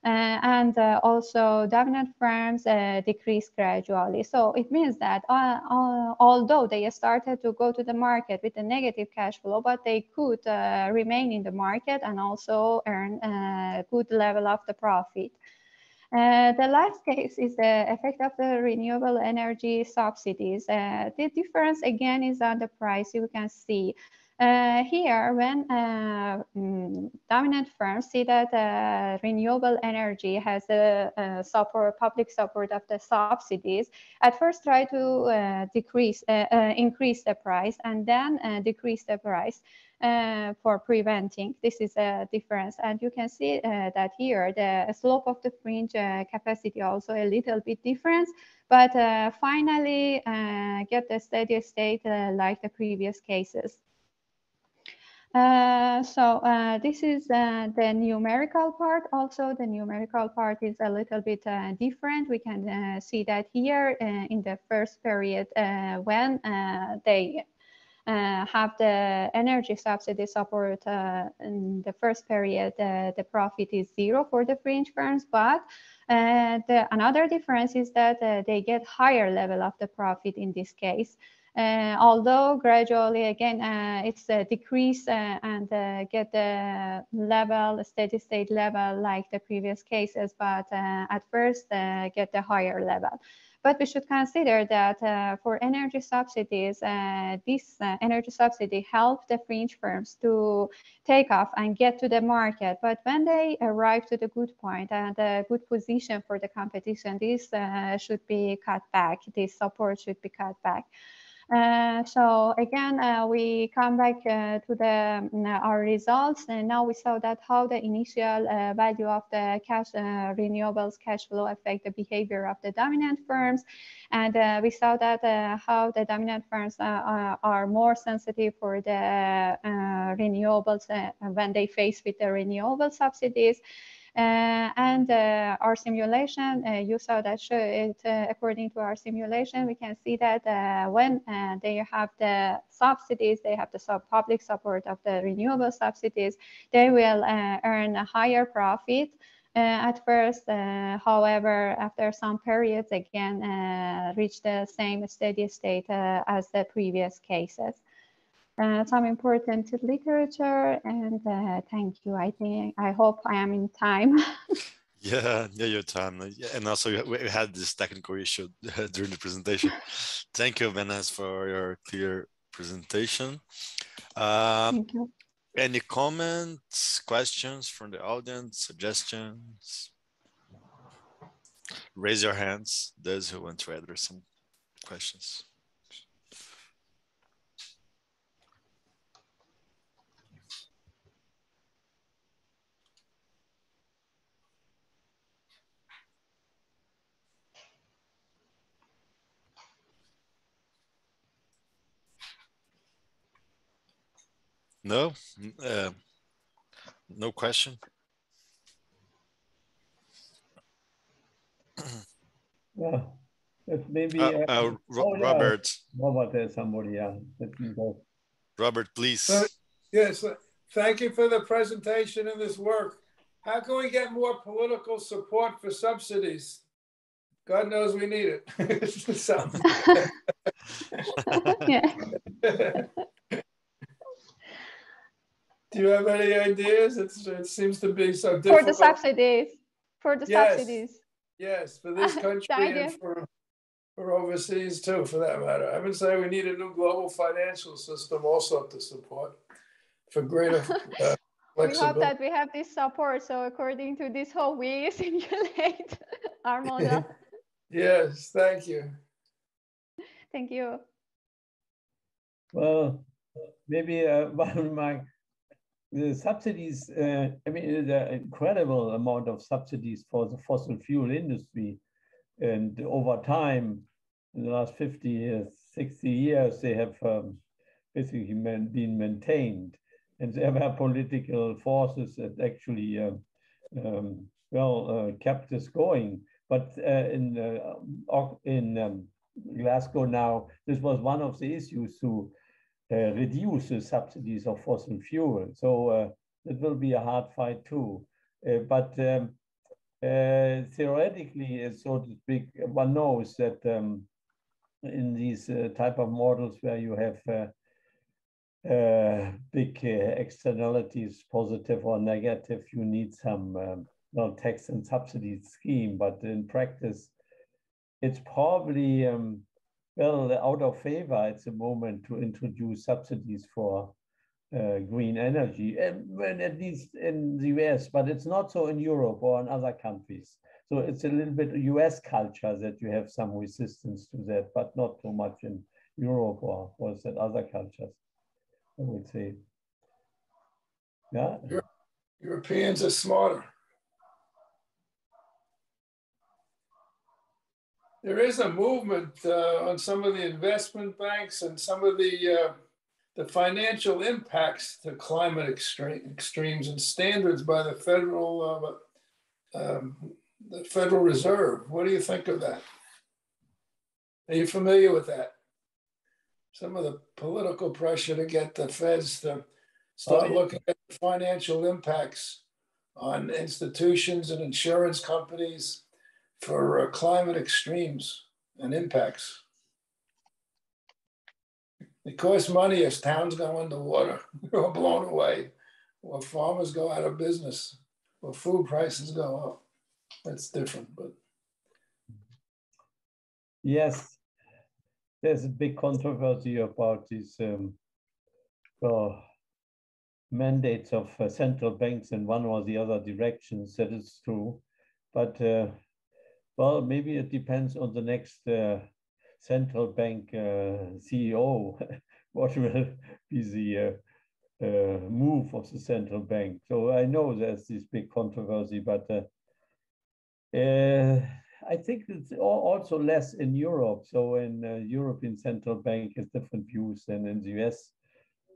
Uh, and uh, also dominant firms uh, decrease gradually. So it means that although they started to go to the market with a negative cash flow, but they could remain in the market and also earn a good level of the profit. Uh, the last case is the effect of the renewable energy subsidies. Uh, the difference again is on the price you can see. Uh, here, when uh, mm, dominant firms see that uh, renewable energy has a, support, public support of the subsidies, at first try to uh, decrease, uh, uh, increase the price and then decrease the price for preventing. This is a difference. And you can see that here, the slope of the fringe capacity also a little bit different, but finally get the steady state like the previous cases. Uh, so uh, this is uh, the numerical part. Also, the numerical part is a little bit uh, different. We can uh, see that here uh, in the first period when they have the energy subsidy support in the first period, the profit is zero for the fringe firms. But the, another difference is that they get higher level of the profit in this case. Uh, although gradually again uh, it's a decrease uh, and get the level steady state level like the previous cases but at first get the higher level but we should consider that uh, for energy subsidies, uh, this uh, energy subsidy help the fringe firms to take off and get to the market. But when they arrive to the good point and a good position for the competition, this should be cut back. This support should be cut back. Uh, so again, uh, we come back uh, to the mm, our results, and now we saw that how the initial uh, value of the cash uh, renewables cash flow affect the behavior of the dominant firms, and uh, we saw that how the dominant firms are more sensitive for the renewables when they face with the renewable subsidies. Uh, and uh, our simulation, uh, you saw that it according to our simulation, we can see that when they have the subsidies, they have the sub public support of the renewable subsidies, they will earn a higher profit. Uh, at first, uh, however, after some periods, again, uh, reach the same steady state as the previous cases uh, some important literature and uh, thank you. I think, I hope I am in time. yeah, yeah, your time. And also we had this technical issue during the presentation. thank you, Vanessa, for your clear presentation. Um, thank you. Any comments, questions from the audience, suggestions? Raise your hands, those who want to address some questions. No, uh, no question. yeah, maybe. Uh, uh, uh oh, Robert. Robert, there's somebody. Yeah, let me go. Robert, please. So, yes, thank you for the presentation and this work. How can we get more political support for subsidies? God knows we need it. yeah. Do you have any ideas? It's, it seems to be so difficult. For the subsidies. For the yes. subsidies. Yes, for this country and for, for overseas too, for that matter. I would say we need a new global financial system also to support for greater uh, We hope that we have this support. So according to this whole, we simulate our model. yes, thank you. Thank you. Well, maybe uh, one remark the subsidies, uh, I mean, the incredible amount of subsidies for the fossil fuel industry. And over time, in the last 50 years, 60 years, they have um, basically been maintained. and there were political forces that actually, uh, um, well, uh, kept this going. But uh, in uh, in um, Glasgow now, this was one of the issues to reduce the subsidies of fossil fuel. So it will be a hard fight too. but um, theoretically, so to speak, one knows that um, in these type of models where you have uh, big uh, externalities, positive or negative, you need some um, tax and subsidy scheme. But in practice, it's probably um, well out of favor at the moment to introduce subsidies for uh, green energy, and at least in the US, but it's not so in Europe or in other countries. So it's a little bit US culture that you have some resistance to that, but not so much in Europe or was that other cultures. I would say. Yeah. Europeans are smarter. There is a movement uh, on some of the investment banks and some of the uh, the financial impacts to climate extreme, extremes and standards by the federal uh, um, the Federal Reserve. What do you think of that? Are you familiar with that? some of the political pressure to get the feds to start oh, looking at financial impacts on institutions and insurance companies for uh, climate extremes and impacts. It costs money as towns go underwater, they're blown away, or farmers go out of business, or food prices go up. That's different, but. Yes, there's a big controversy about these um, well, mandates of uh, central banks in one or the other directions. That is true, but uh, well, maybe it depends on the next uh, central bank uh, CEO. what will be the uh, uh, move of the central bank? So I know there's this big controversy, but. I think it's also less in Europe. So in uh, European central bank has different views than in the US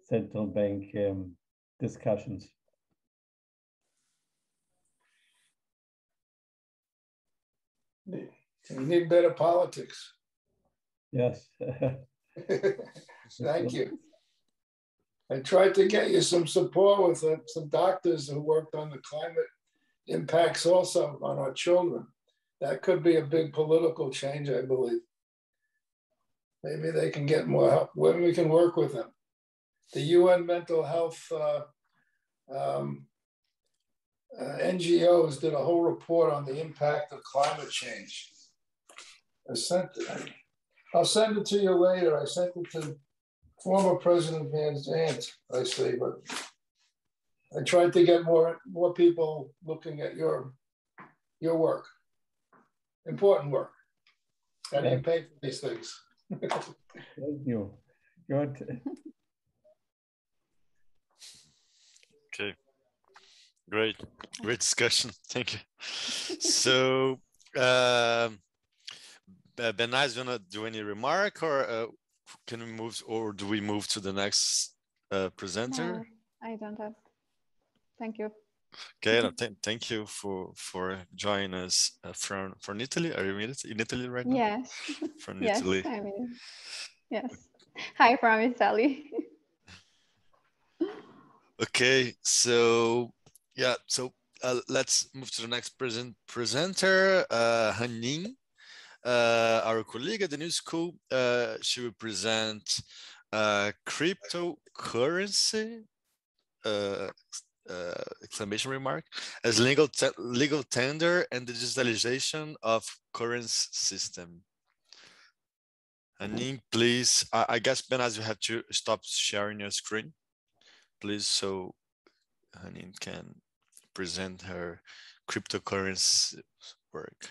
central bank um, discussions. You need better politics. Yes. Thank you. I tried to get you some support with uh, some doctors who worked on the climate impacts also on our children that could be a big political change, I believe. Maybe they can get more help when we can work with them. The UN mental health uh, um, uh, NGOs did a whole report on the impact of climate change. I sent it. I'll send it to you later. I sent it to former President Van Zandt, I say, but I tried to get more more people looking at your your work important work. And you pay for these things. Thank you. Good. Great. Great discussion. Thank you. So, um, Behnaz, you want to do any remark or uh, can we move or do we move to the next uh, presenter? No, I don't have. Thank you. Okay, no, th thank you for for joining us uh, from from Italy. Are you in Italy right now? Yes. From yes, Italy. I'm in. Yes. Hi from Italy. okay, so yeah, so uh, let's move to the next present presenter, uh, Hanin, uh, our colleague at the New School. Uh, she will present uh, cryptocurrency uh, uh, exclamation remark as legal legal tender and the digitalization of current system. Anin, please, I, I guess Behnaz you have to stop sharing your screen, please, so Anin can present her cryptocurrency work.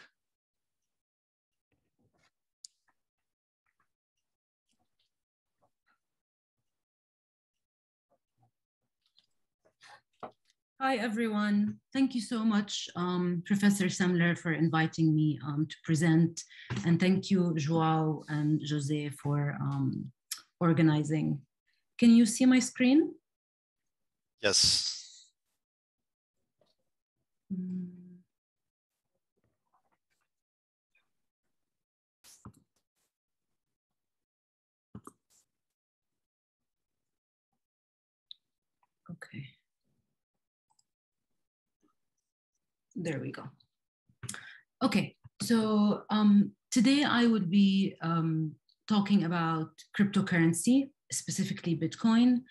Hi, everyone. Thank you so much, um, Professor Semmler, for inviting me um, to present. And thank you, Joao and Jose, for um, organizing. Can you see my screen? Yes. Mm. Okay. There we go. Okay, so um, today I would be um, talking about cryptocurrency, specifically Bitcoin,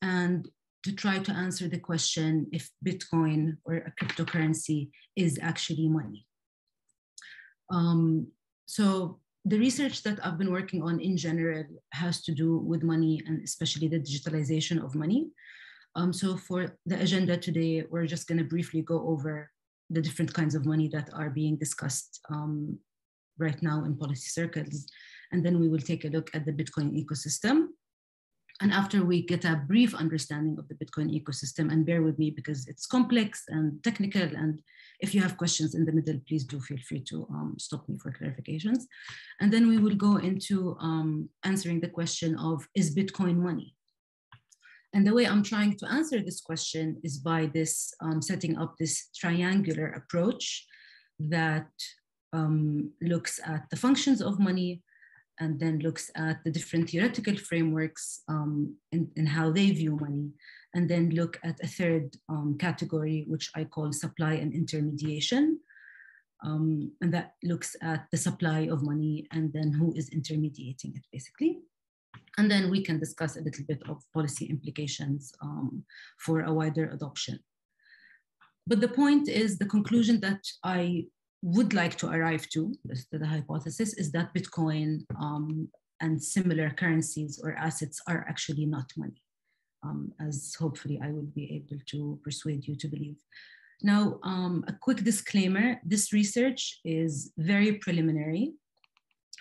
and to try to answer the question if Bitcoin or a cryptocurrency is actually money. Um, so the research that I've been working on in general has to do with money and especially the digitalization of money. Um, so for the agenda today, we're just going to briefly go over the different kinds of money that are being discussed um, right now in policy circles. And then we will take a look at the Bitcoin ecosystem. And after we get a brief understanding of the Bitcoin ecosystem, and bear with me because it's complex and technical, and if you have questions in the middle, please do feel free to um, stop me for clarifications. And then we will go into um, answering the question of, is Bitcoin money? And the way I'm trying to answer this question is by this um, setting up this triangular approach that um, looks at the functions of money and then looks at the different theoretical frameworks um, in, in, how they view money, and then look at a third um, category, which I call supply and intermediation. Um, and that looks at the supply of money and then who is intermediating it, basically. And then we can discuss a little bit of policy implications um, for a wider adoption. But the point is the conclusion that I would like to arrive to, the hypothesis, is that Bitcoin um, and similar currencies or assets are actually not money, um, as hopefully I will be able to persuade you to believe. Now, um, a quick disclaimer, this research is very preliminary.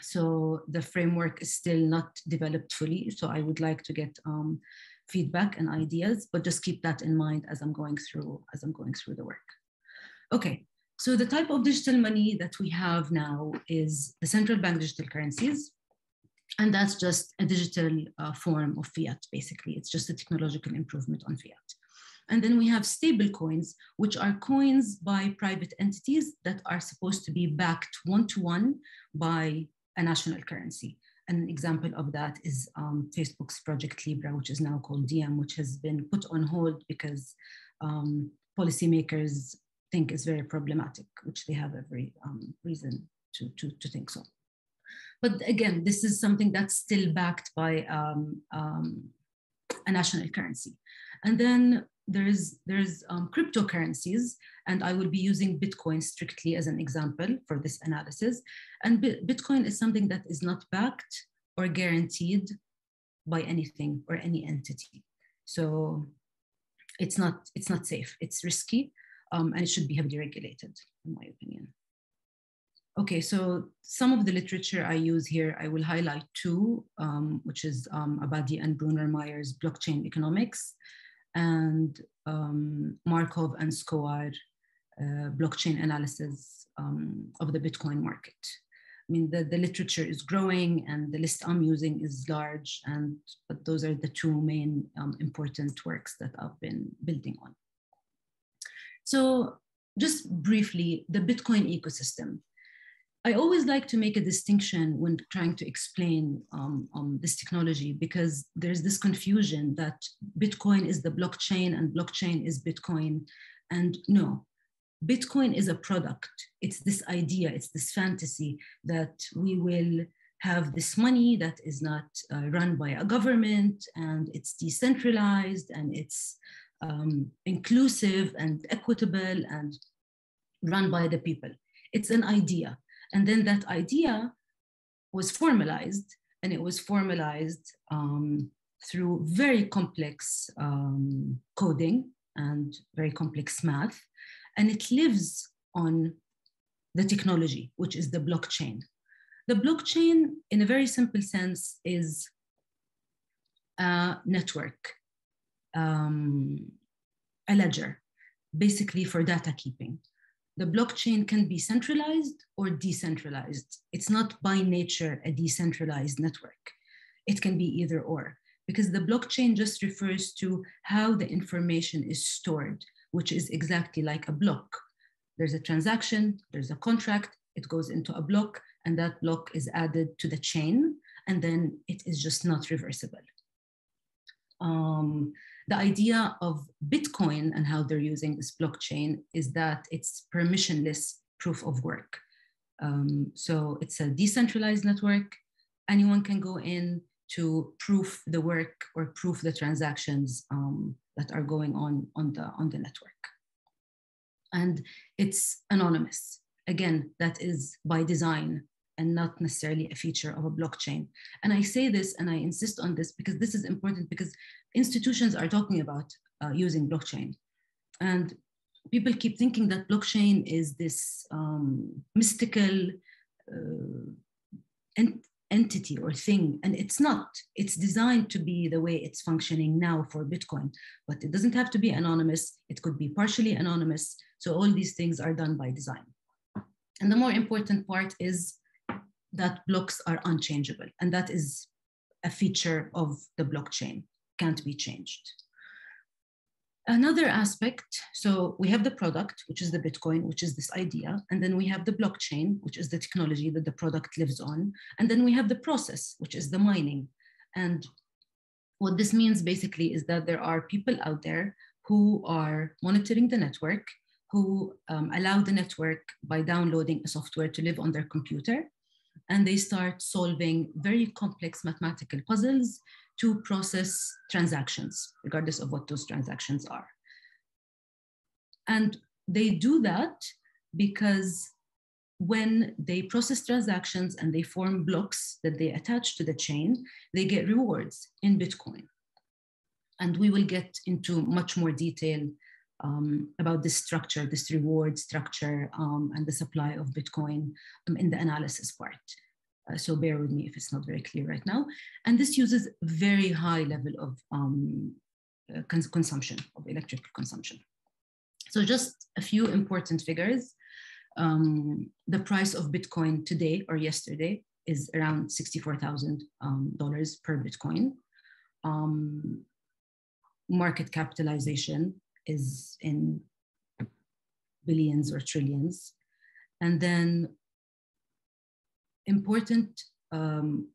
So the framework is still not developed fully. So I would like to get um, feedback and ideas, but just keep that in mind as I'm going through as I'm going through the work. Okay, so the type of digital money that we have now is the central bank digital currencies. And that's just a digital uh, form of fiat, basically. It's just a technological improvement on fiat. And then we have stable coins, which are coins by private entities that are supposed to be backed one-to-one by a national currency. An example of that is um, Facebook's Project Libra, which is now called Diem, which has been put on hold because um, policymakers think is very problematic, which they have every um, reason to, to, to think so. But again, this is something that's still backed by um, um, a national currency. And then there's, there's um, cryptocurrencies, and I will be using Bitcoin strictly as an example for this analysis. And Bitcoin is something that is not backed or guaranteed by anything or any entity. So it's not, it's not safe, it's risky, um, and it should be heavily regulated, in my opinion. Okay, so some of the literature I use here, I will highlight two, um, which is um, Abadi and Brunnermeier's Blockchain Economics and um, Makarov and Schoar uh, Blockchain Analysis um, of the Bitcoin market. I mean, the, the literature is growing and the list I'm using is large, and but those are the two main um, important works that I've been building on. So just briefly, the Bitcoin ecosystem. I always like to make a distinction when trying to explain um, um, this technology because there's this confusion that Bitcoin is the blockchain and blockchain is Bitcoin. And no, Bitcoin is a product. It's this idea, it's this fantasy that we will have this money that is not uh, run by a government and it's decentralized and it's um, inclusive and equitable and run by the people. It's an idea. And then that idea was formalized, and it was formalized um, through very complex um, coding and very complex math. And it lives on the technology, which is the blockchain. The blockchain, in a very simple sense, is a network um, a ledger, basically for data keeping. The blockchain can be centralized or decentralized. It's not by nature a decentralized network. It can be either or. because the blockchain just refers to how the information is stored, which is exactly like a block. There's a transaction, there's a contract, it goes into a block, and that block is added to the chain, and then it is just not reversible. Um, the idea of Bitcoin and how they're using this blockchain is that it's permissionless proof of work. Um, so it's a decentralized network. Anyone can go in to proof the work or proof the transactions um, that are going on on the, on the network. And it's anonymous. Again, that is by design and not necessarily a feature of a blockchain. And I say this and I insist on this because this is important because institutions are talking about uh, using blockchain. And people keep thinking that blockchain is this um, mystical uh, ent entity or thing, and it's not. It's designed to be the way it's functioning now for Bitcoin, but it doesn't have to be anonymous. It could be partially anonymous. So all these things are done by design. And the more important part is that blocks are unchangeable, and that is a feature of the blockchain, can't be changed. Another aspect, so we have the product, which is the Bitcoin, which is this idea, and then we have the blockchain, which is the technology that the product lives on, and then we have the process, which is the mining. And what this means basically is that there are people out there who are monitoring the network, who um, allow the network by downloading a software to live on their computer, and they start solving very complex mathematical puzzles to process transactions, regardless of what those transactions are. And they do that because when they process transactions and they form blocks that they attach to the chain, they get rewards in Bitcoin. And we will get into much more detail um, about this structure, this reward structure, um, and the supply of Bitcoin um, in the analysis part. Uh, so bear with me if it's not very clear right now. And this uses very high level of um, uh, cons consumption, of electrical consumption. So just a few important figures. Um, the price of Bitcoin today or yesterday is around $64,000 um, per Bitcoin. Market capitalization is in billions or trillions. And then important um,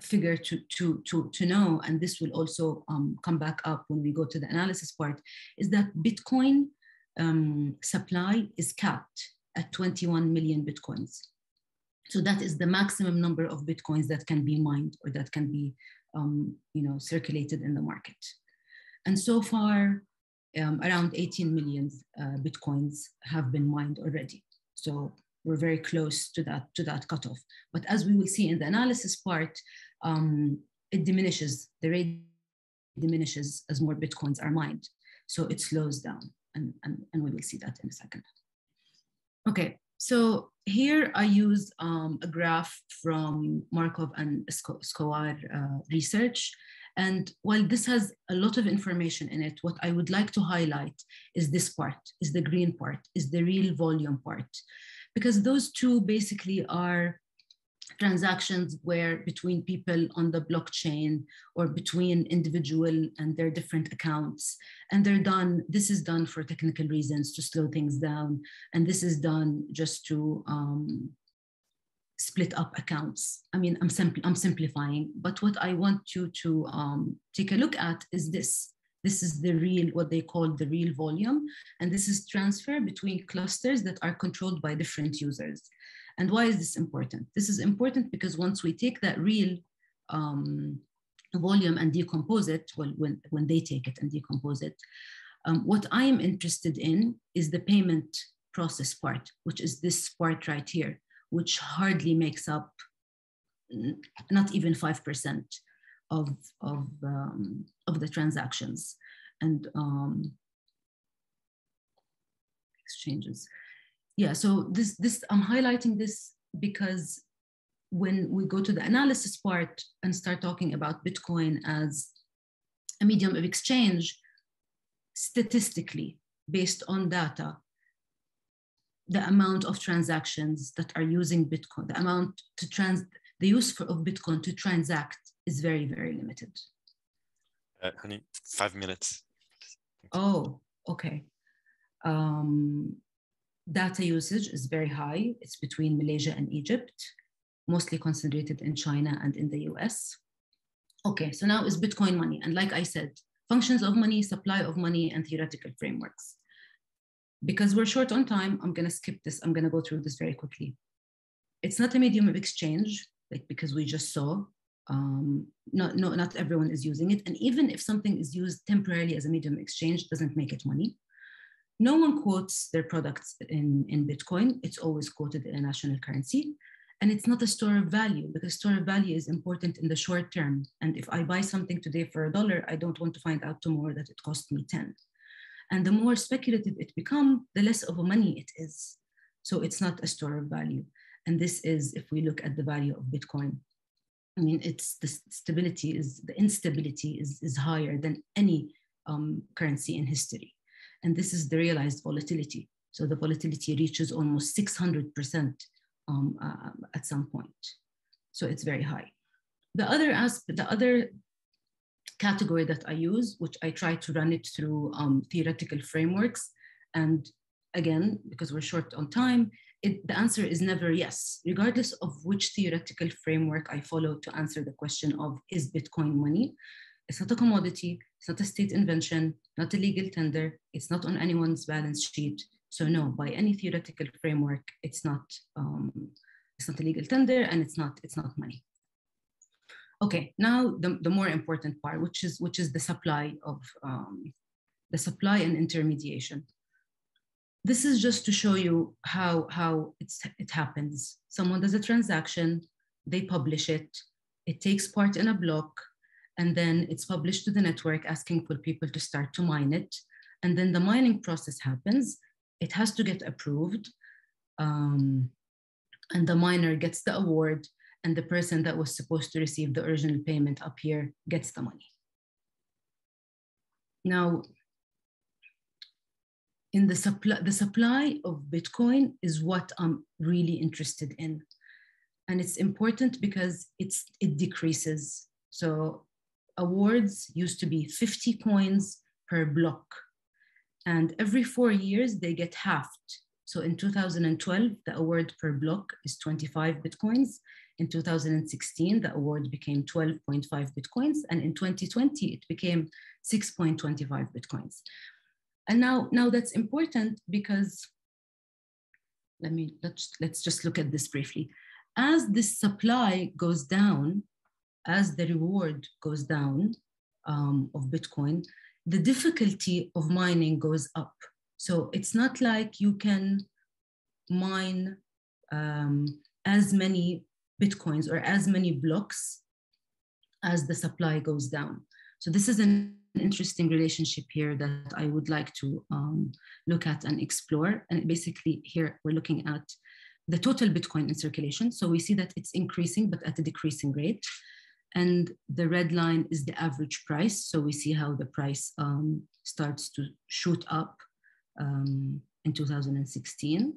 figure to, to, to, to know, and this will also um, come back up when we go to the analysis part, is that Bitcoin um, supply is capped at 21 million Bitcoins. So that is the maximum number of Bitcoins that can be mined or that can be um, you know, circulated in the market. And so far, um, around 18 million uh, Bitcoins have been mined already. So we're very close to that, to that cutoff. But as we will see in the analysis part, um, it diminishes, the rate diminishes as more Bitcoins are mined. So it slows down and, and, and we will see that in a second. Okay, so here I use um, a graph from Makarov and Schoar uh, research. And while this has a lot of information in it, what I would like to highlight is this part, is the green part, is the real volume part. Because those two basically are transactions where between people on the blockchain or between individual and their different accounts and they're done this is done for technical reasons to slow things down. And this is done just to um, split up accounts i mean i'm, simpl- I'm simplifying but what i want you to um, take a look at is this this is the real, what they call the real volume. And this is transfer between clusters that are controlled by different users. And why is this important? This is important because once we take that real um, volume and decompose it, well, when, when they take it and decompose it, um, what I am interested in is the payment process part, which is this part right here, which hardly makes up not even 5% of, of, um, of the transactions and um, exchanges. Yeah, so this, this I'm highlighting this because when we go to the analysis part and start talking about Bitcoin as a medium of exchange, statistically, based on data, the amount of transactions that are using Bitcoin, the amount to trans, the use for, of Bitcoin to transact is very, very limited. Uh, Hanin, five minutes. Oh, okay. Um, data usage is very high. It's between Malaysia and Egypt, mostly concentrated in China and in the US. Okay, so now is Bitcoin money. And like I said, functions of money, supply of money, and theoretical frameworks. Because we're short on time, I'm gonna skip this. I'm gonna go through this very quickly. It's not a medium of exchange, like because we just saw, um, not, no, not everyone is using it. And even if something is used temporarily as a medium of exchange, doesn't make it money. No one quotes their products in, in Bitcoin. It's always quoted in a national currency. And it's not a store of value because store of value is important in the short term. And if I buy something today for a dollar, I don't want to find out tomorrow that it cost me 10. And the more speculative it becomes, the less of a money it is. So it's not a store of value. And this is if we look at the value of Bitcoin. I mean, it's the stability is the instability is, is higher than any um, currency in history. And this is the realized volatility. So the volatility reaches almost 600% um, uh, at some point. So it's very high. The other aspect, the other category that I use, which I try to run it through um, theoretical frameworks. And again, because we're short on time, it, the answer is never yes, regardless of which theoretical framework I follow to answer the question of is Bitcoin money? It's not a commodity, it's not a state invention, not a legal tender, it's not on anyone's balance sheet. So no, by any theoretical framework, it's not um, it's not a legal tender and it's not it's not money. Okay, now the, the more important part, which is which is the supply of um, the supply and intermediation this is just to show you how, how it's, it happens. Someone does a transaction, they publish it, it takes part in a block, and then it's published to the network asking for people to start to mine it. And then the mining process happens. It has to get approved. Um, and the miner gets the award, and the person that was supposed to receive the original payment up here gets the money. Now, in the supply, the supply of Bitcoin is what I'm really interested in. And it's important because it's it decreases. So awards used to be 50 coins per block. And every four years they get halved. So in 2012, the award per block is 25 Bitcoins. In 2016, the award became 12.5 Bitcoins. And in 2020, it became 6.25 Bitcoins. And now, now that's important because let me let's let's just look at this briefly. As this supply goes down, as the reward goes down um, of Bitcoin, the difficulty of mining goes up. So it's not like you can mine um, as many Bitcoins or as many blocks as the supply goes down. So this is an interesting relationship here that I would like to um, look at and explore. And basically here we're looking at the total Bitcoin in circulation. So we see that it's increasing, but at a decreasing rate. And the red line is the average price. So we see how the price um, starts to shoot up um, in 2016.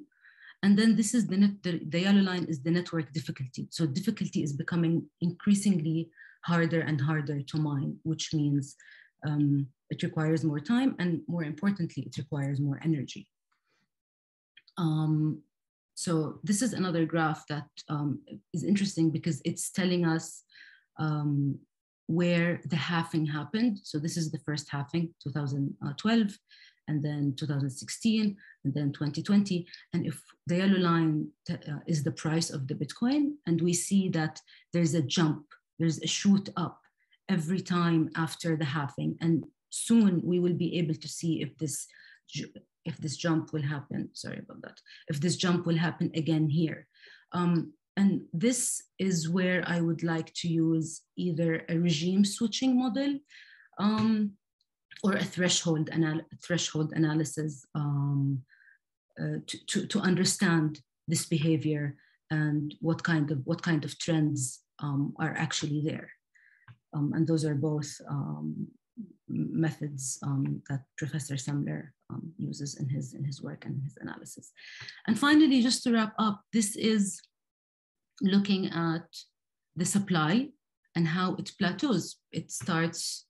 And then this is the, net, the, the yellow line is the network difficulty. So difficulty is becoming increasingly harder and harder to mine, which means um, it requires more time and more importantly, it requires more energy. Um, so this is another graph that um, is interesting because it's telling us um, where the halving happened. So this is the first halving, 2012, and then 2016, and then 2020. And if the yellow line uh, is the price of the Bitcoin, and we see that there's a jump, there's a shoot up every time after the halving. And soon we will be able to see if this if this jump will happen. Sorry about that. If this jump will happen again here. Um, and this is where I would like to use either a regime switching model um, or a threshold, anal threshold analysis um, uh, to, to, to, understand this behavior and what kind of, what kind of trends um, are actually there. Um, and those are both um, methods um, that Professor Semmler uses in his, in his work and his analysis. And finally, just to wrap up, this is looking at the supply and how it plateaus. It starts,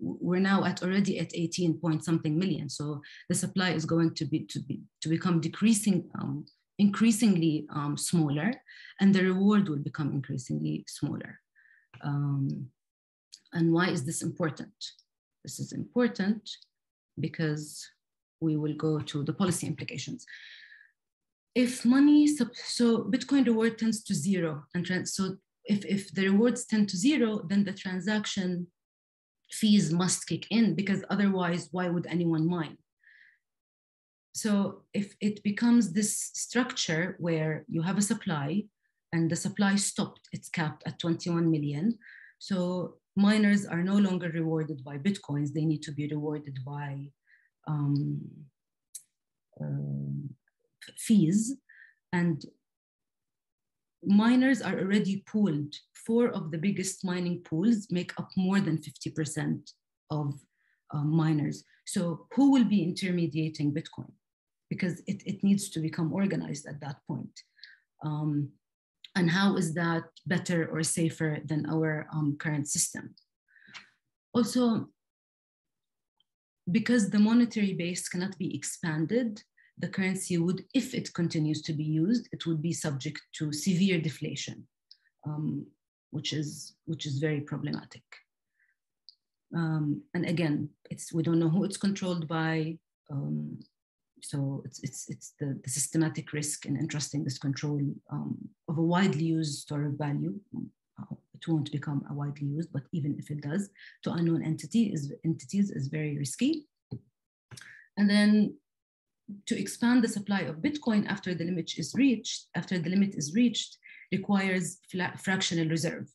we're now at already at 18 point something million. So the supply is going to be to be to become decreasing, um, increasingly um, smaller, and the reward will become increasingly smaller. Um, and why is this important? This is important because we will go to the policy implications. If money, so Bitcoin reward tends to zero, and so if, if the rewards tend to zero, then the transaction fees must kick in because otherwise, why would anyone mine? So if it becomes this structure where you have a supply and the supply stopped, it's capped at 21 million. So miners are no longer rewarded by Bitcoins, they need to be rewarded by um, uh, fees. And miners are already pooled. Four of the biggest mining pools make up more than 50% of uh, miners. So who will be intermediating Bitcoin? Because it, it needs to become organized at that point. Um, and how is that better or safer than our um, current system? Also, because the monetary base cannot be expanded, the currency would, if it continues to be used, it would be subject to severe deflation, um, which is which is very problematic. Um, and again, it's we don't know who it's controlled by. Um, so it's it's it's the, the systematic risk in entrusting this control um, of a widely used store of value. It won't become a widely used, but even if it does, to unknown entity is entities is very risky. And then to expand the supply of Bitcoin after the limit is reached, after the limit is reached, requires fractional reserve.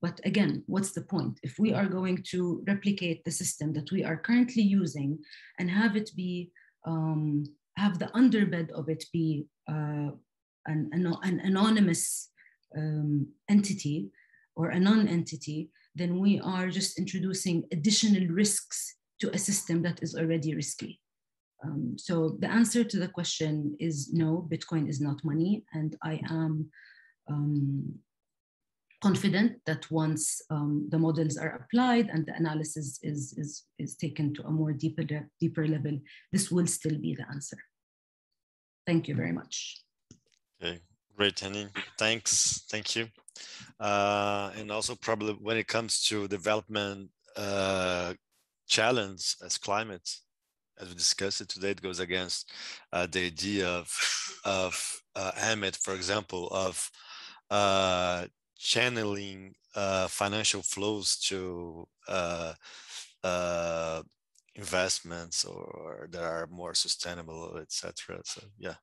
But again, what's the point? If we are going to replicate the system that we are currently using and have it be, um, have the underbed of it be uh, an, an, an, anonymous um, entity or a non-entity, then we are just introducing additional risks to a system that is already risky. Um, so the answer to the question is no, Bitcoin is not money. And I am um, confident that once um, the models are applied and the analysis is, is, is taken to a more deeper, deeper level, this will still be the answer. Thank you very much. Okay, great, Henny. Thanks, thank you. Uh, and also probably when it comes to development uh, challenge as climate, as we discussed it today, it goes against uh, the idea of, of uh, Amit, for example, of uh, channeling uh, financial flows to uh, uh, investments or that are more sustainable, etc. So yeah,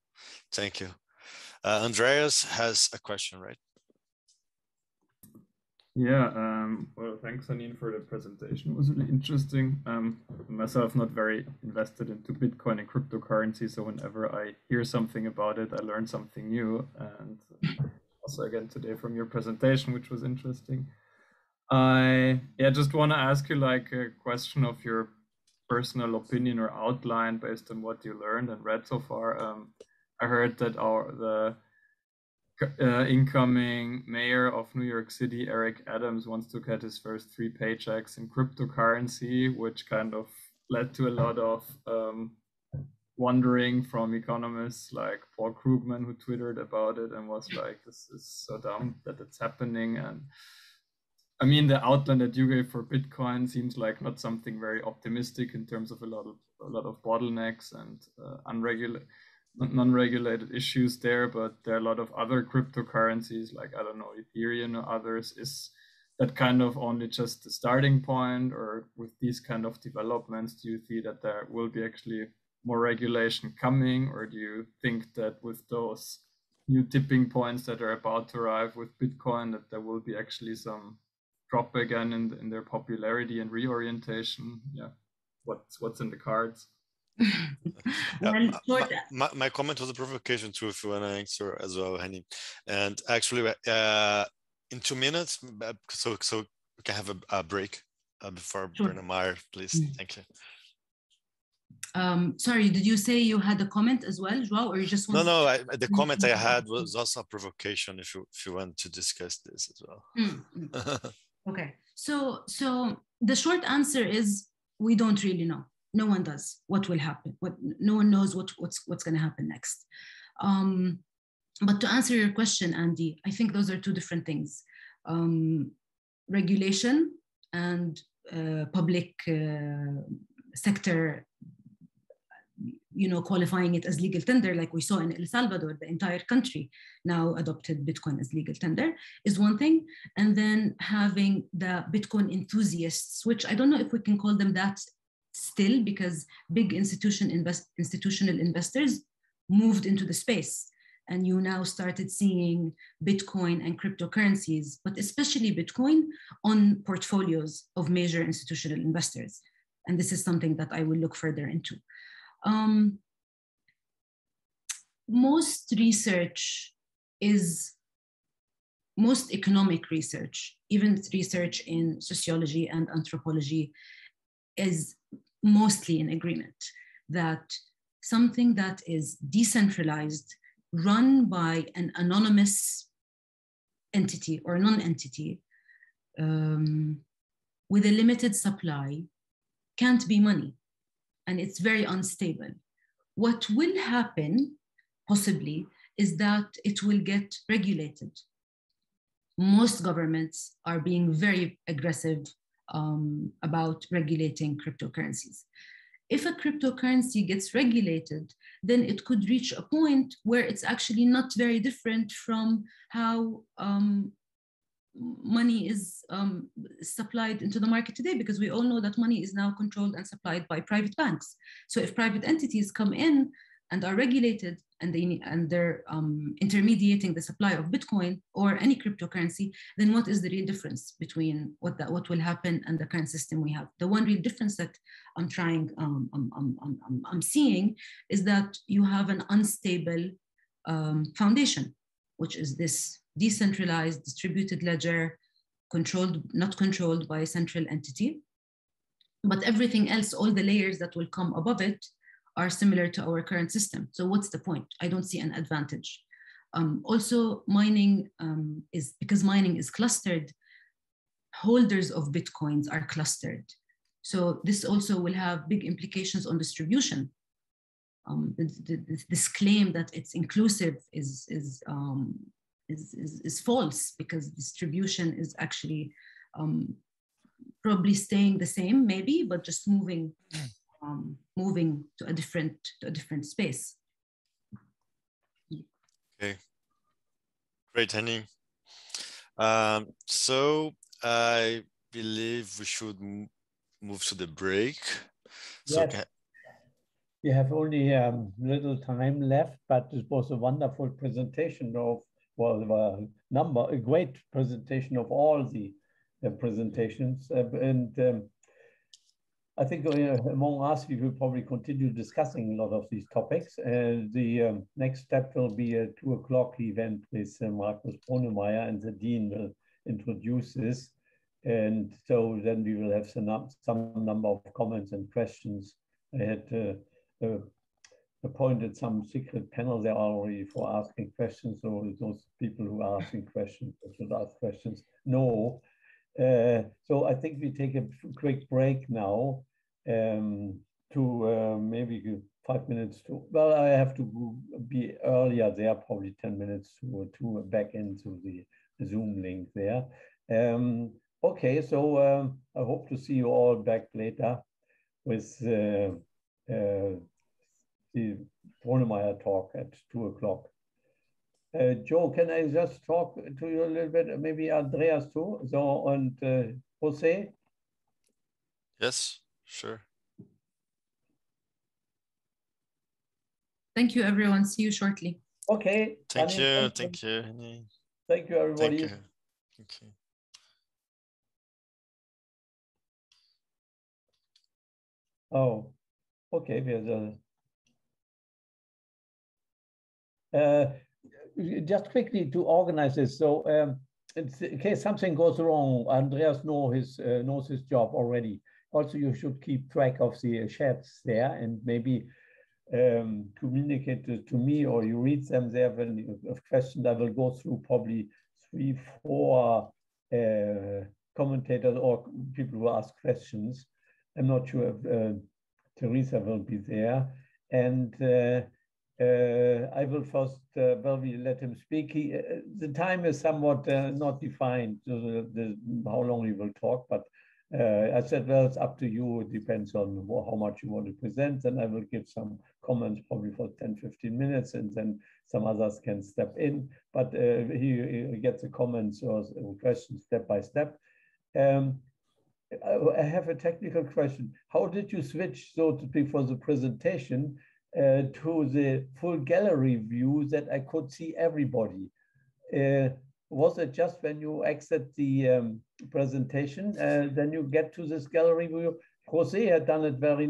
thank you. Andreas has a question, right? Yeah, um, well, thanks, Hanin, for the presentation. It was really interesting. Um, myself, not very invested into Bitcoin and cryptocurrency, so whenever I hear something about it, I learn something new. And also, again, today from your presentation, which was interesting. I yeah, just want to ask you like a question of your personal opinion or outline based on what you learned and read so far. Um, I heard that our the uh, incoming mayor of New York City, Eric Adams, wants to get his first three paychecks in cryptocurrency, which kind of led to a lot of um, wondering from economists like Paul Krugman, who twittered about it and was like, "This is so dumb that it's happening." And I mean, the outline that you gave for Bitcoin seems like not something very optimistic in terms of a lot of a lot of bottlenecks and uh, unregulated non-regulated issues there, but there are a lot of other cryptocurrencies like I don't know Ethereum or others. Is that kind of only just the starting point, or with these kind of developments, do you see that there will be actually more regulation coming, or do you think that with those new tipping points that are about to arrive with Bitcoin, that there will be actually some drop again in, in their popularity and reorientation? Yeah, what's what's in the cards? my, my, comment was a provocation too, if you want to answer as well, Henny. And actually, uh, in two minutes, so so we can have a, a break uh, before sure. Brunnermeier, please. Mm. Thank you. Um, sorry, did you say you had a comment as well, Joao, or you just want? no, no? I, the comment I had was also a provocation. If you if you want to discuss this as well. Mm. Okay, so so the short answer is we don't really know. No one does what will happen. What no one knows what what's what's going to happen next. Um, but to answer your question, Andy, I think those are two different things: um, regulation and uh, public uh, sector you know, qualifying it as legal tender, like we saw in El Salvador, the entire country now adopted Bitcoin as legal tender, is one thing. And then having the Bitcoin enthusiasts, which I don't know if we can call them that still, because big institution invest, institutional investors moved into the space. And you now started seeing Bitcoin and cryptocurrencies, but especially Bitcoin on portfolios of major institutional investors. And this is something that I will look further into. Um, most research is most economic research, even research in sociology and anthropology, is mostly in agreement that something that is decentralized, run by an anonymous entity or non-entity um, with a limited supply can't be money and it's very unstable. What will happen, possibly, is that it will get regulated. Most governments are being very aggressive um, about regulating cryptocurrencies. If a cryptocurrency gets regulated, then it could reach a point where it's actually not very different from how um, money is um, supplied into the market today because we all know that money is now controlled and supplied by private banks. So if private entities come in and are regulated and they and they're um, intermediating the supply of Bitcoin or any cryptocurrency, then what is the real difference between what that what will happen and the current system we have? The one real difference that I'm trying um, I'm, I'm, I'm, I'm seeing is that you have an unstable um, foundation, which is this decentralized distributed ledger, controlled, not controlled by a central entity. But everything else, all the layers that will come above it are similar to our current system. So what's the point? I don't see an advantage. Um, also, mining um, is, because mining is clustered, holders of Bitcoins are clustered. So this also will have big implications on distribution. Um, this claim that it's inclusive is, is um, is, is, is false because distribution is actually um, probably staying the same maybe but just moving um, moving to a different to a different space okay great Henny um, so I believe we should move to the break so yes. we have only um, little time left but it was a wonderful presentation of well, a number, a great presentation of all the uh, presentations. Uh, and um, I think uh, among us, we will probably continue discussing a lot of these topics. And the um, next step will be a two o'clock event with uh, Markus Brunnermeier and the Dean will introduce this. And so then we will have some, some number of comments and questions. I had uh, uh, appointed some secret panel there already for asking questions. So those people who are asking questions should ask questions. No. Uh, so I think we take a quick break now um, to uh, maybe five minutes to, well, I have to be earlier there, probably 10 minutes to, to back into the Zoom link there. Um, okay, so um, I hope to see you all back later with uh, uh the Brunnermeier talk at two o'clock. Uh, Joe, can I just talk to you a little bit? Maybe Andreas too. So and uh, Jose. Yes, sure. Thank you, everyone. See you shortly. Okay. Thank you. Thank you. Thank you. Thank you, everybody. Thank you. Thank you. Oh, okay. There's a Uh, just quickly to organize this. So um, in case something goes wrong, Andreas know his, uh, knows his job already. Also, you should keep track of the chats there and maybe um, communicate to, me or you read them there when you have questions. I will go through probably three, four uh, commentators or people who ask questions. I'm not sure if uh, Teresa will be there. And uh, uh, I will first, uh, well, we let him speak. He, uh, the time is somewhat not defined, the, how long he will talk, but uh, I said, well, it's up to you. It depends on how much you want to present. And I will give some comments probably for 10, 15 minutes, and then some others can step in. But uh, he, he, gets the comments or questions step by step. Um, I have a technical question. How did you switch, so to speak, for the presentation uh, to the full gallery view that I could see everybody? Was it just when you exit the um, presentation, uh, then you get to this gallery view? Jose had done it very